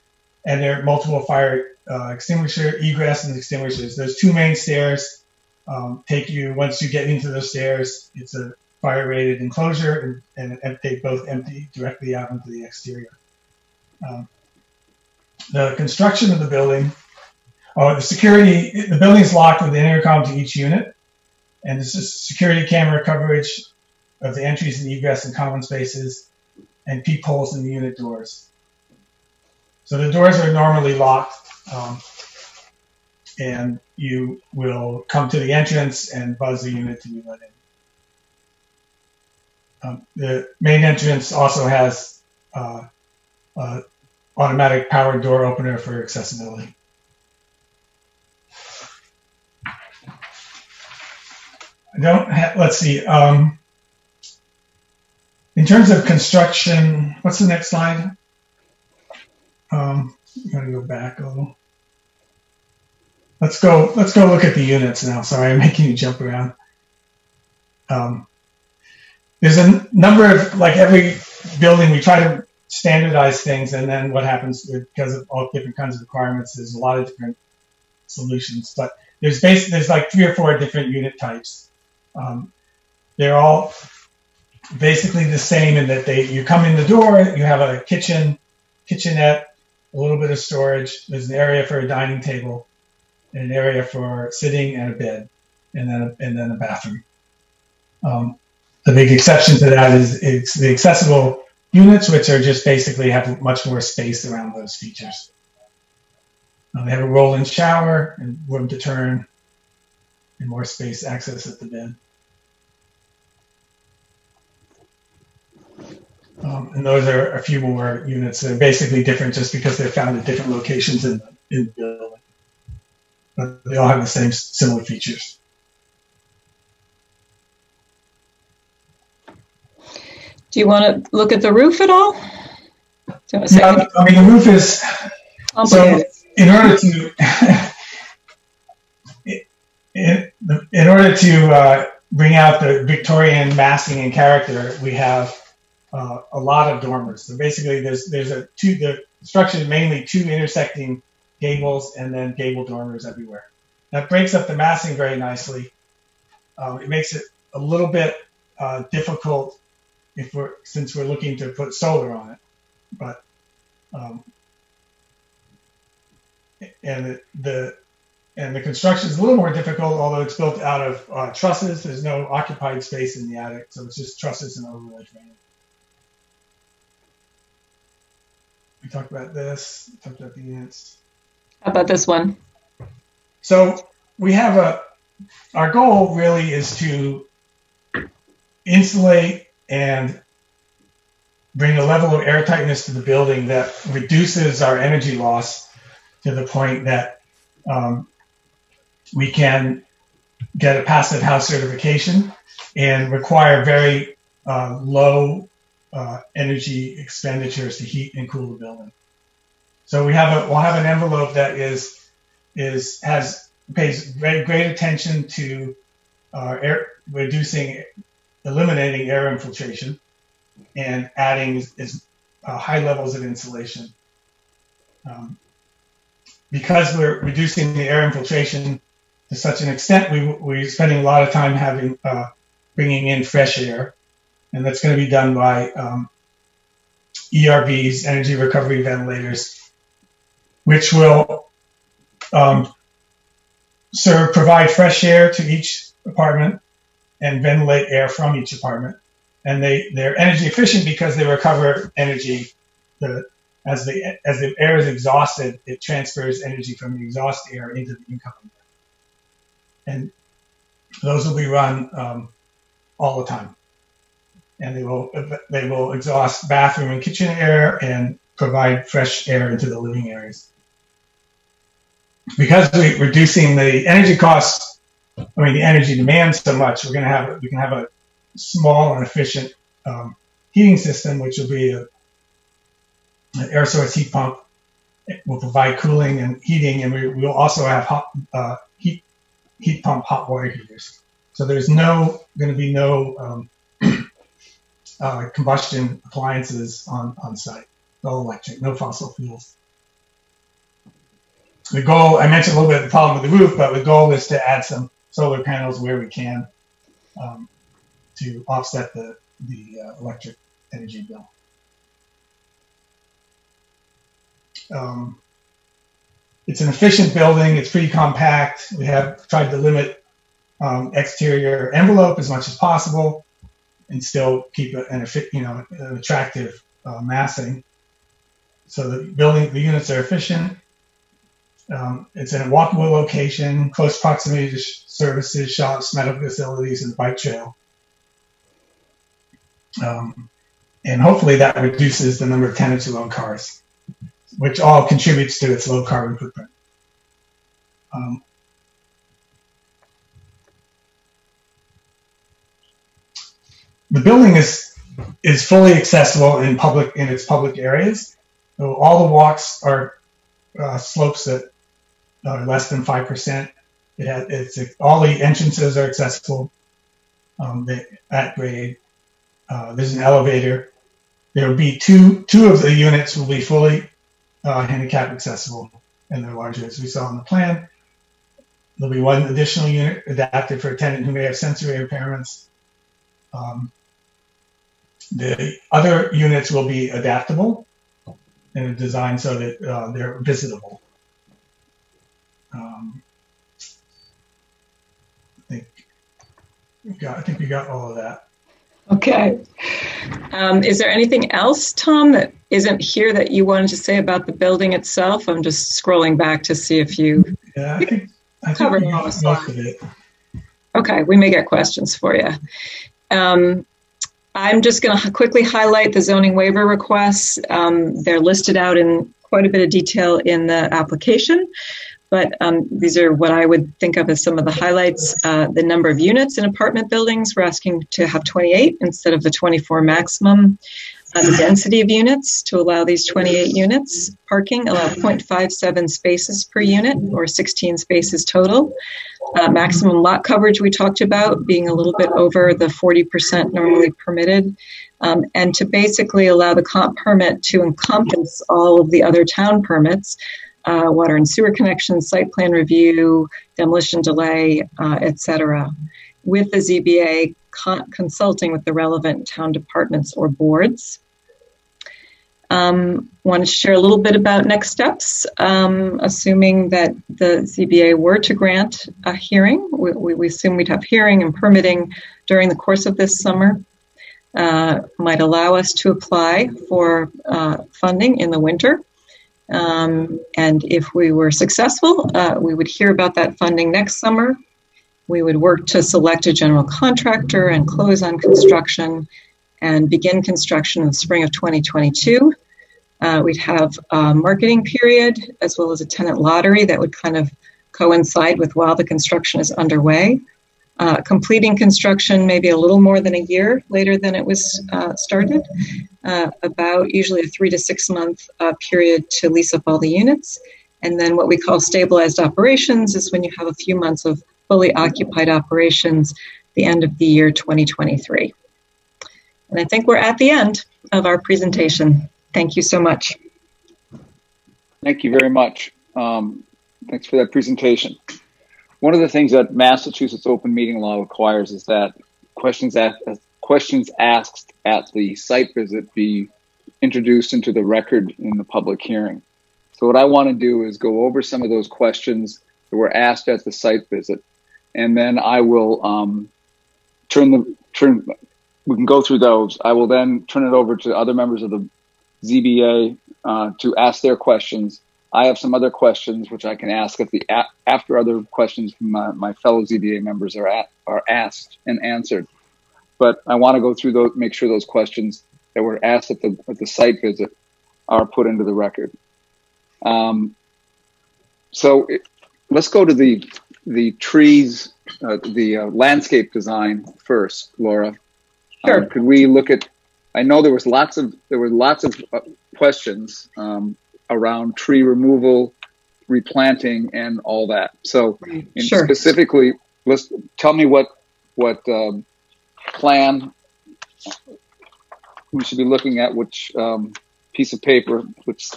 and there are multiple fire uh, extinguisher egress and extinguishers. There's two main stairs. Um, take you once you get into those stairs. It's a fire rated enclosure, and, and they both empty directly out into the exterior. Um, the construction of the building. Oh, the security. The building is locked with an intercom to each unit, and this is security camera coverage of the entries and egress and common spaces, and peepholes in the unit doors. So the doors are normally locked, um, and you will come to the entrance and buzz the unit to be let in. Um, the main entrance also has uh, automatic powered door opener for accessibility. I don't have, let's see. Um, in terms of construction, what's the next slide? Um, I'm gonna go back a little. Let's go. Let's go look at the units now. Sorry, I'm making you jump around. Um, there's a number of like every building we try to standardize things, and then what happens because of all different kinds of requirements? There's a lot of different solutions, but there's basically there's like three or four different unit types. Um, they're all basically the same in that they you come in the door, you have a kitchen, kitchenette, a little bit of storage. There's an area for a dining table, an area for sitting and a bed, and then a, and then a bathroom. Um, the big exception to that is it's the accessible units, which are just basically have much more space around those features. Um, they have a roll-in shower and room to turn, and more space access at the bed. Um, and those are a few more units. They're basically different just because they're found at different locations in, in the building. But they all have the same similar features. Do you want to look at the roof at all? Yeah, I mean, the roof is, so in order to, in, in order to uh, bring out the Victorian massing and character, we have uh, a lot of dormers. So basically, there's there's a two the structure is mainly two intersecting gables, and then gable dormers everywhere. That breaks up the massing very nicely. Um, it makes it a little bit uh, difficult if we're since we're looking to put solar on it, but um, and the, and the construction is a little more difficult, although it's built out of uh, trusses. There's no occupied space in the attic, so it's just trusses and overlay framing. We talked about this. Talked about the ants. How about this one? So we have a. Our goal really is to insulate and bring a level of airtightness to the building that reduces our energy loss to the point that um, we can get a passive house certification and require very uh, low uh, energy expenditures to heat and cool the building. So we have a we'll have an envelope that is is has pays great, great attention to uh, air, reducing eliminating air infiltration and adding is, is uh, high levels of insulation. Um, because we're reducing the air infiltration to such an extent, we, we're spending a lot of time having uh, bringing in fresh air, and that's going to be done by um, ERVs, energy recovery ventilators, which will um, serve provide fresh air to each apartment and ventilate air from each apartment. And they they're energy efficient because they recover energy. The, as the as the air is exhausted, it transfers energy from the exhaust air into the incoming air. And those will be run um, all the time, and they will they will exhaust bathroom and kitchen air and provide fresh air into the living areas. Because we're reducing the energy costs, I mean the energy demand so much, we're going to have we can have a small and efficient um, heating system, which will be a, an air source heat pump. It will provide cooling and heating, and we will also have hot, uh, heat heat pump hot water heaters. So there's no going to be no um, uh, combustion appliances on, on site, all electric, no fossil fuels. The goal, I mentioned a little bit the problem with the roof, but the goal is to add some solar panels where we can um, to offset the, the uh, electric energy bill. Um, it's an efficient building. It's pretty compact. We have tried to limit um, exterior envelope as much as possible and still keep an, you know, an attractive uh, massing. So the building, the units are efficient. Um, it's in a walkable location, close proximity to services, shops, medical facilities, and bike trail. Um, and hopefully that reduces the number of tenants who own cars, which all contributes to its low carbon footprint. Um, the building is is fully accessible in public in its public areas. So all the walks are uh, slopes that are less than five percent. It has, it's all the entrances are accessible um, at grade. Uh, there's an elevator. There will be two two of the units will be fully uh, handicap accessible, and they're larger as we saw on the plan. There'll be one additional unit adapted for a tenant who may have sensory impairments. Um, the other units will be adaptable and designed so that uh, they're visitable. Um, I think we got. I think we got all of that. Okay. Um, is there anything else, Tom, that isn't here that you wanted to say about the building itself? I'm just scrolling back to see if you yeah, I think, I covered most of it. Okay, we may get questions for you. Um, I'm just going to quickly highlight the zoning waiver requests. Um, they're listed out in quite a bit of detail in the application. But um, these are what I would think of as some of the highlights. Uh, the number of units in apartment buildings, we're asking to have 28 instead of the 24 maximum. Uh, the density of units to allow these 28 units. Parking, allow 0.57 spaces per unit or 16 spaces total. Uh, maximum lot coverage we talked about being a little bit over the 40% normally permitted. Um, and to basically allow the comp permit to encompass all of the other town permits uh, water and sewer connections, site plan review, demolition delay, uh, et cetera, with the ZBA con- consulting with the relevant town departments or boards. Um, want to share a little bit about next steps, um, assuming that the ZBA were to grant a hearing. We, we, assume we'd have hearing and permitting during the course of this summer. Uh, might allow us to apply for uh, funding in the winter. Um, and if we were successful, uh, we would hear about that funding next summer. We would work to select a general contractor and close on construction and begin construction in the spring of 2022. Uh, we'd have a marketing period as well as a tenant lottery that would kind of coincide with while the construction is underway. Uh, completing construction maybe a little more than a year later than it was uh, started, uh, about usually a three to six month uh, period to lease up all the units. And then what we call stabilized operations is when you have a few months of fully occupied operations, the end of the year 2023. And I think we're at the end of our presentation. Thank you so much. Thank you very much. Um, thanks for that presentation. One of the things that Massachusetts open meeting law requires is that questions asked, questions asked at the site visit be introduced into the record in the public hearing. So what I want to do is go over some of those questions that were asked at the site visit, and then I will um, turn the turn we can go through those. I will then turn it over to other members of the ZBA uh, to ask their questions. I have some other questions which I can ask at the after other questions from my, my fellow ZBA members are at, are asked and answered. But I want to go through those, make sure those questions that were asked at the at the site visit are put into the record. Um, so it, let's go to the the trees, uh, the uh, landscape design first, Laura. Sure. Um, could we look at? I know there was lots of there were lots of uh, questions um, around tree removal, replanting, and all that. So, sure. specifically, let's tell me what what um, plan we should be looking at. Which um, piece of paper? Which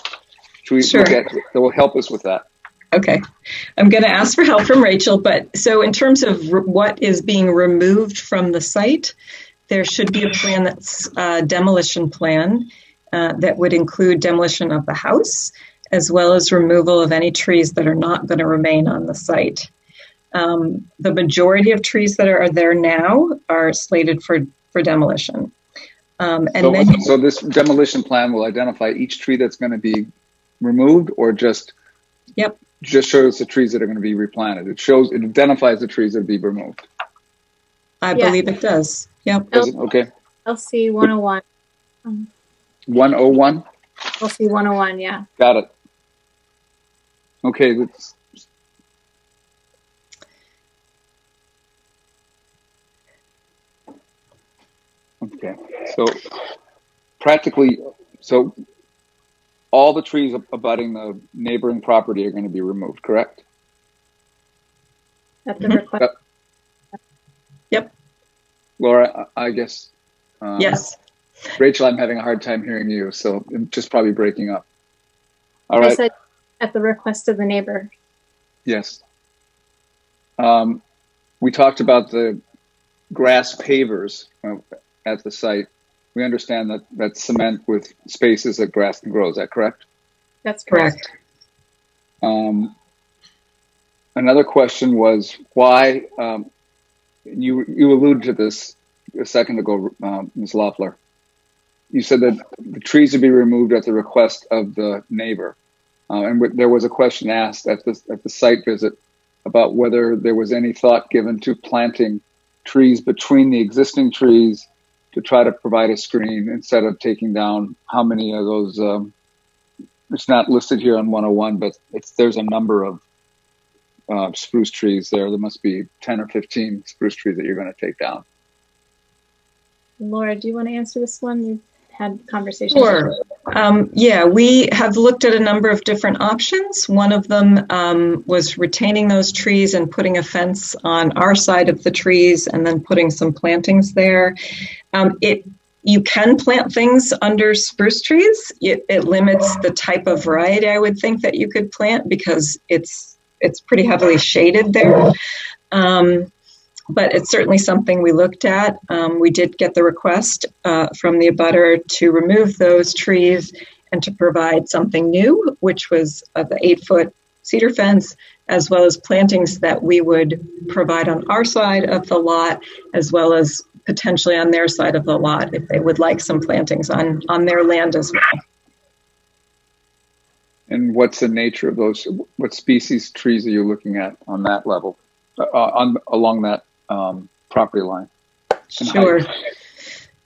should we sure. look at that will help us with that? Okay. I'm going to ask for help from Rachel, but so in terms of re- what is being removed from the site, there should be a plan that's a demolition plan uh, that would include demolition of the house as well as removal of any trees that are not going to remain on the site. Um, the majority of trees that are, there now are slated for, for demolition. Um, and so, then, so this demolition plan will identify each tree that's going to be removed or just yep just shows the trees that are going to be replanted it shows it identifies the trees that will be removed I Yeah. believe it does. Yep. Does it? okay LC 101. Um, 101 LC 101, yeah. got it okay that's okay so practically so all the trees abutting the neighboring property are going to be removed correct At the Mhm. request. Laura, I I guess. Um, Yes. Rachel, I'm having a hard time hearing you, so I'm just probably breaking up. All I right. said at the request of the neighbor. yes. Um, we talked about the grass pavers uh, at the site. We understand that that's cement with spaces that grass can grow. Is that correct? That's correct. Correct. Um, another question was why um, you you alluded to this a second ago, um, Ms. Loeffler. You said that the trees would be removed at the request of the neighbor, uh, and there was a question asked at the at the site visit about whether there was any thought given to planting trees between the existing trees to try to provide a screen instead of taking down how many of those. Um, it's not listed here on 101, but it's there's a number of uh, spruce trees there. There must be 10 or 15 spruce trees that you're going to take down. Laura, do you want to answer this one? You've had conversations. Sure. Um, yeah, we have looked at a number of different options. One of them um, was retaining those trees and putting a fence on our side of the trees and then putting some plantings there. Um, it you can plant things under spruce trees. It, it, limits the type of variety I would think that you could plant because it's it's pretty heavily shaded there. Um, but it's certainly something we looked at. Um, we did get the request uh, from the abutter to remove those trees and to provide something new, which was uh, the eight foot cedar fence, as well as plantings that we would provide on our side of the lot, as well as potentially on their side of the lot if they would like some plantings on, on their land as well. And what's the nature of those? What species trees are you looking at on that level, uh, on along that um, property line? Sure. Height?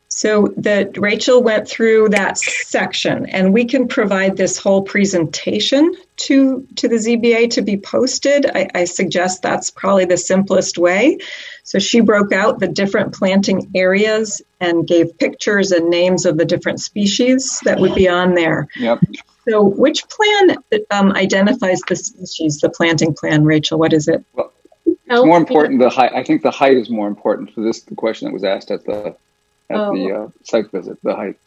So that Rachel went through that section, and we can provide this whole presentation to to the ZBA to be posted. I, I, suggest that's probably the simplest way. So she broke out the different planting areas and gave pictures and names of the different species that would be on there. Yep. So which plan um, identifies the species? The planting plan, Rachel. What is it? Well, it's more important. The height. I think the height is more important for this. The question that was asked at the at oh. the uh, site visit, the height.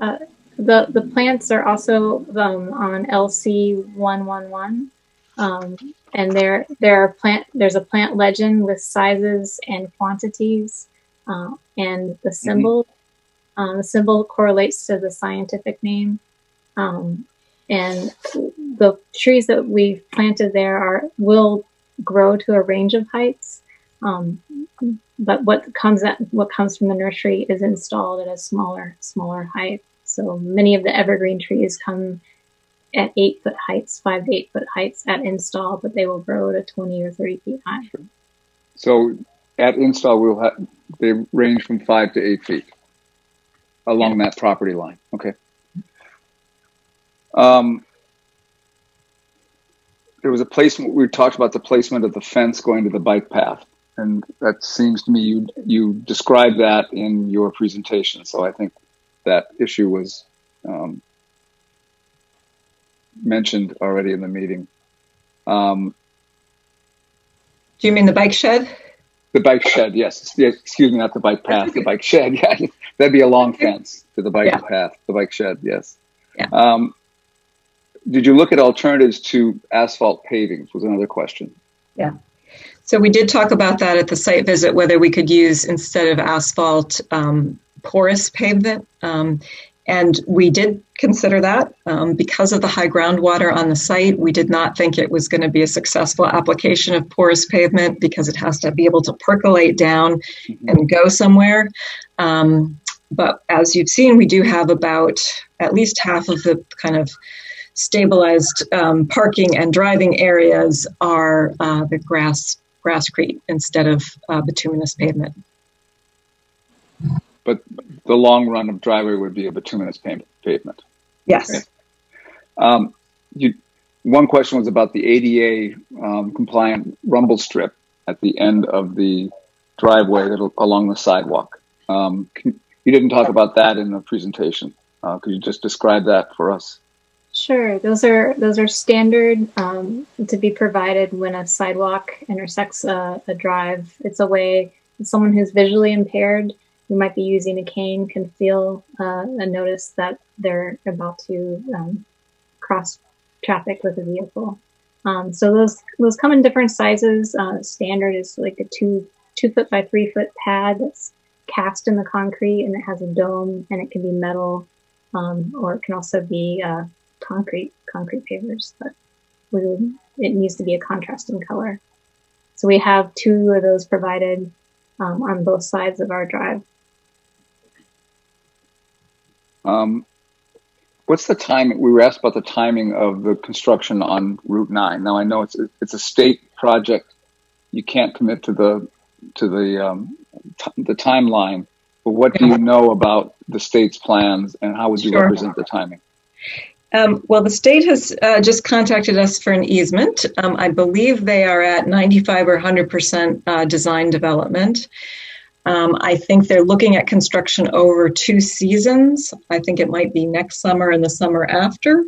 Uh, the the plants are also um, on LC one one one, um, and there there are plant there's a plant legend with sizes and quantities, uh, and the mm-hmm. symbol mm-hmm. um, the symbol correlates to the scientific name, um, and the trees that we've planted there are will grow to a range of heights. Um, but what comes at what comes from the nursery is installed at a smaller smaller height. So many of the evergreen trees come at eight foot heights, five to eight foot heights at install, but they will grow to 20 or 30 feet high. So at install, we'll have, they range from five to eight feet along yeah. that property line. Okay. Um, there was a placement, we talked about the placement of the fence going to the bike path and that seems to me you you described that in your presentation. So I think that issue was um, mentioned already in the meeting. Um, Do you mean the bike shed? The bike shed, yes. Excuse me, not the bike path. The bike shed, yeah. That'd be a long fence to the bike yeah. path. The bike shed, yes. Yeah. Um, did you look at alternatives to asphalt pavings? Was another question. Yeah. So we did talk about that at the site visit, whether we could use instead of asphalt um, porous pavement. Um, and we did consider that um, because of the high groundwater on the site. We did not think it was going to be a successful application of porous pavement because it has to be able to percolate down mm-hmm. and go somewhere. Um, but as you've seen, we do have about at least half of the kind of stabilized um, parking and driving areas are uh, the grass grasscrete instead of uh, bituminous pavement. But the long run of driveway would be a bituminous pavement. Yes. Okay. Um, you, one question was about the ADA um, compliant rumble strip at the end of the driveway along the sidewalk. Um, can, you didn't talk about that in the presentation. Uh, could you just describe that for us? Sure, those are those are standard um, to be provided when a sidewalk intersects a, a drive. It's a way someone who's visually impaired, who might be using a cane, can feel uh, and notice that they're about to um, cross traffic with a vehicle. Um, so those those come in different sizes. Uh, standard is like a two two foot by three foot pad that's cast in the concrete and it has a dome and it can be metal um, or it can also be uh, concrete concrete pavers, but we, it needs to be a contrasting color. So we have two of those provided um, on both sides of our drive. Um, what's the time? We were asked about the timing of the construction on Route Nine. Now I know it's it's a state project. You can't commit to the to the um, the timeline. But what do you know about the state's plans, and how would you sure. represent the timing? Um, well, the state has uh, just contacted us for an easement. Um, I believe they are at 95 or 100% uh, design development. Um, I think they're looking at construction over two seasons. I think it might be next summer and the summer after.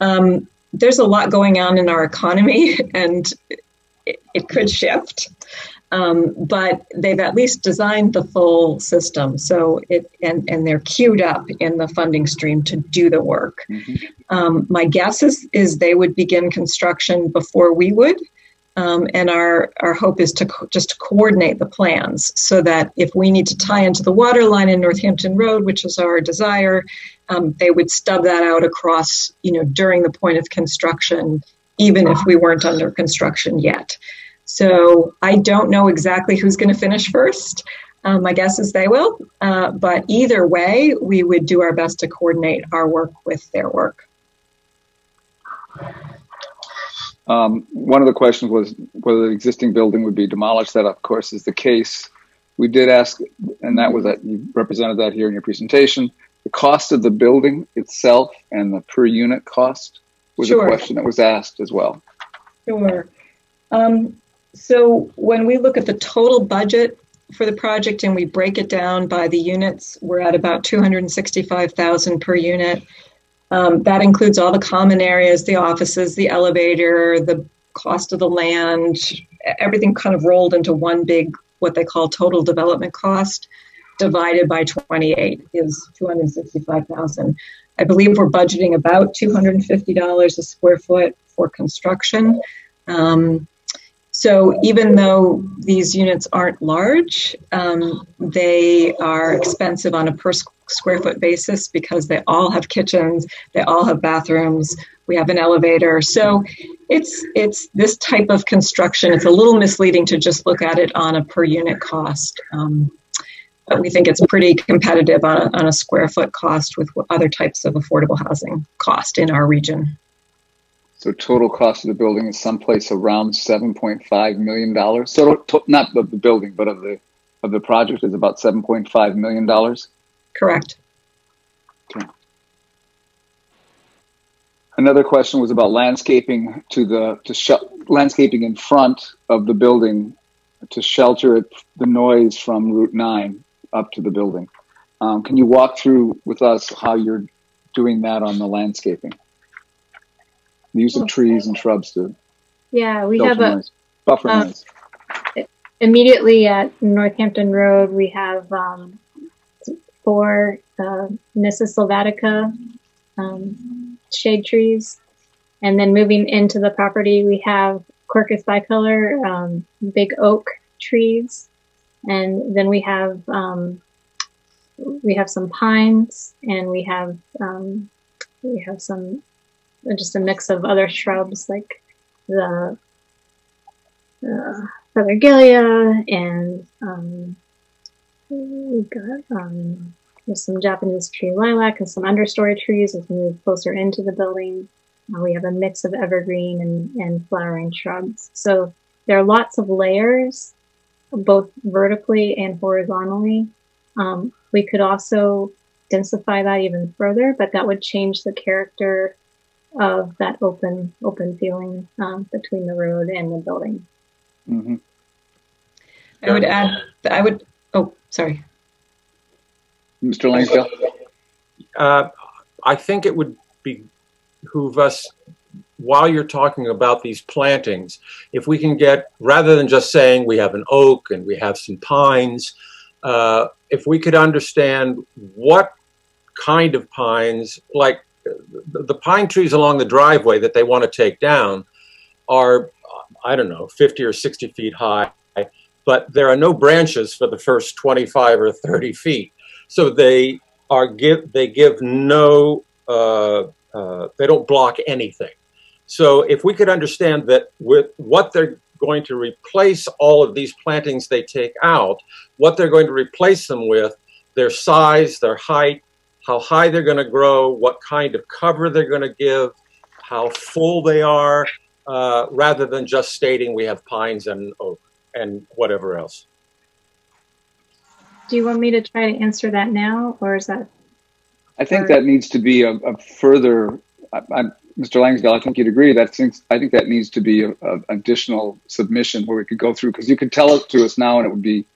Um, there's a lot going on in our economy, and it, it could shift. Um, but they've at least designed the full system, so it and and they're queued up in the funding stream to do the work. Um, my guess is is they would begin construction before we would. Um, and our, our hope is to co- just coordinate the plans so that if we need to tie into the water line in Northampton Road, which is our desire, um, they would stub that out across, you know, during the point of construction, even if we weren't under construction yet. So I don't know exactly who's going to finish first. Um, my guess is they will. Uh, but either way, we would do our best to coordinate our work with their work. Um, one of the questions was whether the existing building would be demolished. That, of course, is the case. We did ask, and that was that you represented that here in your presentation. The cost of the building itself and the per unit cost was Sure. a question that was asked as well. Sure. Um, so when we look at the total budget for the project and we break it down by the units, we're at about 265,000 per unit. Um, that includes all the common areas, the offices, the elevator, the cost of the land, everything kind of rolled into one big, what they call total development cost, divided by 28 is 265,000. I believe we're budgeting about $250 a square foot for construction. Um, so even though these units aren't large, um, they are expensive on a per square foot basis because they all have kitchens, they all have bathrooms, we have an elevator. So it's it's this type of construction. It's a little misleading to just look at it on a per unit cost. Um, but we think it's pretty competitive on a, on a square foot cost with other types of affordable housing cost in our region. So total cost of the building is someplace around seven point five million dollars. So to, not of the building, but of the of the project is about seven point five million dollars. Correct. Okay. Another question was about landscaping to the to landscaping in front of the building to shelter it, the noise from Route Nine up to the building. Um, can you walk through with us how you're doing that on the landscaping? The use of trees and shrubs to Yeah, we have a noise, buffer um, noise. immediately at Northampton Road, we have um, four uh, Nyssa sylvatica um, shade trees. And then moving into the property, we have Quercus bicolor, um, big oak trees. And then we have um, we have some pines, and we have um, we have some just a mix of other shrubs like the uh, fothergilla and um, we've got um, some Japanese tree lilac and some understory trees as we move closer into the building. Uh, we have a mix of evergreen and, and flowering shrubs. So there are lots of layers, both vertically and horizontally. Um, we could also densify that even further, but that would change the character of that open open feeling um, between the road and the building. hmm I would add, I would, oh, sorry. Mr. Langsdale? Uh, I think it would behoove us, while you're talking about these plantings, if we can get, rather than just saying we have an oak and we have some pines, uh, if we could understand what kind of pines, like the pine trees along the driveway that they want to take down are, I don't know, 50 or 60 feet high, but there are no branches for the first 25 or 30 feet. So they are give they give no uh, uh, they don't block anything. So if we could understand that with what they're going to replace all of these plantings they take out, what they're going to replace them with, their size, their height, how high they're going to grow, what kind of cover they're going to give, how full they are, uh, rather than just stating we have pines and oak and whatever else. Do you want me to try to answer that now, or is that I think that needs to be a, a further. I, I, Mr. Langsdale, I think you'd agree that since I think that needs to be a, a additional submission where we could go through because you could tell it to us now and it would be,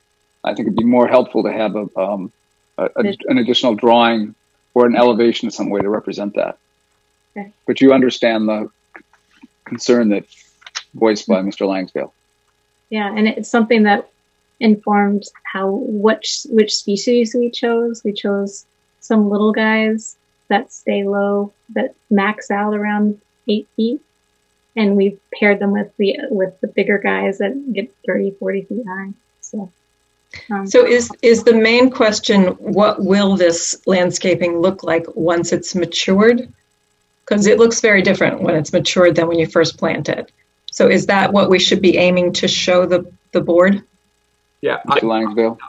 I think it'd be more helpful to have a, um, a, a an additional drawing or an elevation in some way to represent that. Okay. But you understand the concern that voiced by Mr. Langsdale. Yeah, and it's something that informed how which which species we chose. We chose some little guys that stay low, that max out around eight feet, and we've paired them with the with the bigger guys that get 30, 40 feet high. So. Um, So is, is the main question, what will this landscaping look like once it's matured? Because it looks very different when it's matured than when you first plant it. So is that what we should be aiming to show the, the board? Yeah, I,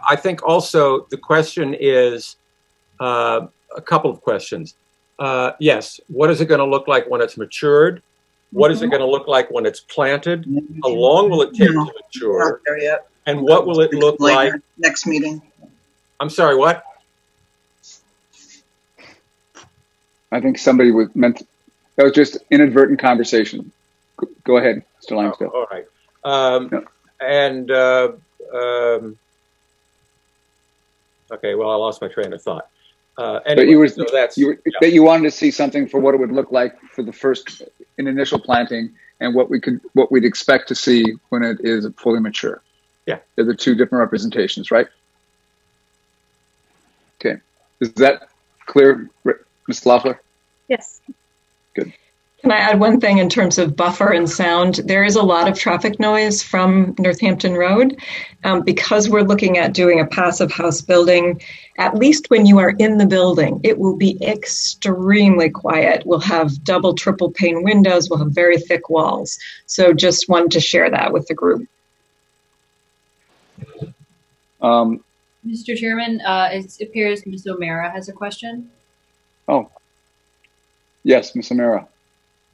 I think also the question is uh, a couple of questions. Uh, yes, what is it going to look like when it's matured? What is it going to look like when it's planted? How long will it take to mature? Not there yet. And what will it look like? Next meeting. I'm sorry, what? I think somebody was meant, that was just inadvertent conversation. Go- Go ahead, Mr. Langsdale. All right. Um, and uh, um, okay, well, I lost my train of thought. Uh, But you were, so that's you were, that you wanted to see something for what it would look like for the first, in initial planting and what we could, what we'd expect to see when it is fully mature. Yeah. They're the two different representations, right? Okay. Is that clear, Ms. Loeffler? yes. Good. Can I add one thing in terms of buffer and sound? There is a lot of traffic noise from Northampton Road. Um, because we're looking at doing a passive house building, at least when you are in the building, it will be extremely quiet. We'll have double, triple pane windows, we'll have very thick walls. So just wanted to share that with the group. Um, Mr. Chairman, uh, it appears Ms. O'Mara has a question. oh, yes, Ms. O'Mara.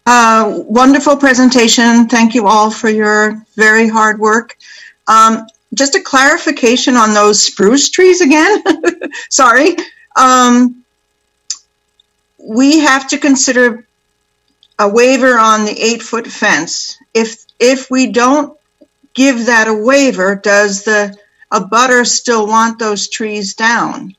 Uh, wonderful presentation. Thank you all for your very hard work. Um, just a clarification on those spruce trees again. Sorry. Um, we have to consider a waiver on the eight foot fence. If, if we don't give that a waiver, does the, a butter still want those trees down?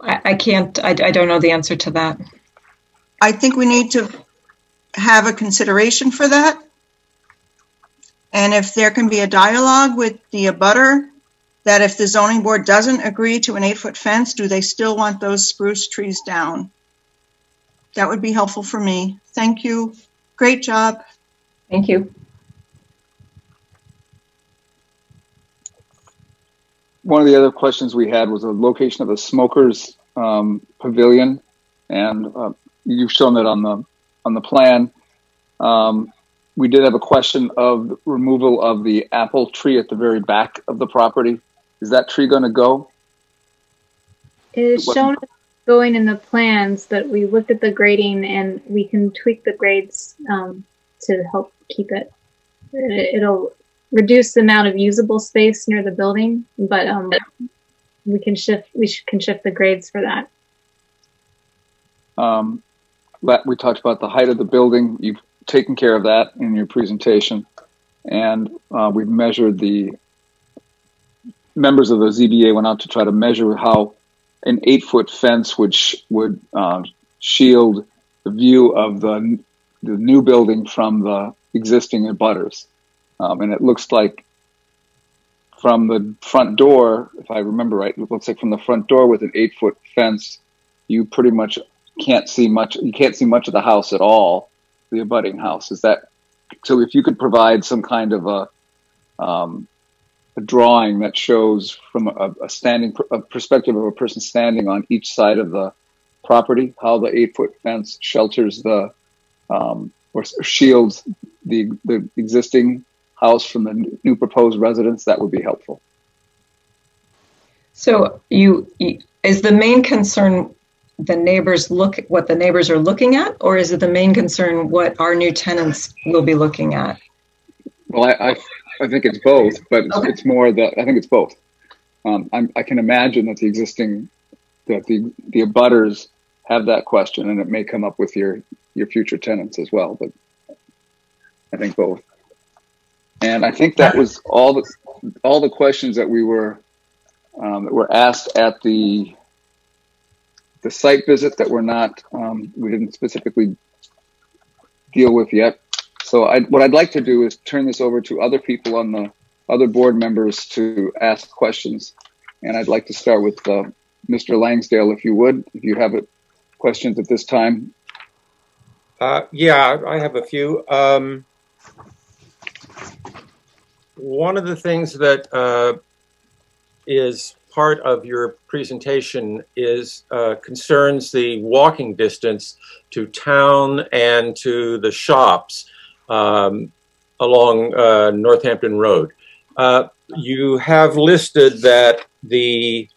I, I can't, I, I don't know the answer to that. I think we need to have a consideration for that. And if there can be a dialogue with the abutter, that if the zoning board doesn't agree to an eight-foot fence, do they still want those spruce trees down? That would be helpful for me. Thank you. Great job. Thank you. One of the other questions we had was the location of the smokers um, pavilion, and uh, you've shown that on the on the plan. Um, we did have a question of removal of the apple tree at the very back of the property. Is that tree going to go? It is shown going in the plans, but we looked at the grading and we can tweak the grades um, to help keep it. it. It'll reduce the amount of usable space near the building, but um, we can shift we can shift the grades for that. Um, we talked about the height of the building. You've taken care of that in your presentation, and uh, we've measured the members of the ZBA went out to try to measure how an eight foot fence which would uh, shield the view of the the new building from the existing abutters, um, and it looks like from the front door, if I remember right, it looks like from the front door with an eight foot fence, you pretty much can't see much. You can't see much of the house at all. The abutting house is that. So if you could provide some kind of a um, a drawing that shows from a, a standing a perspective of a person standing on each side of the property how the eight foot fence shelters the um, or shields the the existing house from the new proposed residence, that would be helpful. So you, is the main concern the neighbors look, what the neighbors are looking at? Or is it the main concern what our new tenants will be looking at? Well, I, I, I think it's both, but it's, Okay. it's more that I think it's both. Um, I'm, I can imagine that the existing, that the the abutters have that question, and it may come up with your your future tenants as well. But I think both. And I think that was all the all the questions that we were um, that were asked at the the site visit that we're not um, we didn't specifically deal with yet. So I, what I'd like to do is turn this over to other people on the other board members to ask questions. And I'd like to start with uh, Mr. Langsdale, if you would, if you have a, questions at this time. Uh, yeah, I have a few. Um, one of the things that uh, is part of your presentation is uh, concerns the walking distance to town and to the shops um, along uh, Northampton Road. Uh, you have listed that the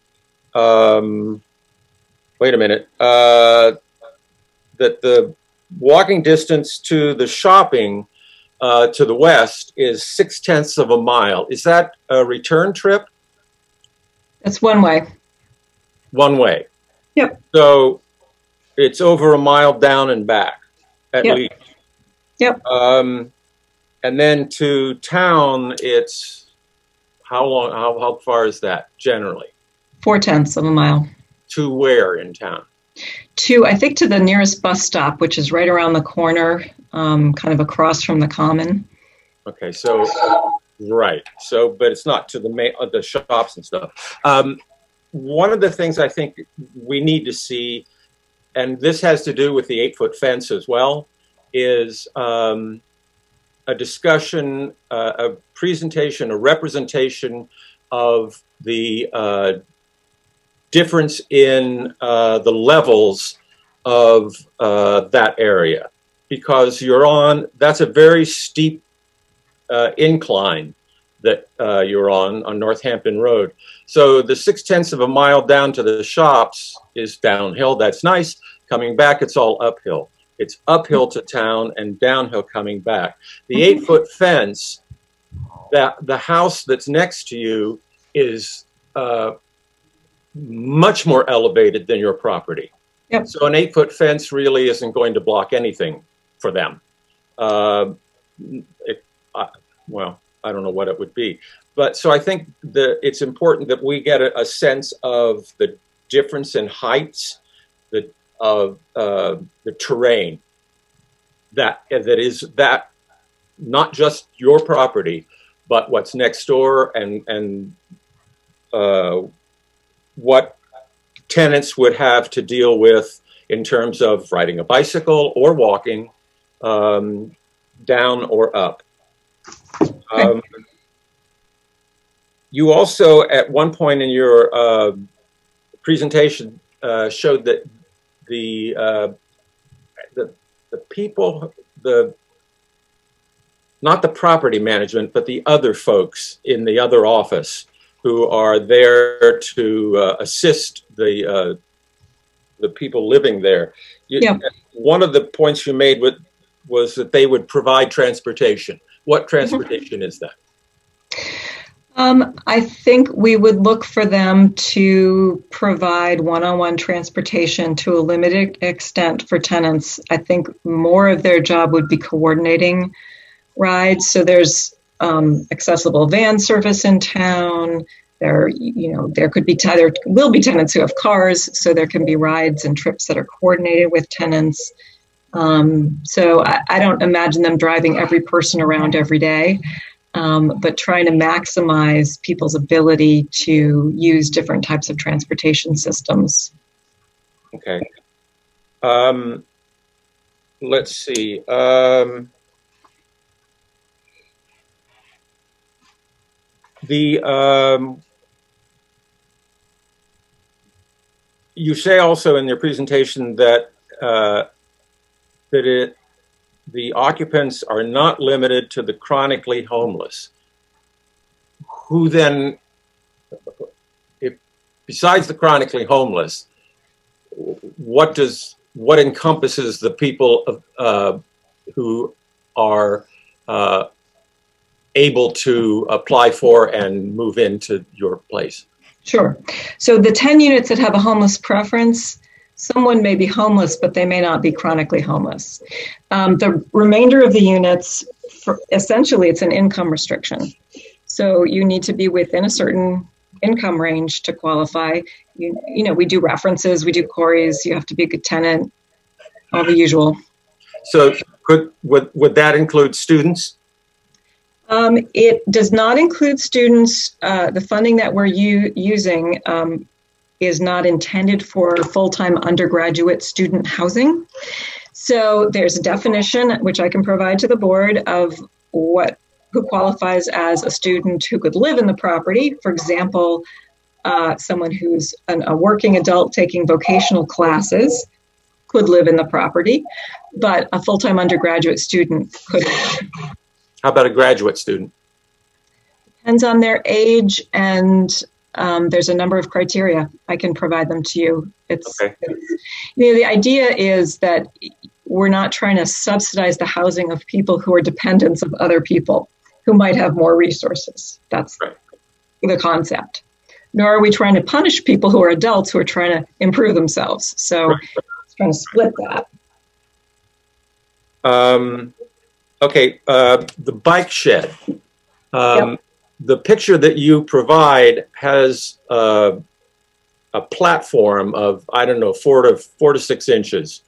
um, wait a minute uh, that the walking distance to the shopping uh, to the west is six tenths of a mile. Is that a return trip? It's one way. One way. Yep. So it's over a mile down and back at Yep. least. Yep. Um, and then to town, it's how long? How, how far is that generally? Four tenths of a mile. To where in town? To, I think, to the nearest bus stop, which is right around the corner, um, kind of across from the common. Okay, so right. So, but it's not to the main uh, the shops and stuff. Um, one of the things I think we need to see, and this has to do with the eight foot fence as well, is um, a discussion, uh, a presentation, a representation of the uh, difference in uh, the levels of uh, that area because you're on that's a very steep uh, incline that uh, you're on on Northampton Road. So the six tenths of a mile down to the shops is downhill. That's nice. Coming back, it's all uphill. It's uphill to town and downhill coming back. The eight foot fence, that the house that's next to you is uh, much more elevated than your property. Yep. So an eight foot fence really isn't going to block anything for them. Uh, it, uh, well, I don't know what it would be, but so I think that it's important that we get a, a sense of the difference in heights, the of uh, the terrain that that is that not just your property, but what's next door and and uh, what tenants would have to deal with in terms of riding a bicycle or walking um, down or up. Um, you also, at one point in your uh, presentation, uh, showed that the, uh, the the people, the not the property management, but the other folks in the other office who are there to uh, assist the uh, the people living there. You, Yeah. One of the points you made with, was that they would provide transportation. What transportation is that? Um, I think we would look for them to provide one on one transportation to a limited extent for tenants. I think more of their job would be coordinating rides. So there's um, accessible van service in town. There, you know, there could be te- there will be tenants who have cars, so there can be rides and trips that are coordinated with tenants. Um, so I, I don't imagine them driving every person around every day um, but trying to maximize people's ability to use different types of transportation systems. Okay. Um, let's see. Um, the um, you say also in your presentation that uh, that it the occupants are not limited to the chronically homeless. Who then, if besides the chronically homeless, what does what encompasses the people uh, who are uh, able to apply for and move into your place? Sure. So the 10 units that have a homeless preference, someone may be homeless, but they may not be chronically homeless. Um, the remainder of the units, for, essentially, it's an income restriction. So you need to be within a certain income range to qualify. You, you know, we do references, we do queries, you have to be a good tenant, all the usual. So Could, would, would that include students? Um, it does not include students. Uh, the funding that we're u- using um, is not intended for full-time undergraduate student housing. So there's a definition which I can provide to the board of what who qualifies as a student who could live in the property. For example, uh, someone who's an, a working adult taking vocational classes could live in the property, but a full-time undergraduate student could. How about a graduate student? Depends on their age, and um, there's a number of criteria. I can provide them to you. It's, Okay. it's you know the idea is that we're not trying to subsidize the housing of people who are dependents of other people who might have more resources. That's the concept. Nor are we trying to punish people who are adults who are trying to improve themselves. So it's trying to split that. Um, okay, uh, the bike shed. Um, The picture that you provide has uh, a platform of I don't know four to four to six inches,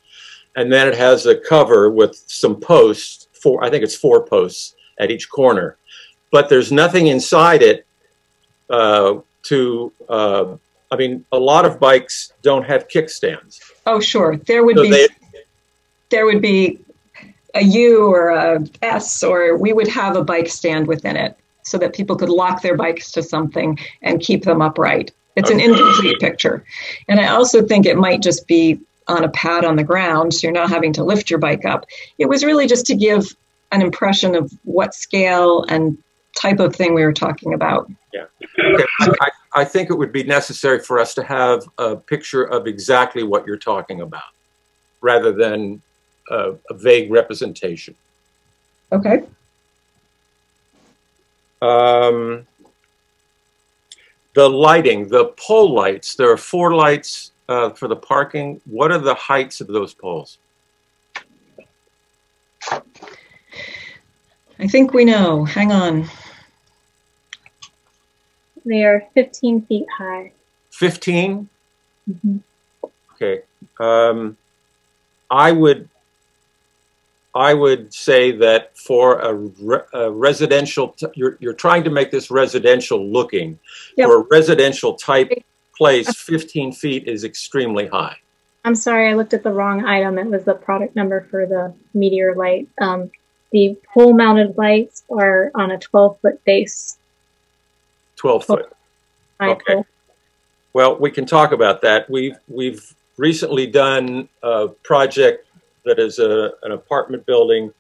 and then it has a cover with some posts. Four, I think it's four posts at each corner, but there's nothing inside it uh, to. Uh, I mean, a lot of bikes don't have kickstands. Oh, sure. There would So be they- there would be a U or a S, or we would have a bike stand within it so that people could lock their bikes to something and keep them upright. It's an incomplete picture. And I also think it might just be on a pad on the ground, so you're not having to lift your bike up. It was really just to give an impression of what scale and type of thing we were talking about. Yeah. Okay. I, I I think it would be necessary for us to have a picture of exactly what you're talking about, rather than a, a vague representation. Okay. Um, the lighting, the pole lights. There are four lights uh, for the parking. What are the heights of those poles? I think we know. Hang on. They are 15 feet high. 15? Mhm. Okay. Um, I would, I would say that for a, re- a residential, you're, you're trying to make this residential looking. Yep. For a residential type place, 15 feet is extremely high. I'm sorry, I looked at the wrong item. It was the product number for the meteor light. Um, the pole mounted lights are on a 12 foot base. 12 foot. Okay. Well, we can talk about that. We've we've recently done a project that is a, an apartment building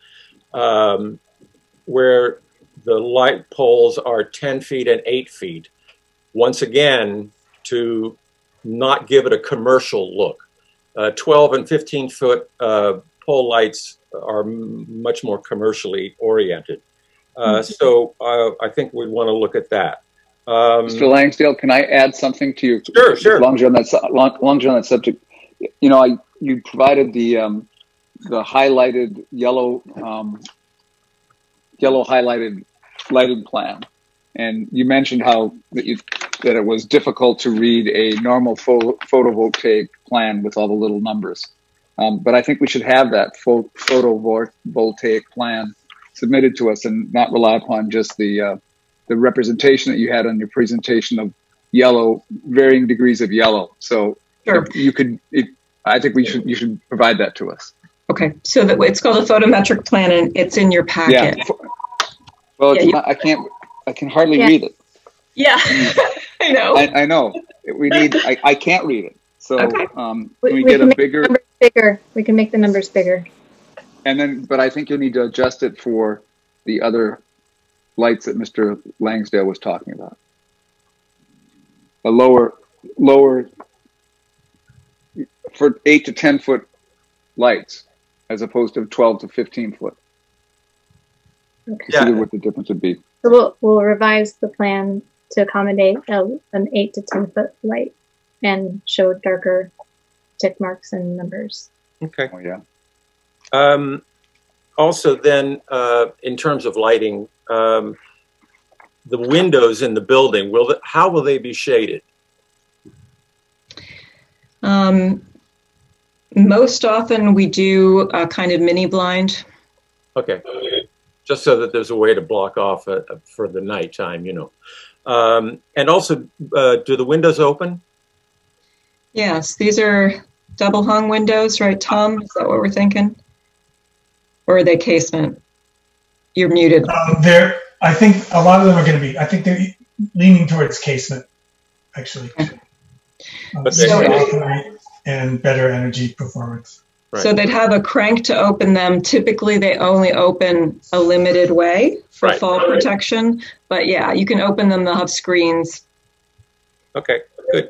um, where the light poles are 10 feet and 8 feet. Once again, to not give it a commercial look. Uh, 12 and 15 foot uh, pole lights are m- much more commercially oriented. Uh, so uh, I think we'd want to look at that. Um, Mr. Langsdale, can I add something to you? Sure, sure. Long on that, long, long on that subject. You know, I, you provided the, um, the highlighted yellow, um, yellow highlighted lighting plan. And you mentioned how that you, that it was difficult to read a normal pho- photovoltaic plan with all the little numbers. Um, but I think we should have that pho- photovoltaic plan submitted to us and not rely upon just the, uh, the representation that you had on your presentation of yellow, varying degrees of yellow. So Sure. you could, it, I think we should, you should provide that to us. Okay. So that it's called a photometric plan and it's in your packet. Yeah. Well, it's Yeah, not, I can't, I can hardly Yeah. read it. Yeah. I know. I, I know. We need, I, I can't read it. So, Okay. um, We, can we we get can a make the bigger, numbers bigger. We can make the numbers bigger. and then, but I think you'll need to adjust it for the other lights that Mr. Langsdale was talking about. A lower, lower, for eight to 10 foot lights as opposed to 12 to 15 foot. Okay. Consider what the difference would be. So we'll, we'll revise the plan to accommodate a, an 8 to 10 foot light and show darker tick marks and numbers. Okay. Oh, yeah. Um, also, then, uh, in terms of lighting, um, the windows in the building will th- how will they be shaded? Um, most often we do a kind of mini blind Okay. Just so that there's a way to block off uh, for the nighttime, you know. Um, and also, uh, do the windows open? Yes, these are double hung windows, right, Tom? Is that what we're thinking? Or are they casement? You're muted. Um, they're, I think a lot of them are going to be, I think they're leaning towards casement, actually. Um, But so they- operate and better energy performance. So they'd have a crank to open them. Typically, they only open a limited way for Right. fall protection. But yeah, you can open them. They'll have screens. Okay, good.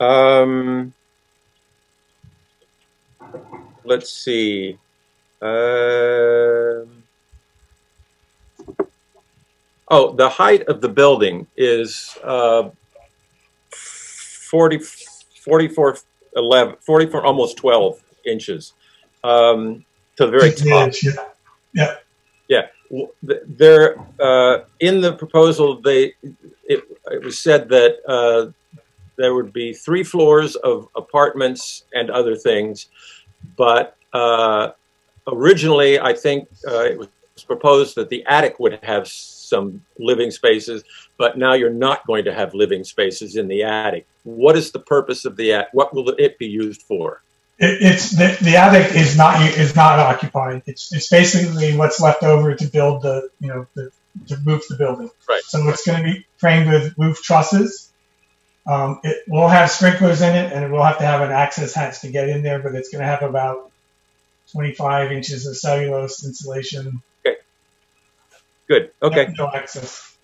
Um, let's see. Um, oh, the height of the building is uh, 40, 44, 11, 44, almost 12 inches um, to the very top. inch, yeah. Yeah. Yeah, there uh, in the proposal, they it, it was said that uh, there would be three floors of apartments and other things, but uh, originally, I think uh, it was proposed that the attic would have some living spaces, but now you're not going to have living spaces in the attic. What is the purpose of the attic? What will it be used for? It, it's the, the attic is not is not occupied. It's it's basically what's left over to build the you know the to roof the building. Right. So it's going to be framed with roof trusses. Um, it will have sprinklers in it, and it will have to have an access hatch to get in there. But it's going to have about 25 inches of cellulose insulation. Okay. Good. Okay. No, no access.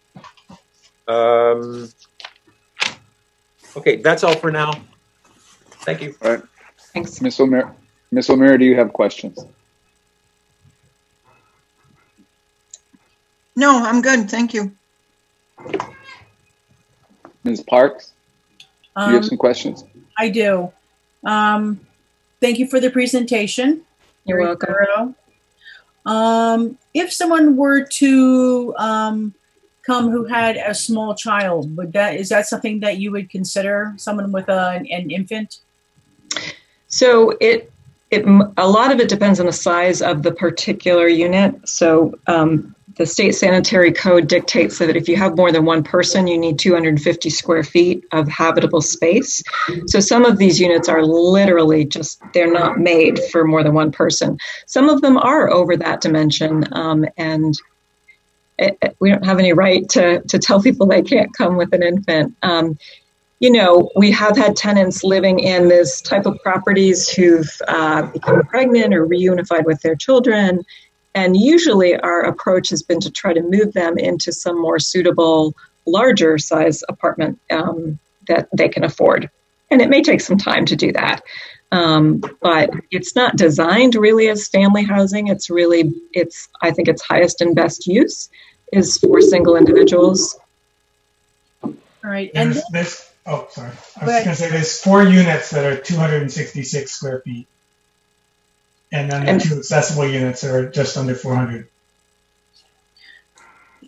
Um, okay, that's all for now. Thank you. All right. Thanks. Miss O'Meara, Miss O'Meara, do you have questions? No, I'm good. Thank you. Ms. Parks, do you have Um, some questions? I do. Um, thank you for the presentation. You're Very welcome. Um, if someone were to um, come who had a small child, would that is that something that you would consider? Someone with a, an infant? So it it a lot of it depends on the size of the particular unit. So um, the state sanitary code dictates that if you have more than one person, you need 250 square feet of habitable space. So some of these units are literally just they're not made for more than one person. Some of them are over that dimension, um, and it, it- we don't have any right to to tell people they can't come with an infant. Um, you know, we have had tenants living in this type of properties who've uh, become pregnant or reunified with their children. And usually our approach has been to try to move them into some more suitable, larger size apartment um, that they can afford. And it may take some time to do that. Um, but it's not designed really as family housing. It's really, it's, I think its highest and best use is for single individuals. All right, and There's, there's oh sorry, I was going to say there's four units that are 266 square feet, and then the And- two accessible units are just under 400.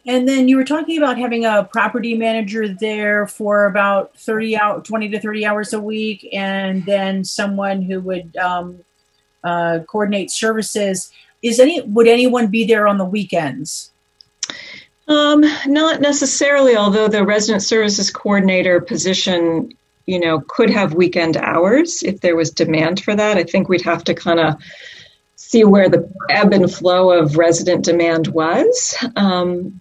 And then you were talking about having a property manager there for about 30 out 20 to 30 hours a week and then someone who would um, uh, coordinate services is any would anyone be there on the weekends Um, not necessarily, although the resident services coordinator position, you know, could have weekend hours if there was demand for that. I think we'd have to kind of see where the ebb and flow of resident demand was. Um,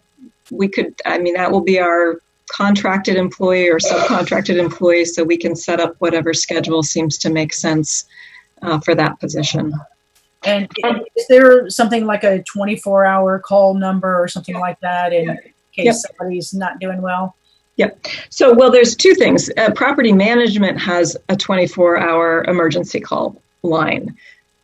we could, I mean, that will be our contracted employee or subcontracted employee, so we can set up whatever schedule seems to make sense uh, for that position. and is there something like a 24 hour call number or something like that in case Yep. somebody's not doing well Yep. So, well, there's two things. Uh, property management has a 24 hour emergency call line,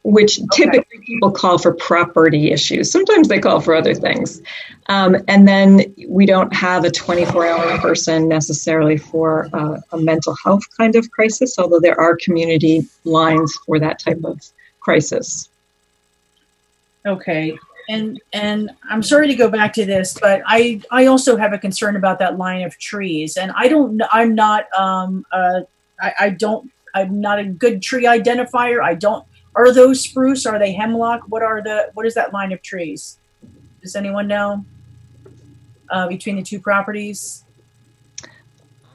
which typically people call for property issues. Sometimes they call for other things. Um, and then we don't have a 24 hour person necessarily for uh, a mental health kind of crisis, although there are community lines for that type of crisis. Okay. And and I'm sorry to go back to this, but I I also have a concern about that line of trees, and I don't I'm not um uh I, I don't I'm not a good tree identifier. I don't Are those spruce? Are they hemlock? What are the what is that line of trees? Does anyone know? Uh, between the two properties?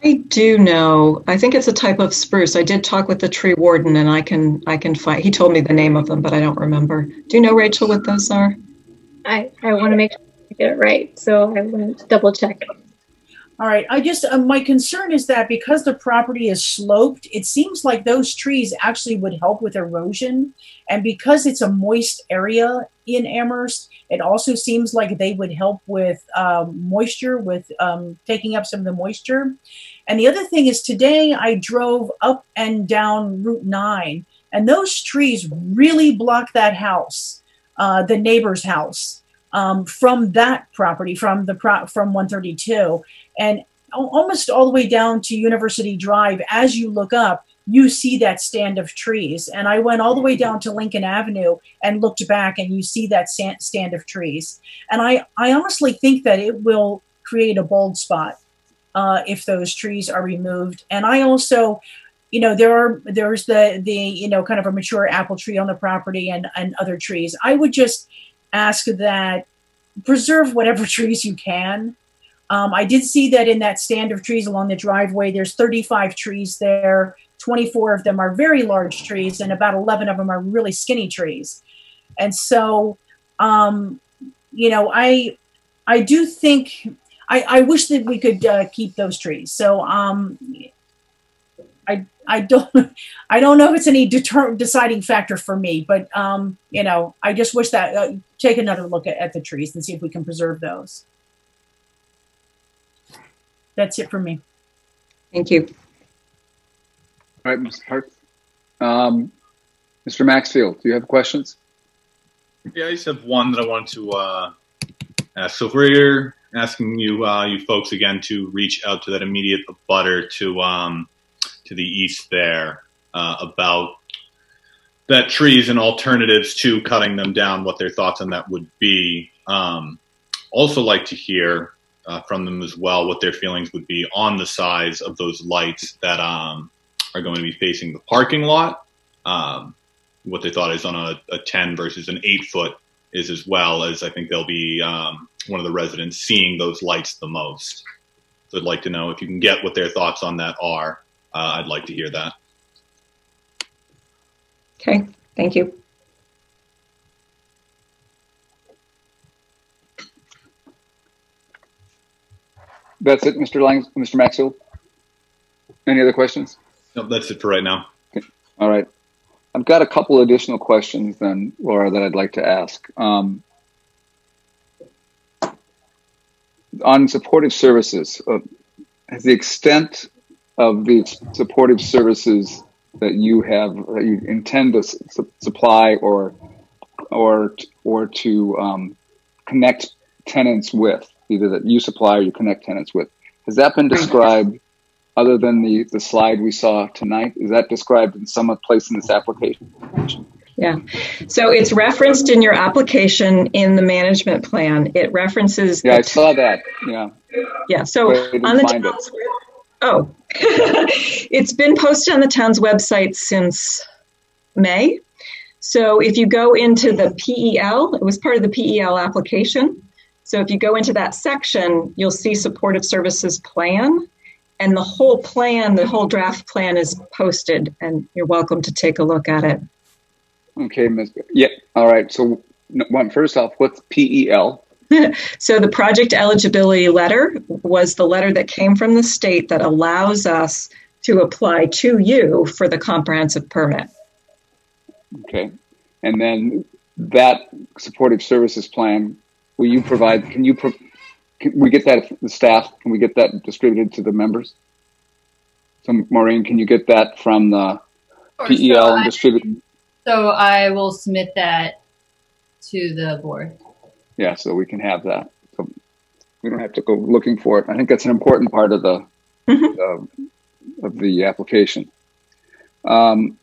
I do know. I think it's a type of spruce. I did talk with the tree warden, and I can I can find. He told me the name of them, but I don't remember. Do you know, Rachel, what those are? I, I want to make sure I get it right, so I want to double check. All right. I just, uh, my concern is that because the property is sloped, it seems like those trees actually would help with erosion. And because it's a moist area in Amherst, it also seems like they would help with um, moisture, with um, taking up some of the moisture. And the other thing is today I drove up and down Route 9, and those trees really block that house, uh, the neighbor's house. Um, from that property, from the pro- from 132, and almost all the way down to University Drive, as you look up, you see that stand of trees. And I went all the way down to Lincoln Avenue and looked back, and you see that stand of trees. And I, I honestly think that it will create a bold spot uh, if those trees are removed. And I also, you know, there are there's the the you know kind of a mature apple tree on the property and and other trees. I would just ask that preserve whatever trees you can. Um, I did see that in that stand of trees along the driveway, there's 35 trees there. 24 of them are very large trees, and about 11 of them are really skinny trees. And so, um, you know, I I do think I, I wish that we could uh, keep those trees. So um, I I don't I don't know if it's any deter- deciding factor for me, but um, you know I just wish that uh, take another look at, at the trees and see if we can preserve those. That's it for me. Thank you. All right, Mr. Hart. Um, Mr. Maxfield, do you have questions? Yeah, I just have one that I wanted to uh, ask. So if we're asking you, uh, you folks again, to reach out to that immediate abutter to um, to the east there uh, about that trees and alternatives to cutting them down, what their thoughts on that would be. Um, also, like to hear uh, from them as well what their feelings would be on the size of those lights that um, are going to be facing the parking lot. Um, what they thought is on a, a, 10 versus an 8 foot is as well as I think they'll be um, one of the residents seeing those lights the most. So I'd like to know if you can get what their thoughts on that are. Uh, I'd like to hear that. Okay, thank you. That's it, Mr. Lang, Mr. Maxwell. Any other questions? No, that's it for right now. Okay. All right. I've got a couple additional questions then, Laura, that I'd like to ask. Um, on supportive services, uh, has the extent of the supportive services that you have that you intend to su supply or or or to um, connect tenants with, either that you supply or you connect tenants with, has that been described? Other than the, the slide we saw tonight, is that described in some place in this application? Yeah. So it's referenced in your application in the management plan. It references. Yeah, I saw that. Yeah. Yeah. So on the town's, oh, it's been posted on the town's website since May. So if you go into the PEL, it was part of the PEL application. So if you go into that section, you'll see supportive services plan. And the whole plan, the whole draft plan is posted, and you're welcome to take a look at it. Okay, Ms. Yeah, all right. So, one, first off, what's PEL? so, the project eligibility letter was the letter that came from the state that allows us to apply to you for the comprehensive permit. Okay. And then that supportive services plan, will you provide, can you, pro, can we get that, the staff, can we get that distributed to the members? So, Maureen, can you get that from the PEL so and distribute? So I will submit that to the board. Yeah, so we can have that. So we don't have to go looking for it. I think that's an important part of the mm-hmm. uh, of the application. Um,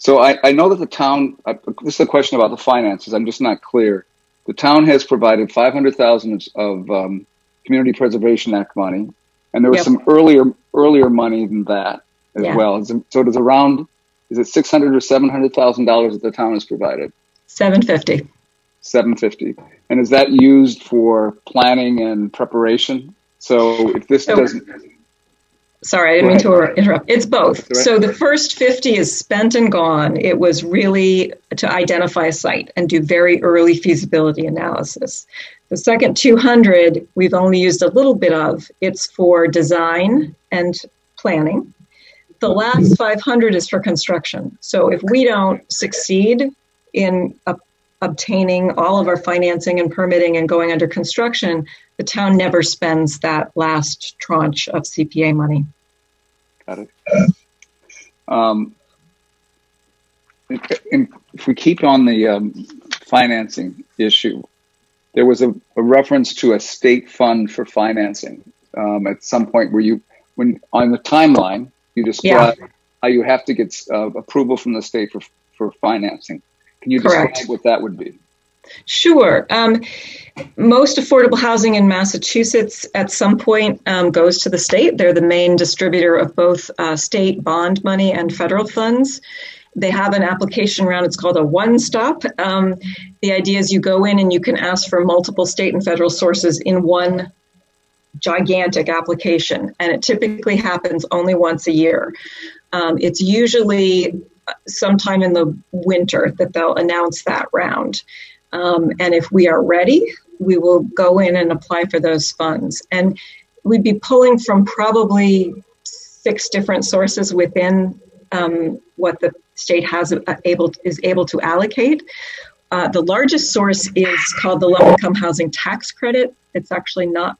so I, I, know that the town. Uh, this is a question about the finances. I'm just not clear. The town has provided 500,000 of um, Community Preservation Act money, and there was yep. some earlier earlier money than that as Yeah. well. So it is around, is it six hundred or seven hundred thousand dollars that the town has provided? 750. Seven fifty. And is that used for planning and preparation? So if this So- doesn't, Sorry, I didn't mean to interrupt. It's both. So the first 50 is spent and gone. It was really to identify a site and do very early feasibility analysis. The second 200, we've only used a little bit of. It's for design and planning. The last 500 is for construction. So if we don't succeed in ob- obtaining all of our financing and permitting and going under construction, the town never spends that last tranche of CPA money. got it. Um, if we keep on the um, financing issue, there was a, a reference to a state fund for financing um, at some point where you, when on the timeline, you describe how you have to get uh, approval from the state for, for financing. Can you describe Correct. what that would be? Sure. Um, most affordable housing in Massachusetts at some point um, goes to the state. They're the main distributor of both uh, state bond money and federal funds. They have an application round. It's called a one stop. Um, the idea is you go in and you can ask for multiple state and federal sources in one gigantic application, and it typically happens only once a year. Um, it's usually sometime in the winter that they'll announce that round. Um, and if we are ready, we will go in and apply for those funds. And we'd be pulling from probably six different sources within um, what the state has able is able to allocate. Uh, the largest source is called the Low Income Housing Tax Credit. It's actually not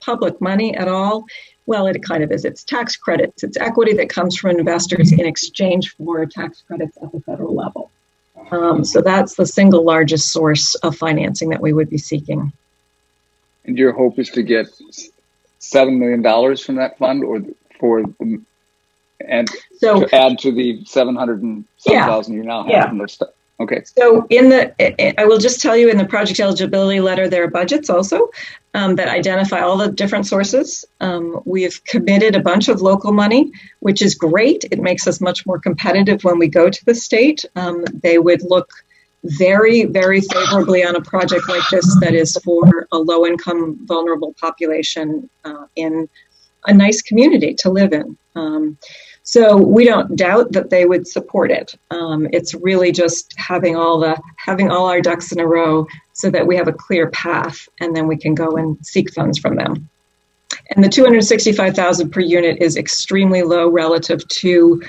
public money at all. Well, it kind of is. It's tax credits. It's equity that comes from investors in exchange for tax credits at the federal level. Um, so that's the single largest source of financing that we would be seeking. And your hope is to get seven million dollars from that fund, or for the, and So- to add to the seven hundred and some Yeah. you now have. Yeah. from those stu- Okay. So in the, I- I will just tell you in the project eligibility letter, there are budgets also um, that identify all the different sources. Um, we have committed a bunch of local money, which is great. It makes us much more competitive when we go to the state. Um, they would look very, very favorably on a project like this that is for a low income, vulnerable population uh, in a nice community to live in. So we don't doubt that they would support it. Um, it's really just having all the having all our ducks in a row so that we have a clear path, and then we can go and seek funds from them. And the 265,000 per unit is extremely low relative to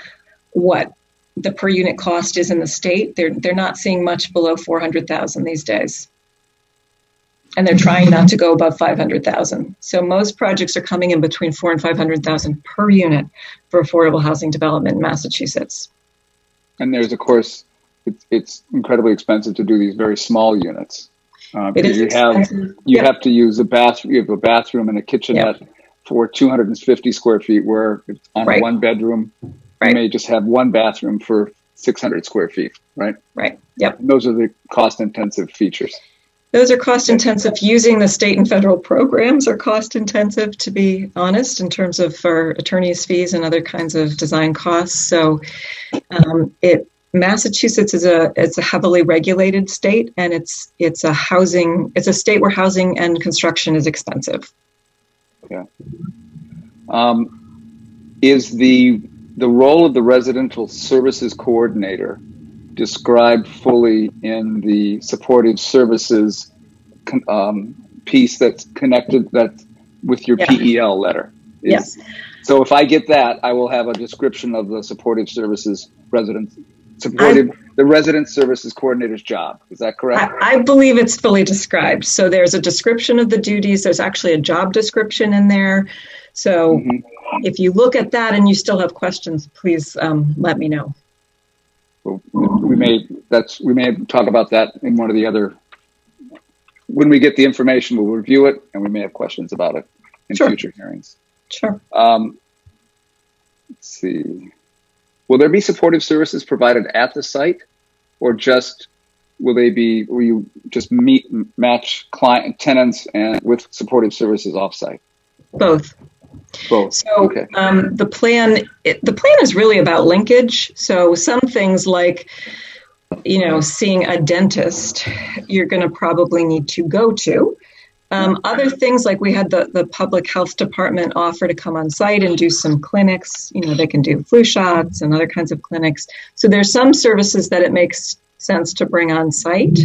what the per unit cost is in the state. They're they're not seeing much below 400,000 these days. And they're trying not to go above 500,000. So most projects are coming in between 4 and 500,000 per unit for affordable housing development in Massachusetts. And there's of course, it's, it's incredibly expensive to do these very small units. Uh, It because is you have expensive. you Yeah. have to use a bathroom. You have a bathroom and a kitchenette for 250 square feet, where it's on Right. one bedroom, Right. you may just have one bathroom for 600 square feet, right? Right. Yep. And those are the cost intensive features. Those are cost intensive. Using the state and federal programs are cost intensive, to be honest, in terms of our attorneys' fees and other kinds of design costs. So, um, it Massachusetts is a it's a heavily regulated state, and it's it's a housing it's a state where housing and construction is expensive. Yeah. Um, is the the role of the residential services coordinator described fully in the supportive services um, piece that's connected that with your Yeah. PEL letter? Is- Yes. So if I get that, I will have a description of the supportive services resident supportive the resident services coordinator's job. Is that correct? I, I believe it's fully described. So there's a description of the duties. There's actually a job description in there. So if you look at that and you still have questions, please um, let me know. We may that's we may talk about that in one of the other when we get the information we'll review it and we may have questions about it in Sure. future hearings Sure. um, let's see will there be supportive services provided at the site or just will they be will you just meet match client tenants and with supportive services offsite Both. Both. So okay. um, the plan it, the plan is really about linkage. So some things like you know seeing a dentist, you're going to probably need to go to. Um, other things like we had the, the public health department offer to come on site and do some clinics. You know, they can do flu shots and other kinds of clinics. So there's some services that it makes sense to bring on site.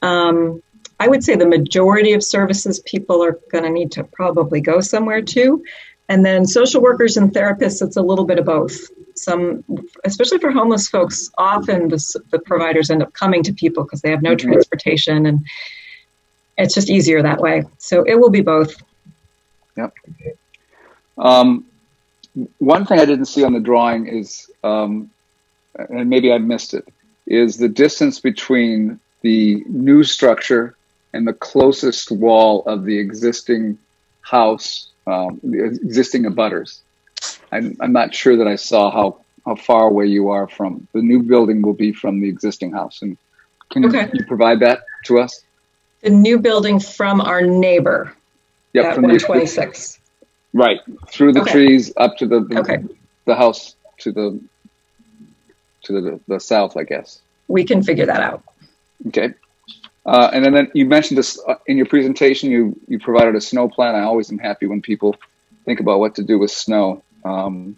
Um, I would say the majority of services people are going to need to probably go somewhere to. And then social workers and therapists, it's a little bit of both. Some, especially for homeless folks, often the, the providers end up coming to people because they have no Mhm. transportation and it's just easier that way. So it will be both. Yep. Um, one thing I didn't see on the drawing is, um, and maybe I missed it, is the distance between the new structure and the closest wall of the existing house, um, the existing abutters. I'm, I'm not sure that I saw how, how far away you are from the new building will be from the existing house. And can you- Okay. you provide that to us? The new building from our neighbor Yep, at from the- 126. Right, through the Okay. trees up to the, the, Okay. the house to the to the, the south, I guess. We can figure that out. Okay. Uh, and then, then you mentioned this uh, in your presentation. You you provided a snow plan. I always am happy when people think about what to do with snow. Um,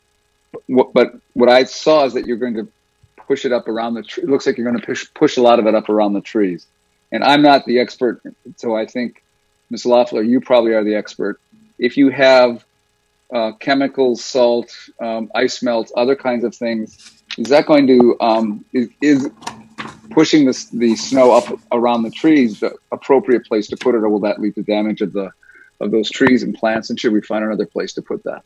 what, but what I saw is that you're going to push it up around the tree. It looks like you're going to push push a lot of it up around the trees. And I'm not the expert, so I think Ms. Loeffler, you probably are the expert. If you have uh, chemicals, salt, um, ice melt, other kinds of things, is that going to um, is, is pushing the, the snow up around the trees the appropriate place to put it, or will that lead to damage of the of those trees and plants? And should we find another place to put that?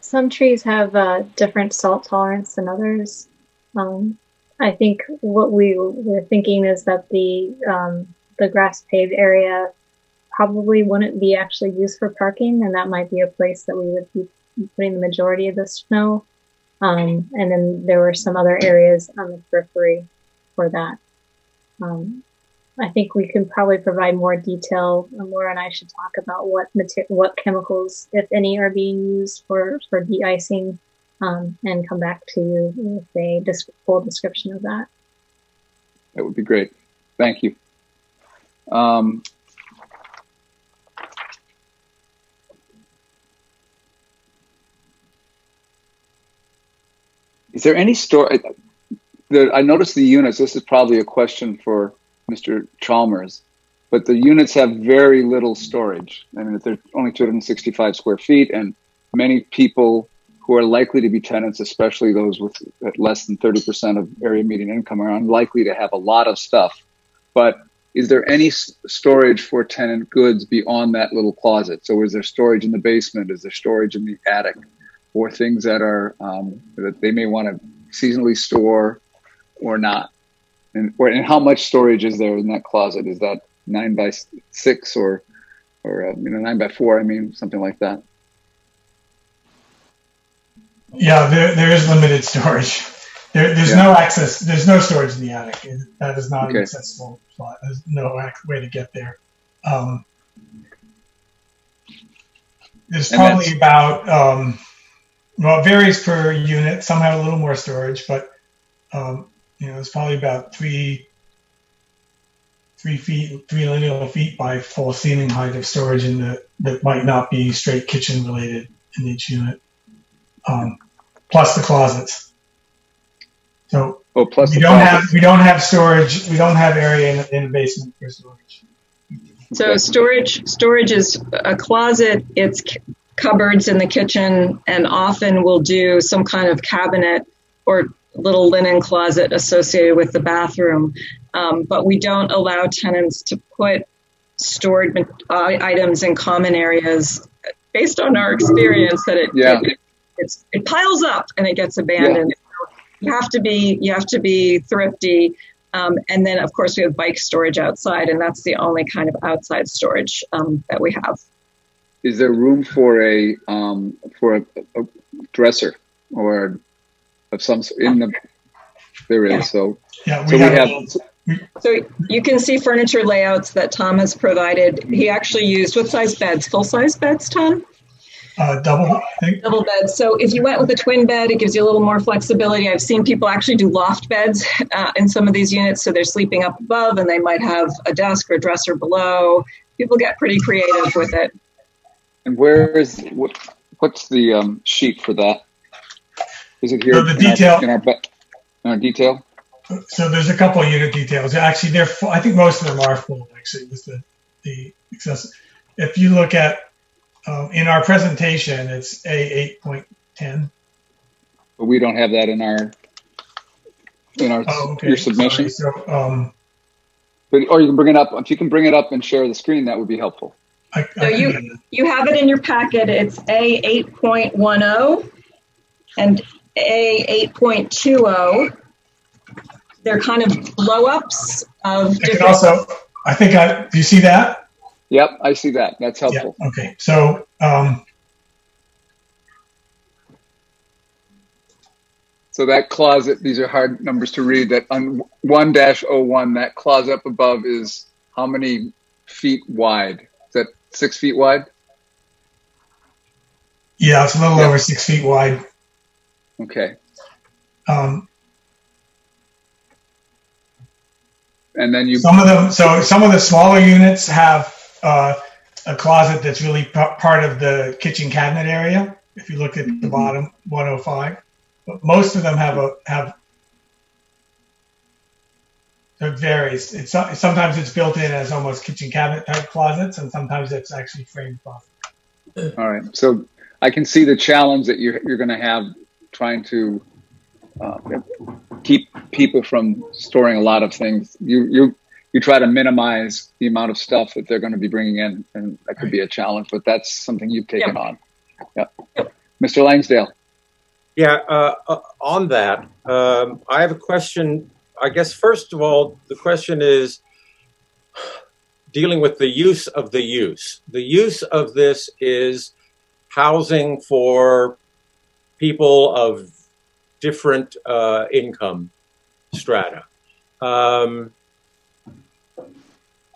Some trees have uh, different salt tolerance than others. Um, I think what we were thinking is that the um, the grass paved area probably wouldn't be actually used for parking, and that might be a place that we would be putting the majority of the snow. Um, and then there were some other areas on the periphery for that. Um, I think we can probably provide more detail. and Laura and I should talk about what what chemicals, if any, are being used for for de-icing, um, and come back to you with a full description of that. That would be great. Thank you. Um, is there any story? The, I noticed the units. This is probably a question for Mr. Chalmers, but the units have very little storage. I mean, they're only 265 square feet, and many people who are likely to be tenants, especially those with less than 30% of area median income, are unlikely to have a lot of stuff. But is there any storage for tenant goods beyond that little closet? So is there storage in the basement? Is there storage in the attic? Or things that are um, that they may want to seasonally store or not? And or and how much storage is there in that closet? Is that nine by six or or uh, you know nine by four? I mean something like that. Yeah, there, there is limited storage. There, there's Yeah. no access. There's no storage in the attic. That is not an accessible. There's no way to get there. Um, there's And probably about um, well, it varies per unit. Some have a little more storage, but um, you know, it's probably about three three feet, three linear feet by full ceiling height of storage in the that might not be straight kitchen related in each unit. Um, plus the closets. So Oh, plus we don't closet. have we don't have storage. We don't have area in, the- in the basement for storage. So storage storage is a closet. It's c- cupboards in the kitchen, and often we'll do some kind of cabinet or little linen closet associated with the bathroom. Um, but we don't allow tenants to put stored uh, items in common areas, based on our experience that it Yeah. it, it's, it piles up and it gets abandoned. You have to be you have to be thrifty. Um, and then, of course, we have bike storage outside, and that's the only kind of outside storage um, that we have. Is there room for a um, for a, a dresser or of some in the? There is. So Yeah, so we we have, have So you can see furniture layouts that Tom has provided. He actually used what size beds? Full size beds, Tom? Uh, double, I think. Double beds. So if you went with a twin bed, it gives you a little more flexibility. I've seen people actually do loft beds uh, in some of these units, so they're sleeping up above and they might have a desk or dresser below. People get pretty creative with it. And where is what? What's the um, sheet for that? Is it here? So the in detail- Our, in, our, in our detail. So there's a couple of unit details. Actually, they're full. I think most of them are full. Actually, with the the access. If you look at um, in our presentation, it's A eight point ten. But we don't have that in our in our Oh, okay. your submission. Sorry. So um, But or you can bring it up. If you can bring it up and share the screen, that would be helpful. I, So you you have it in your packet. It's A eight point one zero and A eight point two zero. They're kind of blow ups of I different. also. I think I. Do you see that? Yep, I see that. That's helpful. Yeah. Okay. So um, So that closet, these are hard numbers to read. That on one dash oh one, that closet up above is how many feet wide? Six feet wide? yeah, it's a little over six feet wide. Okay. Um, And then you Some of them, so some of the smaller units have uh, a closet that's really p- part of the kitchen cabinet area. If you look at the bottom, 105, but most of them have a have. It varies. It's sometimes it's built in as almost kitchen cabinet type closets, and sometimes it's actually framed closet. All right. So I can see the challenge that you're, you're going to have trying to uh, keep people from storing a lot of things. You, you, you try to minimize the amount of stuff that they're going to be bringing in, and that could be a challenge, but that's something you've taken on. Yep. Mr. Langsdale. Yeah, uh, uh, on that, um, I have a question. I guess, first of all, the question is dealing with the use of the use. The use of this is housing for people of different uh, income strata. Um,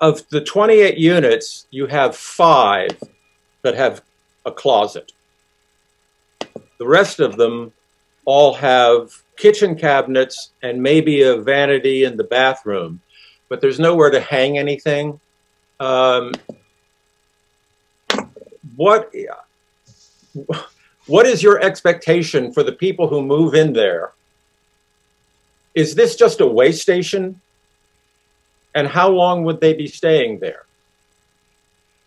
of the 28 units, you have five that have a closet. The rest of them all have kitchen cabinets and maybe a vanity in the bathroom, but there's nowhere to hang anything. Um, what what is your expectation for the people who move in there? Is this just a way station? And how long would they be staying there?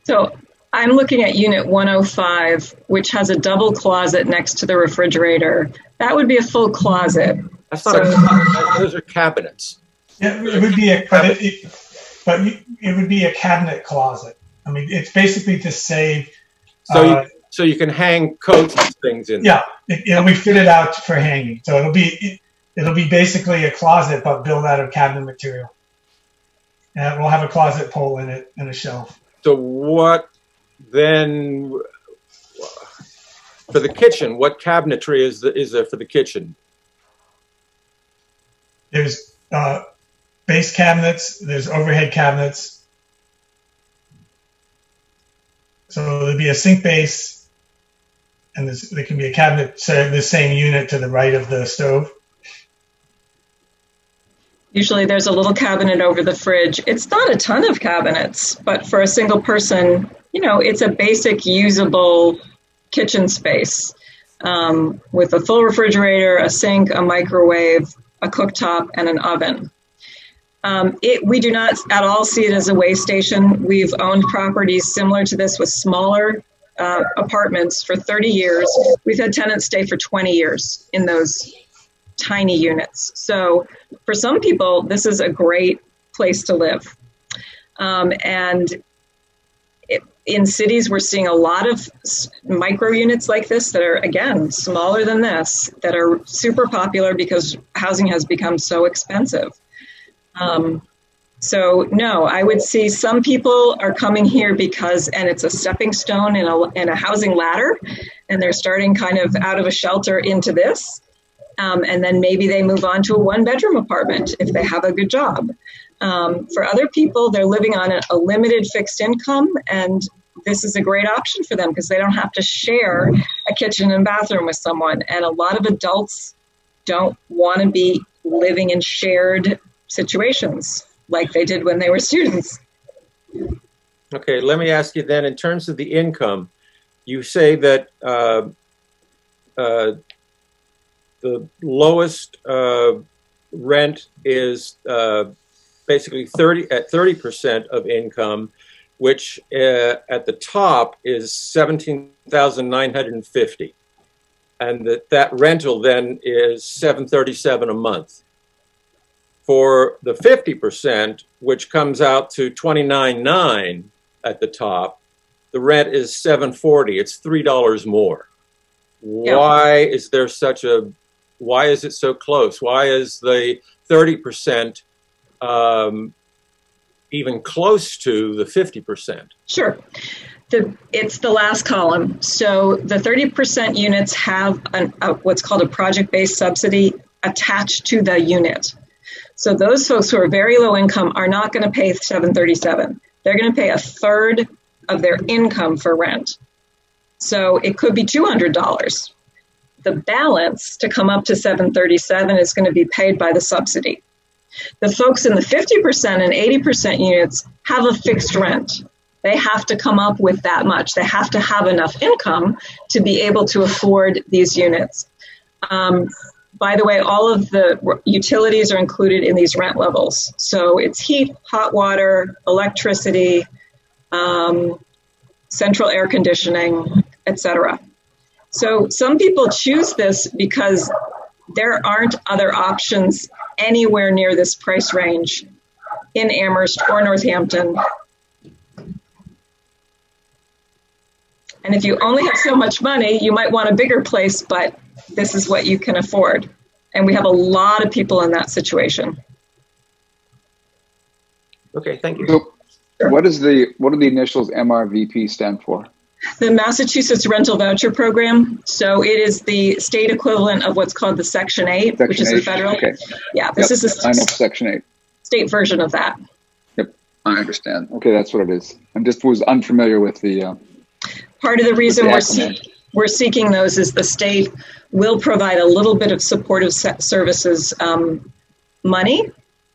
So I'm looking at unit 105, which has a double closet next to the refrigerator. That would be a full closet. That's not a closet. Those are cabinets. Yeah, it would be a, but it, it, but it would be a cabinet closet. I mean, it's basically to save. So uh, you, so you can hang coats and things in. There. Yeah, it, it'll be fitted out for hanging. So it'll be it, it'll be basically a closet, but built out of cabinet material. And it will have a closet pole in it and a shelf. So what then for the kitchen? What cabinetry is the, is there for the kitchen? There's uh, base cabinets. There's overhead cabinets. So there'll be a sink base, and there's, there can be a cabinet, so the same unit to the right of the stove. Usually there's a little cabinet over the fridge. It's not a ton of cabinets, but for a single person, you know, it's a basic usable kitchen space um, with a full refrigerator, a sink, a microwave, a cooktop, and an oven. Um, it, we do not at all see it as a way station. We've owned properties similar to this with smaller uh, apartments for 30 years. We've had tenants stay for 20 years in those tiny units. So for some people, this is a great place to live. Um, and in cities, we're seeing a lot of micro units like this that are, again, smaller than this, that are super popular because housing has become so expensive. Um, so no, I would see some people are coming here because, and it's a stepping stone in a, in a housing ladder, and they're starting kind of out of a shelter into this. Um, and then maybe they move on to a one bedroom apartment if they have a good job. Um, for other people, they're living on a, a limited fixed income, and this is a great option for them because they don't have to share a kitchen and bathroom with someone. And a lot of adults don't want to be living in shared situations like they did when they were students. Okay, let me ask you then, in terms of the income, you say that uh, uh, the lowest uh, rent is uh, basically 30 at 30% of income, which uh, at the top is 17,950. And that, that rental then is 737 a month. For the 50%, which comes out to 29.9 at the top, the rent is 740. It's $3 more. Yeah. Why is there such a why is it so close? Why is the 30% um, even close to the 50%? Sure. The, it's the last column. So the 30% units have an, a, what's called a project based subsidy attached to the unit. So those folks who are very low income are not going to pay 737. They're going to pay a third of their income for rent. So it could be $200. The balance to come up to 737 is going to be paid by the subsidy. The folks in the 50% and 80% units have a fixed rent. They have to come up with that much. They have to have enough income to be able to afford these units. Um, by the way, all of the utilities are included in these rent levels. So it's heat, hot water, electricity, um, central air conditioning, etc. So some people choose this because there aren't other options anywhere near this price range in Amherst or Northampton. And if you only have so much money, you might want a bigger place, but this is what you can afford. And we have a lot of people in that situation. Okay, thank you. So what is the what do the initials MRVP stand for? The Massachusetts Rental Voucher Program. So it is the state equivalent of what's called the Section 8, Section which is the 8, federal. okay. Yeah, this Yep, is I know the Section 8. state version of that. Yep, I understand. Okay, that's what it is. I just was unfamiliar with the. Uh, Part of the reason the we're, see- we're seeking those is the state will provide a little bit of supportive se- services um, money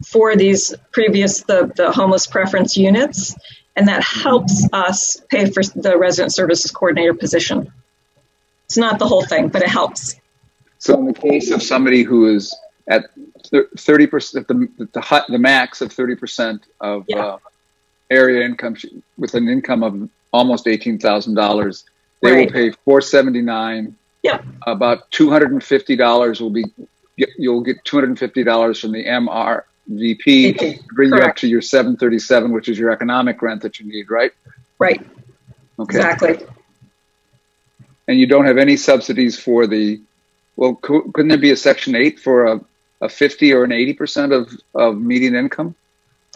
for these previous, the, the homeless preference units, and that helps us pay for the resident services coordinator position. It's not the whole thing, but it helps. So in the case of somebody who is at thirty percent, the the hut, the max of thirty percent of uh, area income with an income of almost eighteen thousand dollars, they Right. will pay four seventy nine. Yep. About two hundred and fifty dollars will be you'll get two hundred and fifty dollars from the MRVP to bring you up to your seven thirty seven, which is your economic rent that you need, right? Right. Okay. Exactly. And you don't have any subsidies for the, well, couldn't there be a section eight for a, a 50 or an 80% of, of median income?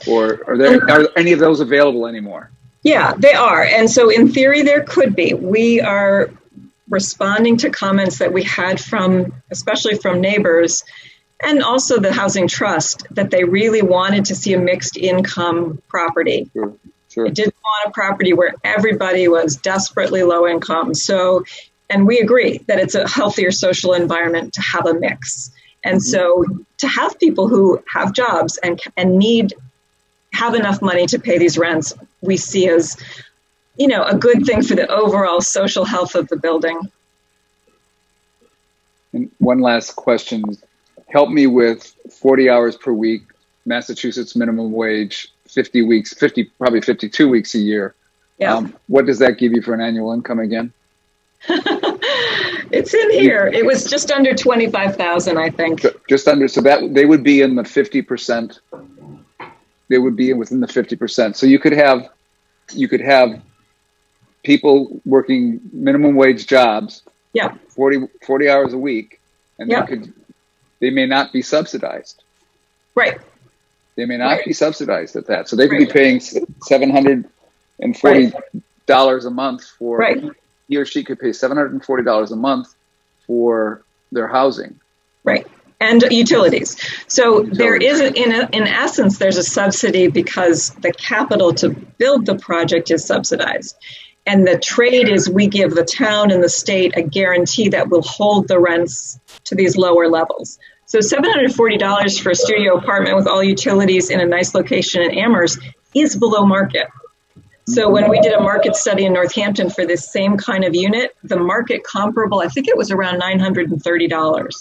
Or are there, um, are any of those available anymore? Yeah, they are. And so, in theory, there could be. We are responding to comments that we had from, especially from neighbors and also the Housing Trust, that they really wanted to see a mixed income property. Sure, sure. They didn't want a property where everybody was desperately low income. So, and we agree that it's a healthier social environment to have a mix. And so, to have people who have jobs and and need have enough money to pay these rents, we see as you know a good thing for the overall social health of the building. And one last question. Help me with 40 hours per week, Massachusetts minimum wage, 50 weeks, 50, probably 52 weeks a year. Yeah. Um, what does that give you for an annual income again? It's in here. It was just under twenty five thousand, I think. Just under, so that they would be in the 50%. They would be within the 50%. So you could have, you could have people working minimum wage jobs, Yeah. 40, 40 hours a week, and Yeah. they could, they may not be subsidized. Right. They may not Right. be subsidized at that. So they could Right. be paying seven hundred and forty dollars a month for Right. he or she could pay seven hundred and forty dollars a month for their housing. Right. and utilities. So there is, a, in, a, in essence, there's a subsidy because the capital to build the project is subsidized. And the trade is we give the town and the state a guarantee that will hold the rents to these lower levels. So $740 for a studio apartment with all utilities in a nice location in Amherst is below market. So when we did a market study in Northampton for this same kind of unit, the market comparable, I think it was around $930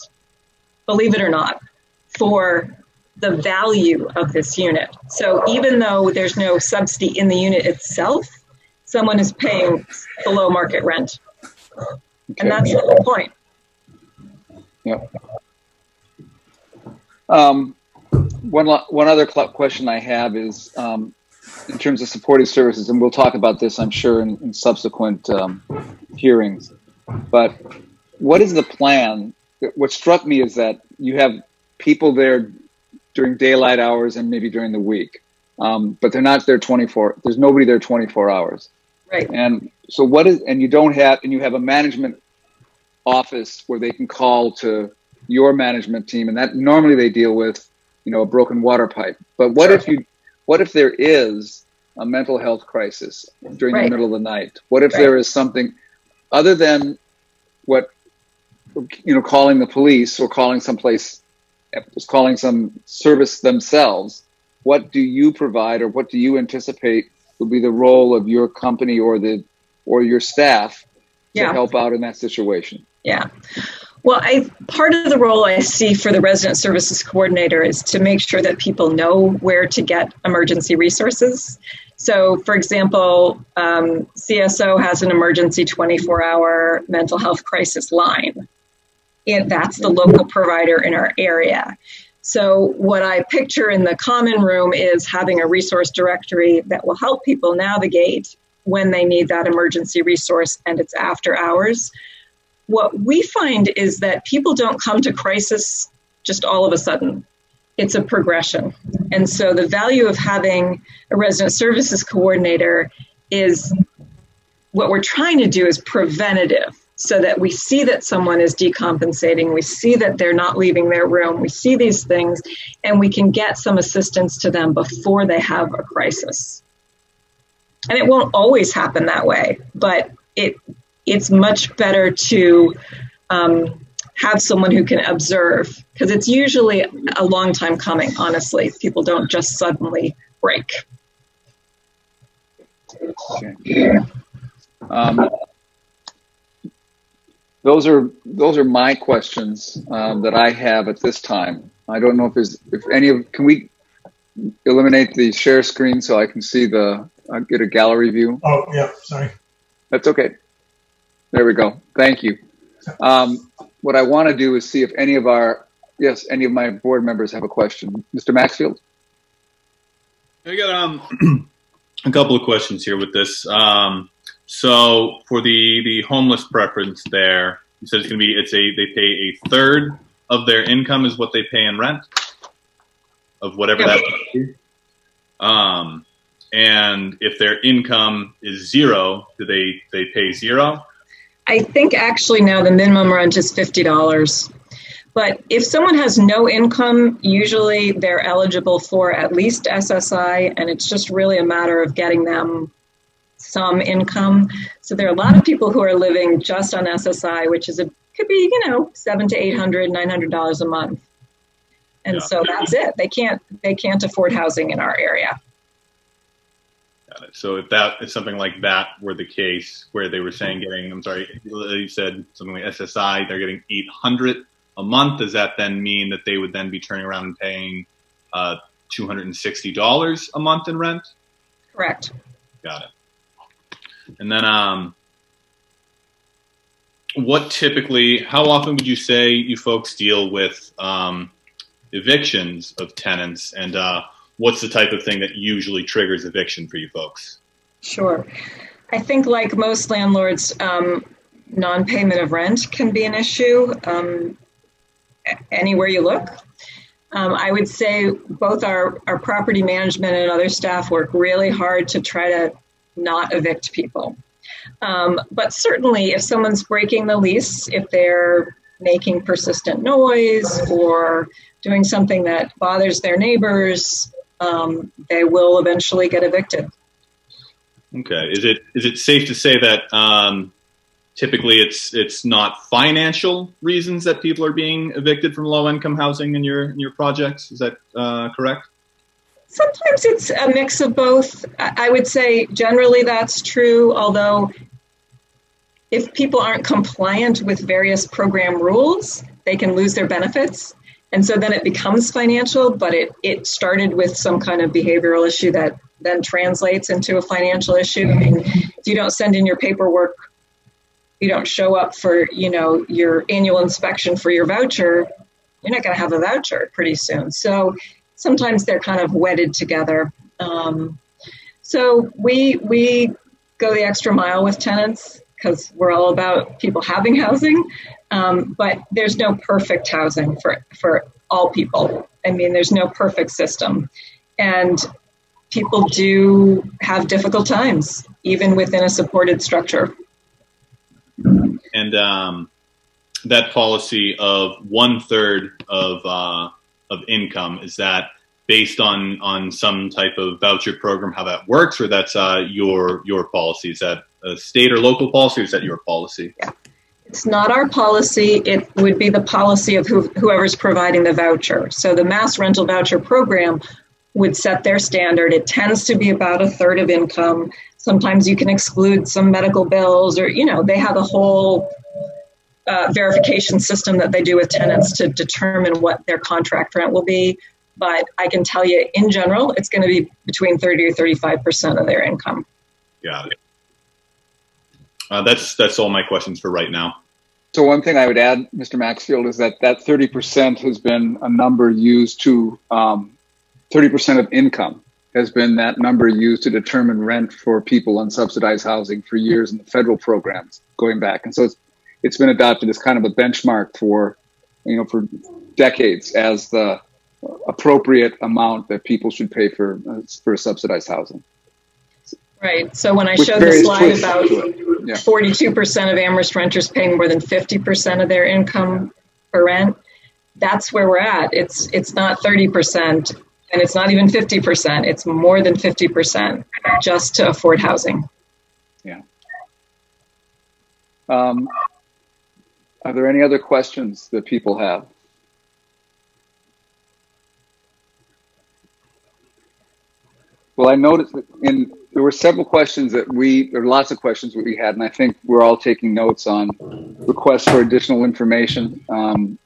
believe it or not, for the value of this unit. So even though there's no subsidy in the unit itself, someone is paying below market rent. Okay. And that's the whole point. Yep. Um, one, one other question I have is um, in terms of supportive services, and we'll talk about this, I'm sure, in, in subsequent um, hearings. But what is the plan what struck me is that you have people there during daylight hours and maybe during the week, um, but they're not there 24. There's nobody there 24 hours. Right. And so what is, and you don't have, and you have a management office where they can call to your management team, and that normally they deal with, you know, a broken water pipe. But what if you, what if there is a mental health crisis during right. the middle of the night? What if right. there is something other than what you know, calling the police or calling someplace, calling some service themselves, what do you provide or what do you anticipate will be the role of your company or the or your staff to help out in that situation? Yeah. Well, I part of the role I see for the resident services coordinator is to make sure that people know where to get emergency resources. So, for example, um, CSO has an emergency 24 hour mental health crisis line and that's the local provider in our area. So, what I picture in the common room is having a resource directory that will help people navigate when they need that emergency resource and it's after hours. What we find is that people don't come to crisis just all of a sudden. It's a progression. And so the value of having a resident services coordinator is what we're trying to do is preventative so that we see that someone is decompensating, we see that they're not leaving their room, we see these things, and we can get some assistance to them before they have a crisis. And it won't always happen that way, but it it's much better to um, have someone who can observe because it's usually a long time coming. Honestly, people don't just suddenly break. Okay. Um, those are those are my questions um, that I have at this time. I don't know if there's if any of can we eliminate the share screen so I can see the uh, get a gallery view. Oh yeah, sorry. That's okay. There we go. Thank you. Um, what I want to do is see if any of our yes any of my board members have a question. Mr. Maxfield. I got um a couple of questions here with this. Um, so for the the homeless preference there, you said it's going to be it's a they pay a third of their income is what they pay in rent of whatever that is. Um, and if their income is zero, do they they pay zero? I think actually now the minimum rent is fifty dollars. But if someone has no income, usually they're eligible for at least SSI, and it's just really a matter of getting them some income. So there are a lot of people who are living just on SSI, which is a could be you know seven to eight hundred, nine hundred dollars a month, and yeah. so that's it. They can't they can't afford housing in our area. Got it. So if that if something like that were the case, where they were saying getting, I'm sorry, you said something like SSI, they're getting eight hundred a month. Does that then mean that they would then be turning around and paying uh, two hundred and sixty dollars a month in rent? Correct. Got it. And then, um, what typically, how often would you say you folks deal with um, evictions of tenants, and uh, what's the type of thing that usually triggers eviction for you folks? Sure. I think, like most landlords, um, non payment of rent can be an issue um, anywhere you look. Um, I would say both our, our property management and other staff work really hard to try to not evict people. Um, but certainly, if someone's breaking the lease, if they're making persistent noise or doing something that bothers their neighbors, um, they will eventually get evicted. Okay. Is it is it safe to say that um, typically it's it's not financial reasons that people are being evicted from low income housing in your in your projects? Is that uh, correct? Sometimes it's a mix of both. I would say generally that's true, although if people aren't compliant with various program rules, they can lose their benefits. And so then it becomes financial, but it, it started with some kind of behavioral issue that then translates into a financial issue. I mean, if you don't send in your paperwork, you don't show up for, you know, your annual inspection for your voucher, you're not going to have a voucher pretty soon. So sometimes they're kind of wedded together. Um, so we we go the extra mile with tenants because we're all about people having housing. Um, but there's no perfect housing for for all people. I mean, there's no perfect system, and people do have difficult times even within a supported structure. And um, that policy of one third of uh, of income. Is that based on on some type of voucher program how that works or that's uh, your your policy? Is that a state or local policy or is that your policy? Yeah. it's not our policy. It would be the policy of who, whoever's providing the voucher. So the mass rental voucher program would set their standard. It tends to be about a third of income. Sometimes you can exclude some medical bills or you know they have a whole uh, verification system that they do with tenants to determine what their contract rent will be. But I can tell you, in general, it's going to be between 30 or 35 percent of their income. Got it. Uh, that's that's all my questions for right now. So one thing I would add, Mr. Maxfield, is that that 30% has been a number used to um, 30% of income has been that number used to determine rent for people on subsidized housing for years in the federal programs going back. And so it's it's been adopted as kind of a benchmark for, you know, for decades as the appropriate amount that people should pay for uh, for subsidized housing. Right. So when I showed the slide about yeah. 42% of Amherst renters paying more than 50% of their income for rent, that's where we're at. It's it's not 30% and it's not even 50%. It's more than 50% just to afford housing. Yeah. Um, are there any other questions that people have? Well, I noticed that in there were several questions that we there were lots of questions that we had, and I think we're all taking notes on requests for additional information um,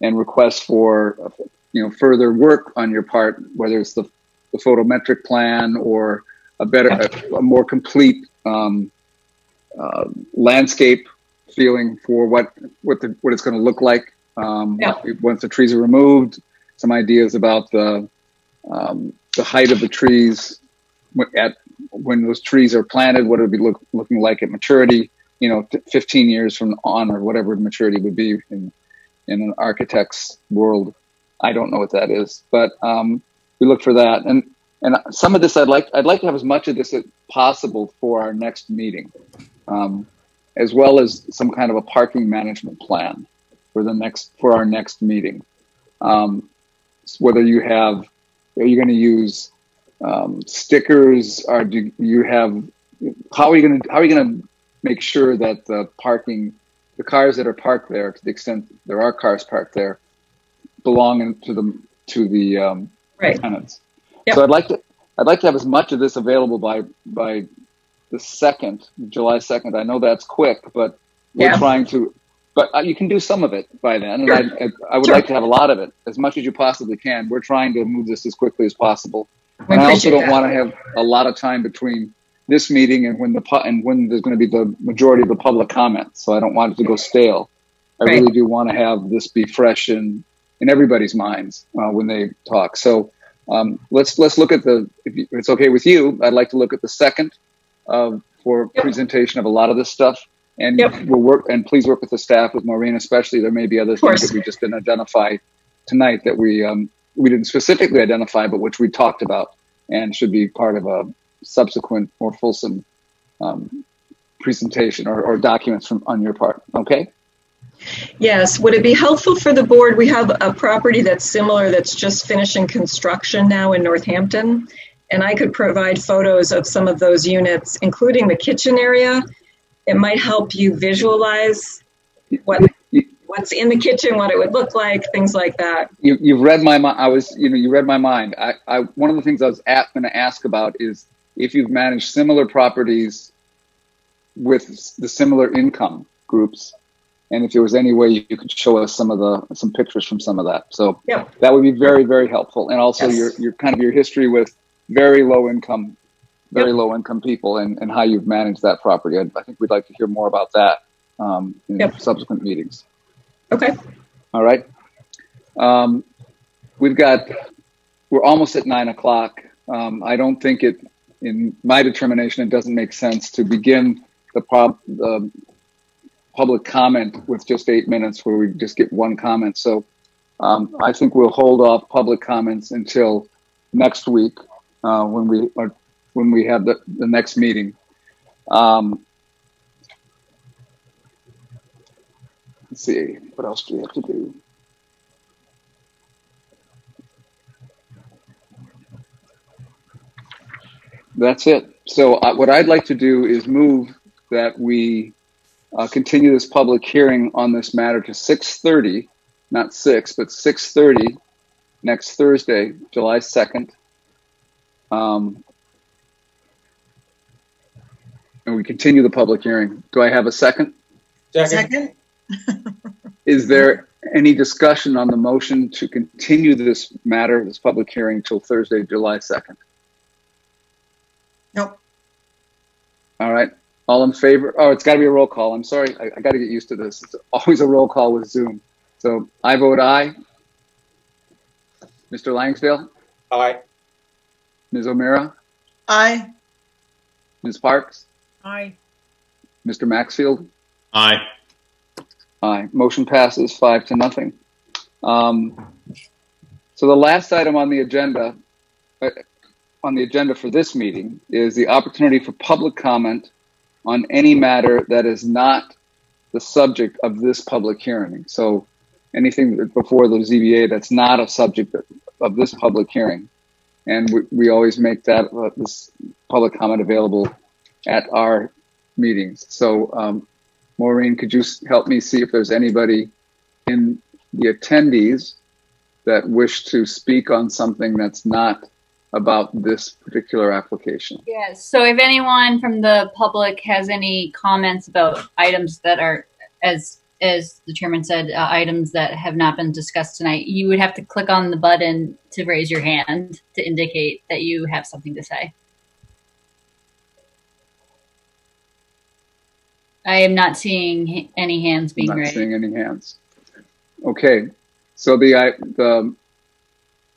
and requests for you know further work on your part, whether it's the, the photometric plan or a better, a, a more complete um, uh, landscape feeling for what what the what it's going to look like um, yeah. once the trees are removed. Some ideas about the um, the height of the trees at when those trees are planted. What it would be look, looking like at maturity. You know, 15 years from on, or whatever maturity would be in in an architect's world. I don't know what that is, but um, we look for that. And and some of this I'd like I'd like to have as much of this as possible for our next meeting. Um, as well as some kind of a parking management plan for the next for our next meeting. Um, whether you have, are you going to use um, stickers? Or do you have? How are you going to? How are you going to make sure that the parking, the cars that are parked there, to the extent there are cars parked there, belong to the to the um, right. tenants? Yep. So I'd like to I'd like to have as much of this available by by the second, July second. I know that's quick, but we're yeah. trying to. But uh, you can do some of it by then, and sure. I, I, would sure. like to have a lot of it, as much as you possibly can. We're trying to move this as quickly as possible, and I also don't want to have a lot of time between this meeting and when the and when there's going to be the majority of the public comments. So I don't want it to go stale. I right. really do want to have this be fresh in in everybody's minds uh, when they talk. So um, let's let's look at the. If it's okay with you, I'd like to look at the second uh, for yep. presentation of a lot of this stuff. And yep. we'll work and please work with the staff with Maureen, especially. There may be other things that we just didn't identify tonight that we um, we didn't specifically identify, but which we talked about and should be part of a subsequent more fulsome um, presentation or, or documents from on your part. Okay. Yes, would it be helpful for the board? We have a property that's similar that's just finishing construction now in Northampton. And I could provide photos of some of those units, including the kitchen area. It might help you visualize what what's in the kitchen, what it would look like, things like that. You, you've read my mind. I was, you know, you read my mind. I, I one of the things I was going to ask about is if you've managed similar properties with the similar income groups, and if there was any way you could show us some of the some pictures from some of that. So yeah. that would be very very helpful, and also Yes. your your kind of your history with very low income, very Yep. low income people, and and how you've managed that property. I, I think we'd like to hear more about that um, in Yep. subsequent meetings. Okay. All right. Um, we've got, we're almost at nine o'clock. Um, I don't think it, in my determination, it doesn't make sense to begin the prob, the public comment with just eight minutes where we just get one comment. So, um, I think we'll hold off public comments until next week, uh, when we are, when we have the, the next meeting. Um, let's see, what else do we have to do? That's it. So uh, what I'd like to do is move that we uh, continue this public hearing on this matter to 6:30, not 6, but 6:30 next Thursday, July 2nd. Um, and we continue the public hearing. Do I have a second? Second. Is there any discussion on the motion to continue this matter, this public hearing till Thursday, July 2nd? Nope. All right. All in favor? Oh, it's got to be a roll call. I'm sorry. I, I got to get used to this. It's always a roll call with Zoom. So I vote aye. Mr. Langsdale? Aye. Ms. O'Meara? Aye. Ms. Parks? Aye. Mr. Maxfield? Aye. Aye. Motion passes five to nothing. Um, so the last item on the agenda, uh, on the agenda for this meeting is the opportunity for public comment on any matter that is not the subject of this public hearing. So anything before the ZBA that's not a subject of, of this public hearing. And we, we always make that, uh, this public comment available at our meetings. So, um, Maureen, could you help me see if there's anybody in the attendees that wish to speak on something that's not about this particular application? Yes, so if anyone from the public has any comments about items that are, as, as the chairman said, uh, items that have not been discussed tonight, you would have to click on the button to raise your hand to indicate that you have something to say. I am not seeing any hands being I'm not raised. seeing any hands. Okay, so the, I, the,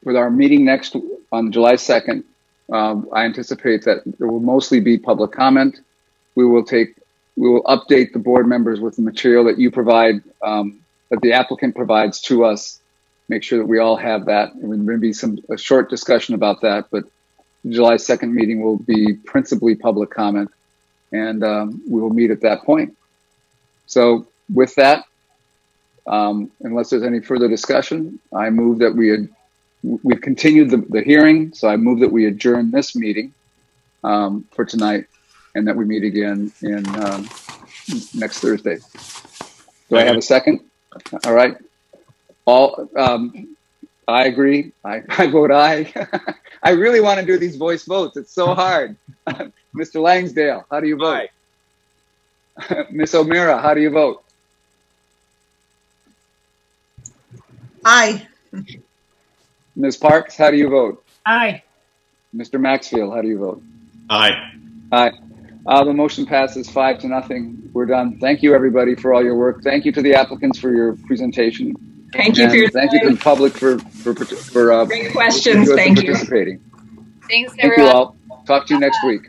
with our meeting next, on July 2nd, um, I anticipate that there will mostly be public comment. We will take, we will update the board members with the material that you provide, um, that the applicant provides to us. Make sure that we all have that. And there may be some, a short discussion about that, but the July 2nd meeting will be principally public comment. And, um, we will meet at that point. So with that, um, unless there's any further discussion, I move that we had, we've continued the, the hearing, so I move that we adjourn this meeting um, for tonight and that we meet again in um, next Thursday. Do I have a second? All right. All, um, I agree. I, I vote aye. I really want to do these voice votes. It's so hard. Mr. Langsdale, how do you vote? Miss O'Meara, how do you vote? Aye. Ms. Parks, how do you vote? Aye. Mr. Maxfield, how do you vote? Aye. Aye. Uh, the motion passes five to nothing. We're done. Thank you, everybody, for all your work. Thank you to the applicants for your presentation. Thank you for your Thank you to the public for, for, for, uh, Great questions. for Thank you. participating. Thanks, Thank you everyone. all. Talk to you next week.